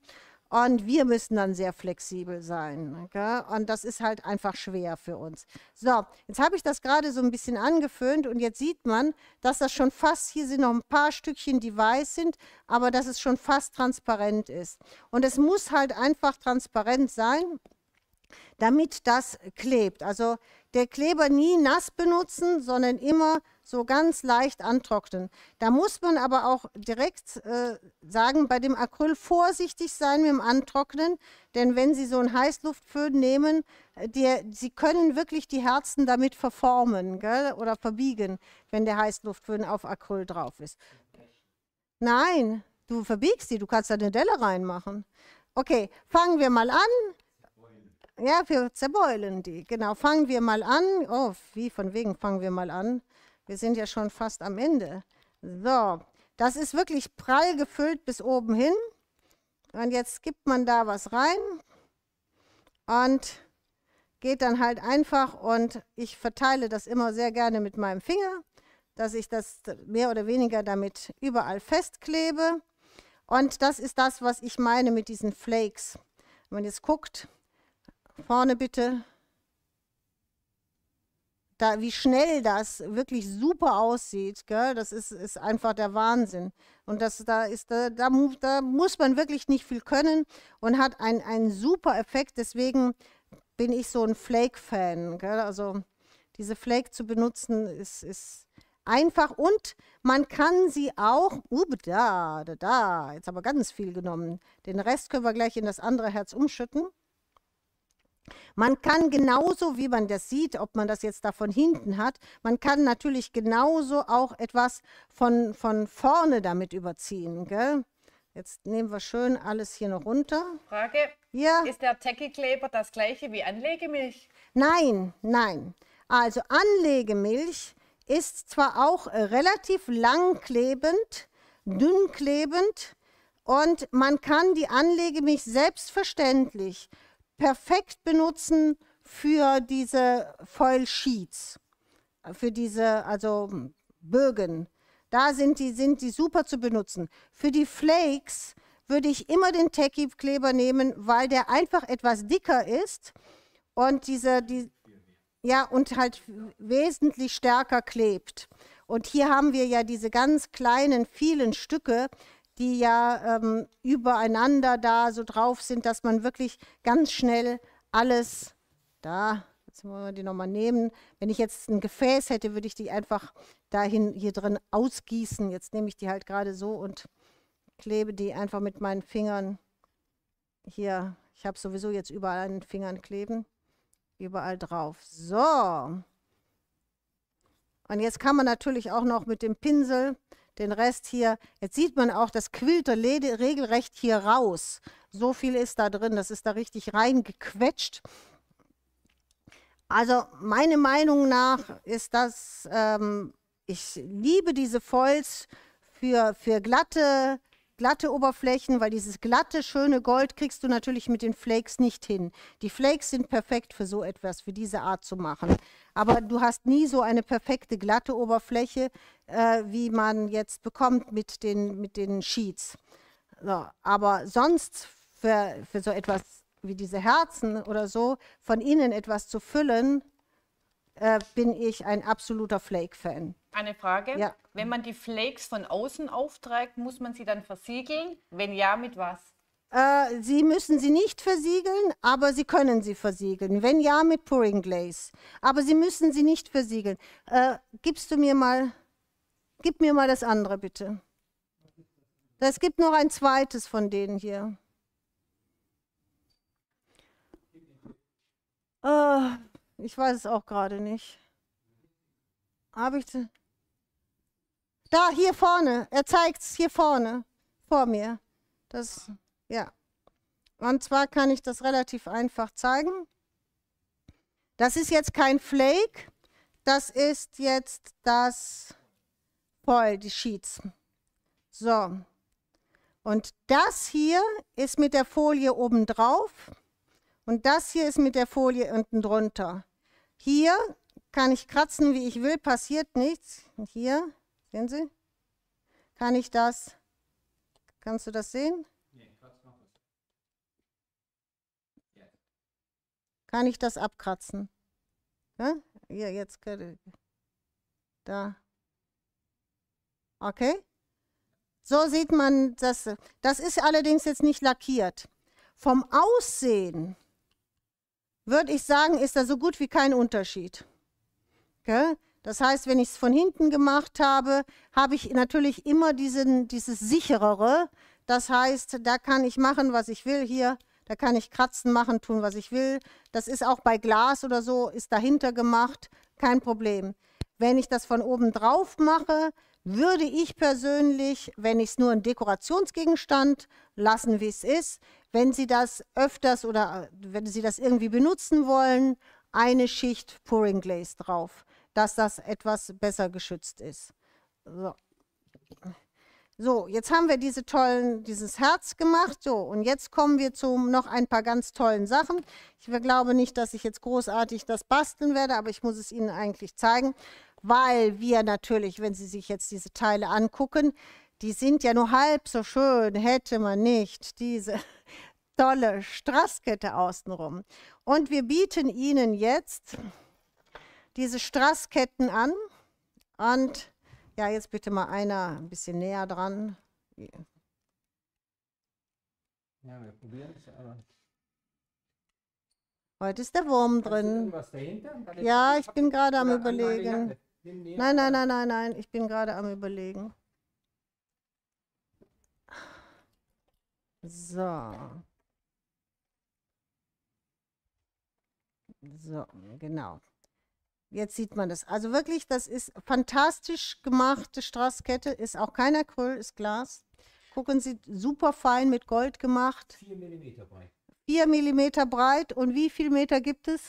Und wir müssen dann sehr flexibel sein. Gell? Und das ist halt einfach schwer für uns. So, jetzt habe ich das gerade so ein bisschen angeföhnt und jetzt sieht man, dass das schon fast, hier sind noch ein paar Stückchen, die weiß sind, aber dass es schon fast transparent ist. Und es muss halt einfach transparent sein, damit das klebt. Also der Kleber nie nass benutzen, sondern immer so ganz leicht antrocknen. Da muss man aber auch direkt äh, sagen, bei dem Acryl vorsichtig sein mit dem Antrocknen, denn wenn Sie so einen Heißluftföhn nehmen, äh, die, Sie können wirklich die Herzen damit verformen gell, oder verbiegen, wenn der Heißluftföhn auf Acryl drauf ist. Nein, du verbiegst die, du kannst da eine Delle reinmachen. Okay, fangen wir mal an. Ja, wir zerbeulen die. Genau, fangen wir mal an. Oh, wie von wegen fangen wir mal an. Wir sind ja schon fast am Ende. So, das ist wirklich prall gefüllt bis oben hin. Und jetzt gibt man da was rein und geht dann halt einfach und ich verteile das immer sehr gerne mit meinem Finger, dass ich das mehr oder weniger damit überall festklebe. Und das ist das, was ich meine mit diesen Flakes. Wenn man jetzt guckt, vorne bitte, da, wie schnell das wirklich super aussieht, gell? das ist, ist einfach der Wahnsinn. Und das, da, ist, da, da, da muss man wirklich nicht viel können und hat einen, super Effekt. Deswegen bin ich so ein Flake-Fan. Also diese Flake zu benutzen ist, ist einfach und man kann sie auch, uh, da, da, da, jetzt aber ganz viel genommen. Den Rest können wir gleich in das andere Herz umschütten. Man kann genauso, wie man das sieht, ob man das jetzt da von hinten hat, man kann natürlich genauso auch etwas von, von vorne damit überziehen. Gell? Jetzt nehmen wir schön alles hier noch runter. Frage, Ja, ist der Tacky-Kleber das gleiche wie Anlegemilch? nein, nein. Also Anlegemilch ist zwar auch relativ langklebend, dünnklebend und man kann die Anlegemilch selbstverständlich perfekt benutzen für diese Foil Sheets, für diese also Bögen. Da sind die, sind die super zu benutzen. Für die Flakes würde ich immer den Techie-Kleber nehmen, weil der einfach etwas dicker ist und diese, die, ja, und halt wesentlich stärker klebt. Und hier haben wir ja diese ganz kleinen, vielen Stücke, die ja ähm, übereinander da so drauf sind, dass man wirklich ganz schnell alles da, jetzt wollen wir die nochmal nehmen. Wenn ich jetzt ein Gefäß hätte, würde ich die einfach dahin hier drin ausgießen. Jetzt nehme ich die halt gerade so und klebe die einfach mit meinen Fingern hier. Ich habe sowieso jetzt überall an den Fingern kleben, überall drauf. So. Und jetzt kann man natürlich auch noch mit dem Pinsel den Rest hier, jetzt sieht man auch, das quillt Lede regelrecht hier raus. So viel ist da drin, das ist da richtig reingequetscht. Also meine Meinung nach ist das, ähm, ich liebe diese Foils für, für glatte, glatte Oberflächen, weil dieses glatte, schöne Gold kriegst du natürlich mit den Flakes nicht hin. Die Flakes sind perfekt für so etwas, für diese Art zu machen. Aber du hast nie so eine perfekte glatte Oberfläche, äh, wie man jetzt bekommt mit den, mit den Sheets. So, aber sonst für, für so etwas wie diese Herzen oder so, von innen etwas zu füllen, äh, bin ich ein absoluter Flake-Fan. Eine Frage. Ja. Wenn man die Flakes von außen aufträgt, muss man sie dann versiegeln? Wenn ja, mit was? Äh, Sie müssen sie nicht versiegeln, aber Sie können sie versiegeln. Wenn ja, mit Pouring Glaze. Aber Sie müssen sie nicht versiegeln. Äh, gibst du mir mal, gib mir mal das andere bitte. Es gibt noch ein zweites von denen hier. Äh, ich weiß es auch gerade nicht. Habe ich. sie- Da, hier vorne. Er zeigt es hier vorne. Vor mir. Das, ja. Und zwar kann ich das relativ einfach zeigen. Das ist jetzt kein Flake. Das ist jetzt das Foil, die Sheets. So. Und das hier ist mit der Folie oben drauf. Und das hier ist mit der Folie unten drunter. Hier kann ich kratzen, wie ich will, passiert nichts. Und hier, sehen Sie, kann ich das, kannst du das sehen? Kann ich das abkratzen? Ja? Hier, jetzt, ich- da. Okay? So sieht man das. Das ist allerdings jetzt nicht lackiert. Vom Aussehen würde ich sagen, ist da so gut wie kein Unterschied. Gell? Das heißt, wenn ich es von hinten gemacht habe, habe ich natürlich immer diesen, dieses sicherere. Das heißt, da kann ich machen, was ich will hier. Da kann ich kratzen, machen, tun, was ich will. Das ist auch bei Glas oder so, ist dahinter gemacht, kein Problem. Wenn ich das von oben drauf mache, würde ich persönlich, wenn ich es nur ein Dekorationsgegenstand lassen, wie es ist, wenn Sie das öfters oder äh, wenn Sie das irgendwie benutzen wollen, eine Schicht Pouring Glaze drauf, dass das etwas besser geschützt ist. So. So, jetzt haben wir diese tollen, dieses Herz gemacht. So, und jetzt kommen wir zu noch ein paar ganz tollen Sachen. Ich glaube nicht, dass ich jetzt großartig das basteln werde, aber ich muss es Ihnen eigentlich zeigen, weil wir natürlich, wenn Sie sich jetzt diese Teile angucken, die sind ja nur halb so schön, hätte man nicht diese tolle Straßkette außenrum. Und wir bieten Ihnen jetzt diese Straßketten an. Und ja, jetzt bitte mal einer ein bisschen näher dran. Ja, wir probieren es, aber. Heute ist der Wurm drin. Ja, ich bin gerade am Überlegen. Nein, nein, nein, nein, nein, ich bin gerade am Überlegen. So. So, genau. Jetzt sieht man das. Also wirklich, das ist fantastisch gemachte Straßkette. Ist auch kein Acryl, ist Glas. Gucken Sie, super fein mit Gold gemacht. 4 mm breit. 4 mm breit. Und wie viel Meter gibt es?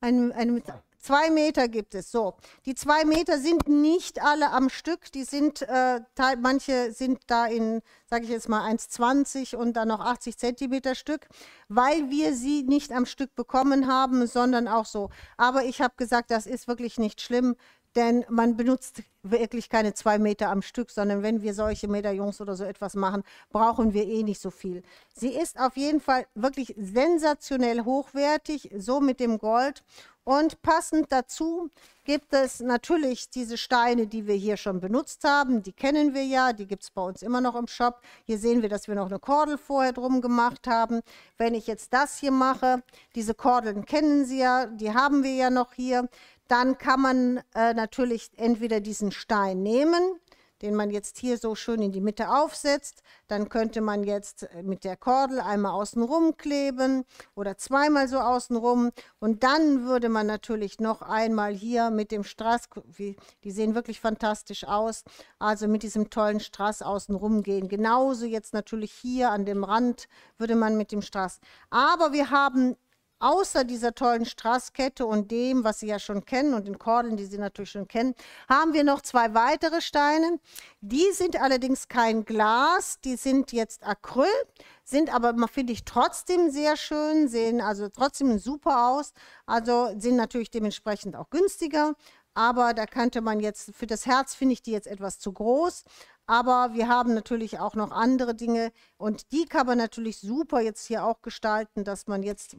Ein, ein, Zwei Meter gibt es. So, die zwei Meter sind nicht alle am Stück. Die sind, äh, manche sind da in, sage ich jetzt mal, 1,20 und dann noch 80 Zentimeter Stück, weil wir sie nicht am Stück bekommen haben, sondern auch so. Aber ich habe gesagt, das ist wirklich nicht schlimm denn man benutzt wirklich keine zwei Meter am Stück, sondern wenn wir solche Medaillons oder so etwas machen, brauchen wir eh nicht so viel. Sie ist auf jeden Fall wirklich sensationell hochwertig, so mit dem Gold. Und passend dazu gibt es natürlich diese Steine, die wir hier schon benutzt haben. Die kennen wir ja, die gibt es bei uns immer noch im Shop. Hier sehen wir, dass wir noch eine Kordel vorher drum gemacht haben. Wenn ich jetzt das hier mache, diese Kordeln kennen Sie ja, die haben wir ja noch hier dann kann man äh, natürlich entweder diesen Stein nehmen, den man jetzt hier so schön in die Mitte aufsetzt. Dann könnte man jetzt äh, mit der Kordel einmal außenrum kleben oder zweimal so außenrum. Und dann würde man natürlich noch einmal hier mit dem Strass, die sehen wirklich fantastisch aus, also mit diesem tollen Strass außenrum gehen. Genauso jetzt natürlich hier an dem Rand würde man mit dem Strass. Aber wir haben außer dieser tollen Straßkette und dem, was Sie ja schon kennen und den Kordeln, die Sie natürlich schon kennen, haben wir noch zwei weitere Steine. Die sind allerdings kein Glas, die sind jetzt Acryl, sind aber, finde ich, trotzdem sehr schön, sehen also trotzdem super aus, also sind natürlich dementsprechend auch günstiger. Aber da könnte man jetzt, für das Herz finde ich die jetzt etwas zu groß. Aber wir haben natürlich auch noch andere Dinge und die kann man natürlich super jetzt hier auch gestalten, dass man jetzt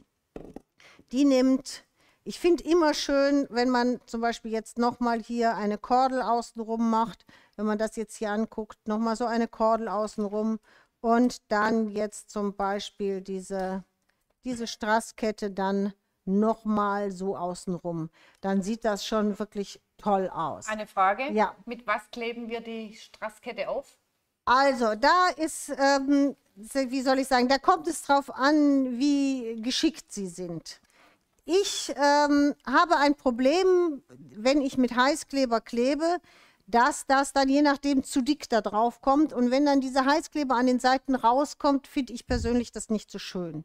die nimmt, ich finde immer schön, wenn man zum Beispiel jetzt nochmal hier eine Kordel außenrum macht, wenn man das jetzt hier anguckt, nochmal so eine Kordel außenrum und dann jetzt zum Beispiel diese, diese Straßkette dann nochmal so außenrum. Dann sieht das schon wirklich toll aus. Eine Frage. Ja. Mit was kleben wir die Straßkette auf? Also, da ist, ähm, wie soll ich sagen, da kommt es drauf an, wie geschickt Sie sind. Ich ähm, habe ein Problem, wenn ich mit Heißkleber klebe, dass das dann je nachdem zu dick da drauf kommt. Und wenn dann dieser Heißkleber an den Seiten rauskommt, finde ich persönlich das nicht so schön.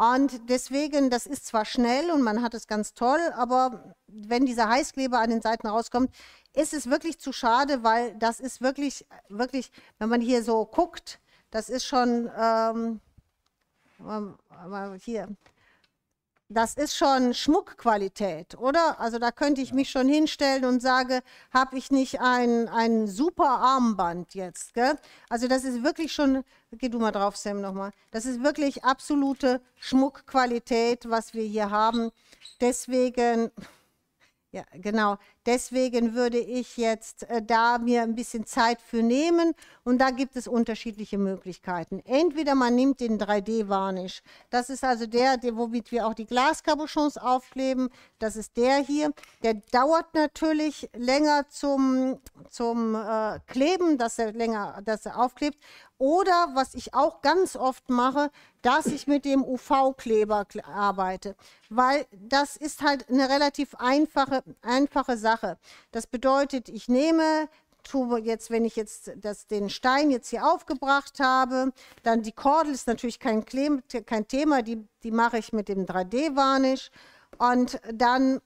Und deswegen, das ist zwar schnell und man hat es ganz toll, aber wenn dieser Heißkleber an den Seiten rauskommt, ist es wirklich zu schade, weil das ist wirklich, wirklich, wenn man hier so guckt, das ist schon, ähm, hier, das ist schon Schmuckqualität, oder? Also da könnte ich mich schon hinstellen und sage, habe ich nicht ein, ein super Armband jetzt, gell? Also das ist wirklich schon, geh du mal drauf, Sam, nochmal. Das ist wirklich absolute Schmuckqualität, was wir hier haben. Deswegen, ja, genau. Deswegen würde ich jetzt äh, da mir ein bisschen Zeit für nehmen und da gibt es unterschiedliche Möglichkeiten. Entweder man nimmt den 3D-Varnish. Das ist also der, der, womit wir auch die Glaskabochons aufkleben. Das ist der hier. Der dauert natürlich länger zum, zum äh, Kleben, dass er länger, dass er aufklebt. Oder was ich auch ganz oft mache, dass ich mit dem UV-Kleber arbeite, weil das ist halt eine relativ einfache, einfache Sache. Das bedeutet, ich nehme tue jetzt, wenn ich jetzt das, den Stein jetzt hier aufgebracht habe, dann die Kordel ist natürlich kein, kein Thema, die, die mache ich mit dem 3D-Varnish und dann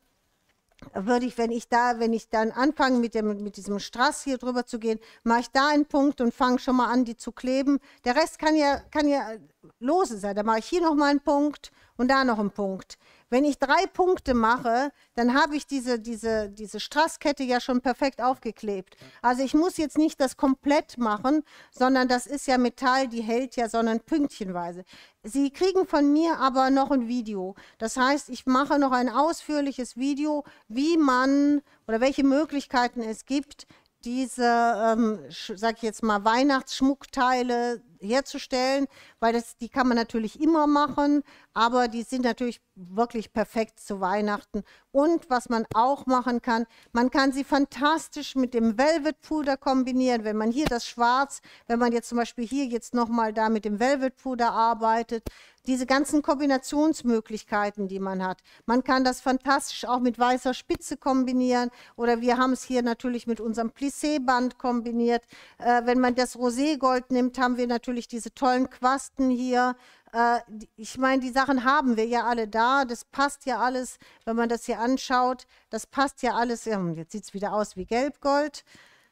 würde ich, wenn ich da, wenn ich dann anfange mit, dem, mit diesem Strass hier drüber zu gehen, mache ich da einen Punkt und fange schon mal an, die zu kleben. Der Rest kann ja, kann ja lose sein. Da mache ich hier noch mal einen Punkt und da noch einen Punkt. Wenn ich drei Punkte mache, dann habe ich diese, diese, diese Strasskette ja schon perfekt aufgeklebt. Also ich muss jetzt nicht das komplett machen, sondern das ist ja Metall, die hält ja, sondern pünktchenweise. Sie kriegen von mir aber noch ein Video. Das heißt, ich mache noch ein ausführliches Video, wie man oder welche Möglichkeiten es gibt, diese, ähm, sag ich jetzt mal, Weihnachtsschmuckteile herzustellen, weil das, die kann man natürlich immer machen, aber die sind natürlich wirklich perfekt zu Weihnachten. Und was man auch machen kann, man kann sie fantastisch mit dem Velvet Puder kombinieren. Wenn man hier das Schwarz, wenn man jetzt zum Beispiel hier jetzt nochmal da mit dem Velvet Puder arbeitet, diese ganzen Kombinationsmöglichkeiten, die man hat. Man kann das fantastisch auch mit weißer Spitze kombinieren oder wir haben es hier natürlich mit unserem Plissé-Band kombiniert. Äh, wenn man das Roségold nimmt, haben wir natürlich natürlich diese tollen Quasten hier. Äh, ich meine, die Sachen haben wir ja alle da. Das passt ja alles, wenn man das hier anschaut. Das passt ja alles. Jetzt sieht es wieder aus wie Gelbgold.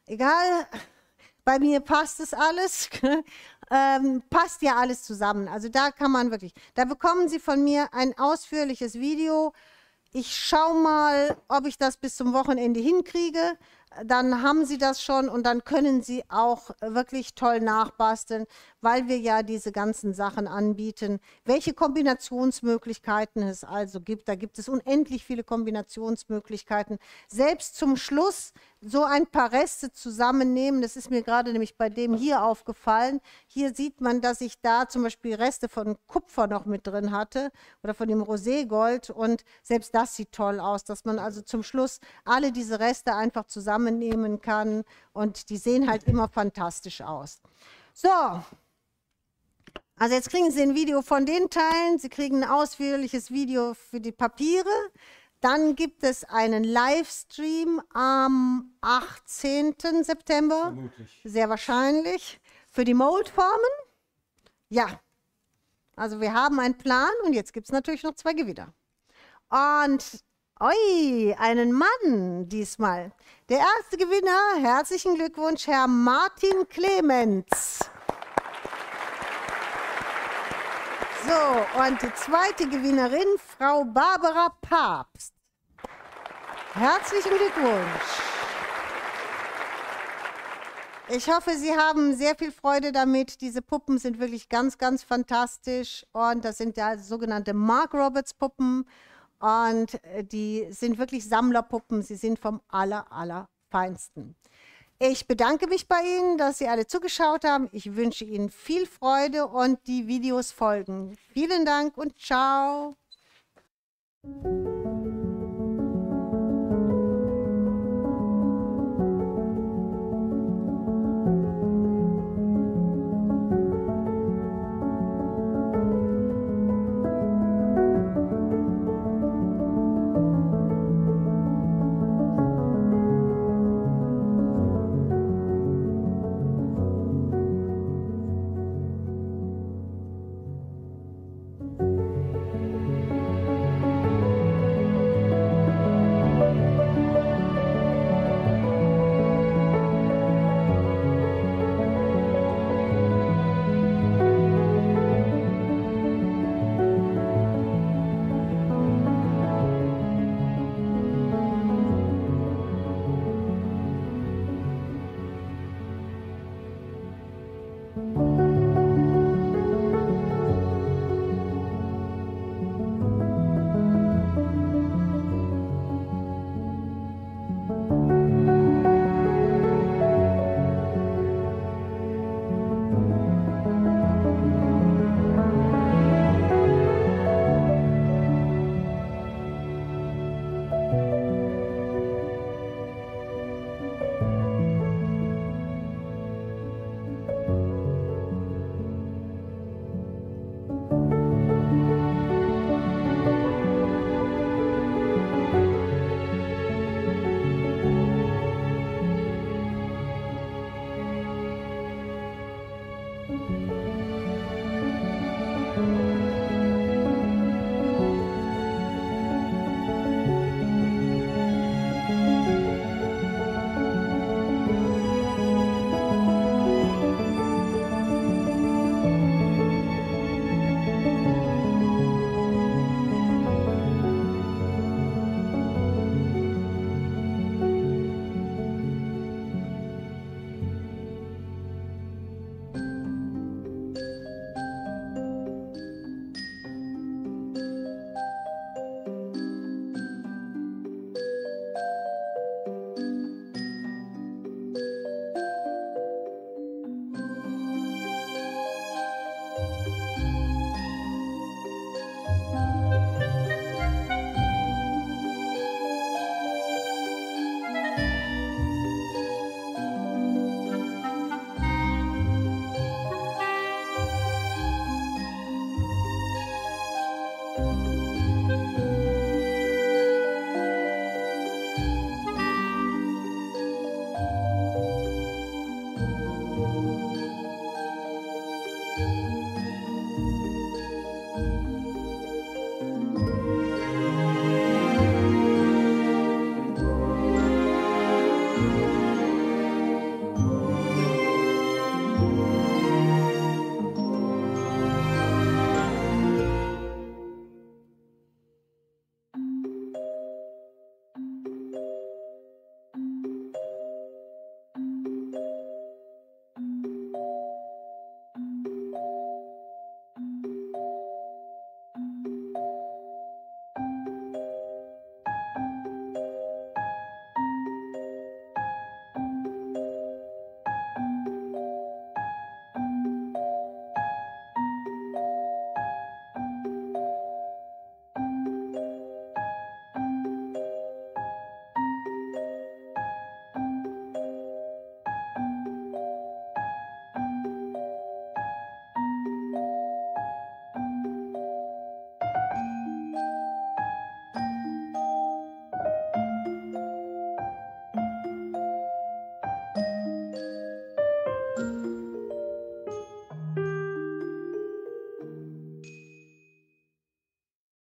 Egal, bei mir passt es alles. ähm, passt ja alles zusammen. Also da kann man wirklich, da bekommen Sie von mir ein ausführliches Video. Ich schaue mal, ob ich das bis zum Wochenende hinkriege dann haben sie das schon und dann können sie auch wirklich toll nachbasteln, weil wir ja diese ganzen Sachen anbieten. Welche Kombinationsmöglichkeiten es also gibt, da gibt es unendlich viele Kombinationsmöglichkeiten. Selbst zum Schluss so ein paar Reste zusammennehmen, das ist mir gerade nämlich bei dem hier aufgefallen. Hier sieht man, dass ich da zum Beispiel Reste von Kupfer noch mit drin hatte oder von dem Roségold und selbst das sieht toll aus, dass man also zum Schluss alle diese Reste einfach zusammennehmen kann und die sehen halt immer fantastisch aus. So, also jetzt kriegen Sie ein Video von den Teilen, Sie kriegen ein ausführliches Video für die Papiere. Dann gibt es einen Livestream am 18. September. Vermutlich. Sehr wahrscheinlich. Für die Moldformen. Ja. Also wir haben einen Plan und jetzt gibt es natürlich noch zwei Gewinner. Und oi, einen Mann diesmal. Der erste Gewinner, herzlichen Glückwunsch, Herr Martin Clemens. So, und die zweite Gewinnerin, Frau Barbara Papst. Herzlichen Glückwunsch. Ich hoffe, Sie haben sehr viel Freude damit. Diese Puppen sind wirklich ganz, ganz fantastisch. Und das sind ja sogenannte Mark Roberts Puppen. Und die sind wirklich Sammlerpuppen. Sie sind vom aller, aller Feinsten. Ich bedanke mich bei Ihnen, dass Sie alle zugeschaut haben. Ich wünsche Ihnen viel Freude und die Videos folgen. Vielen Dank und ciao.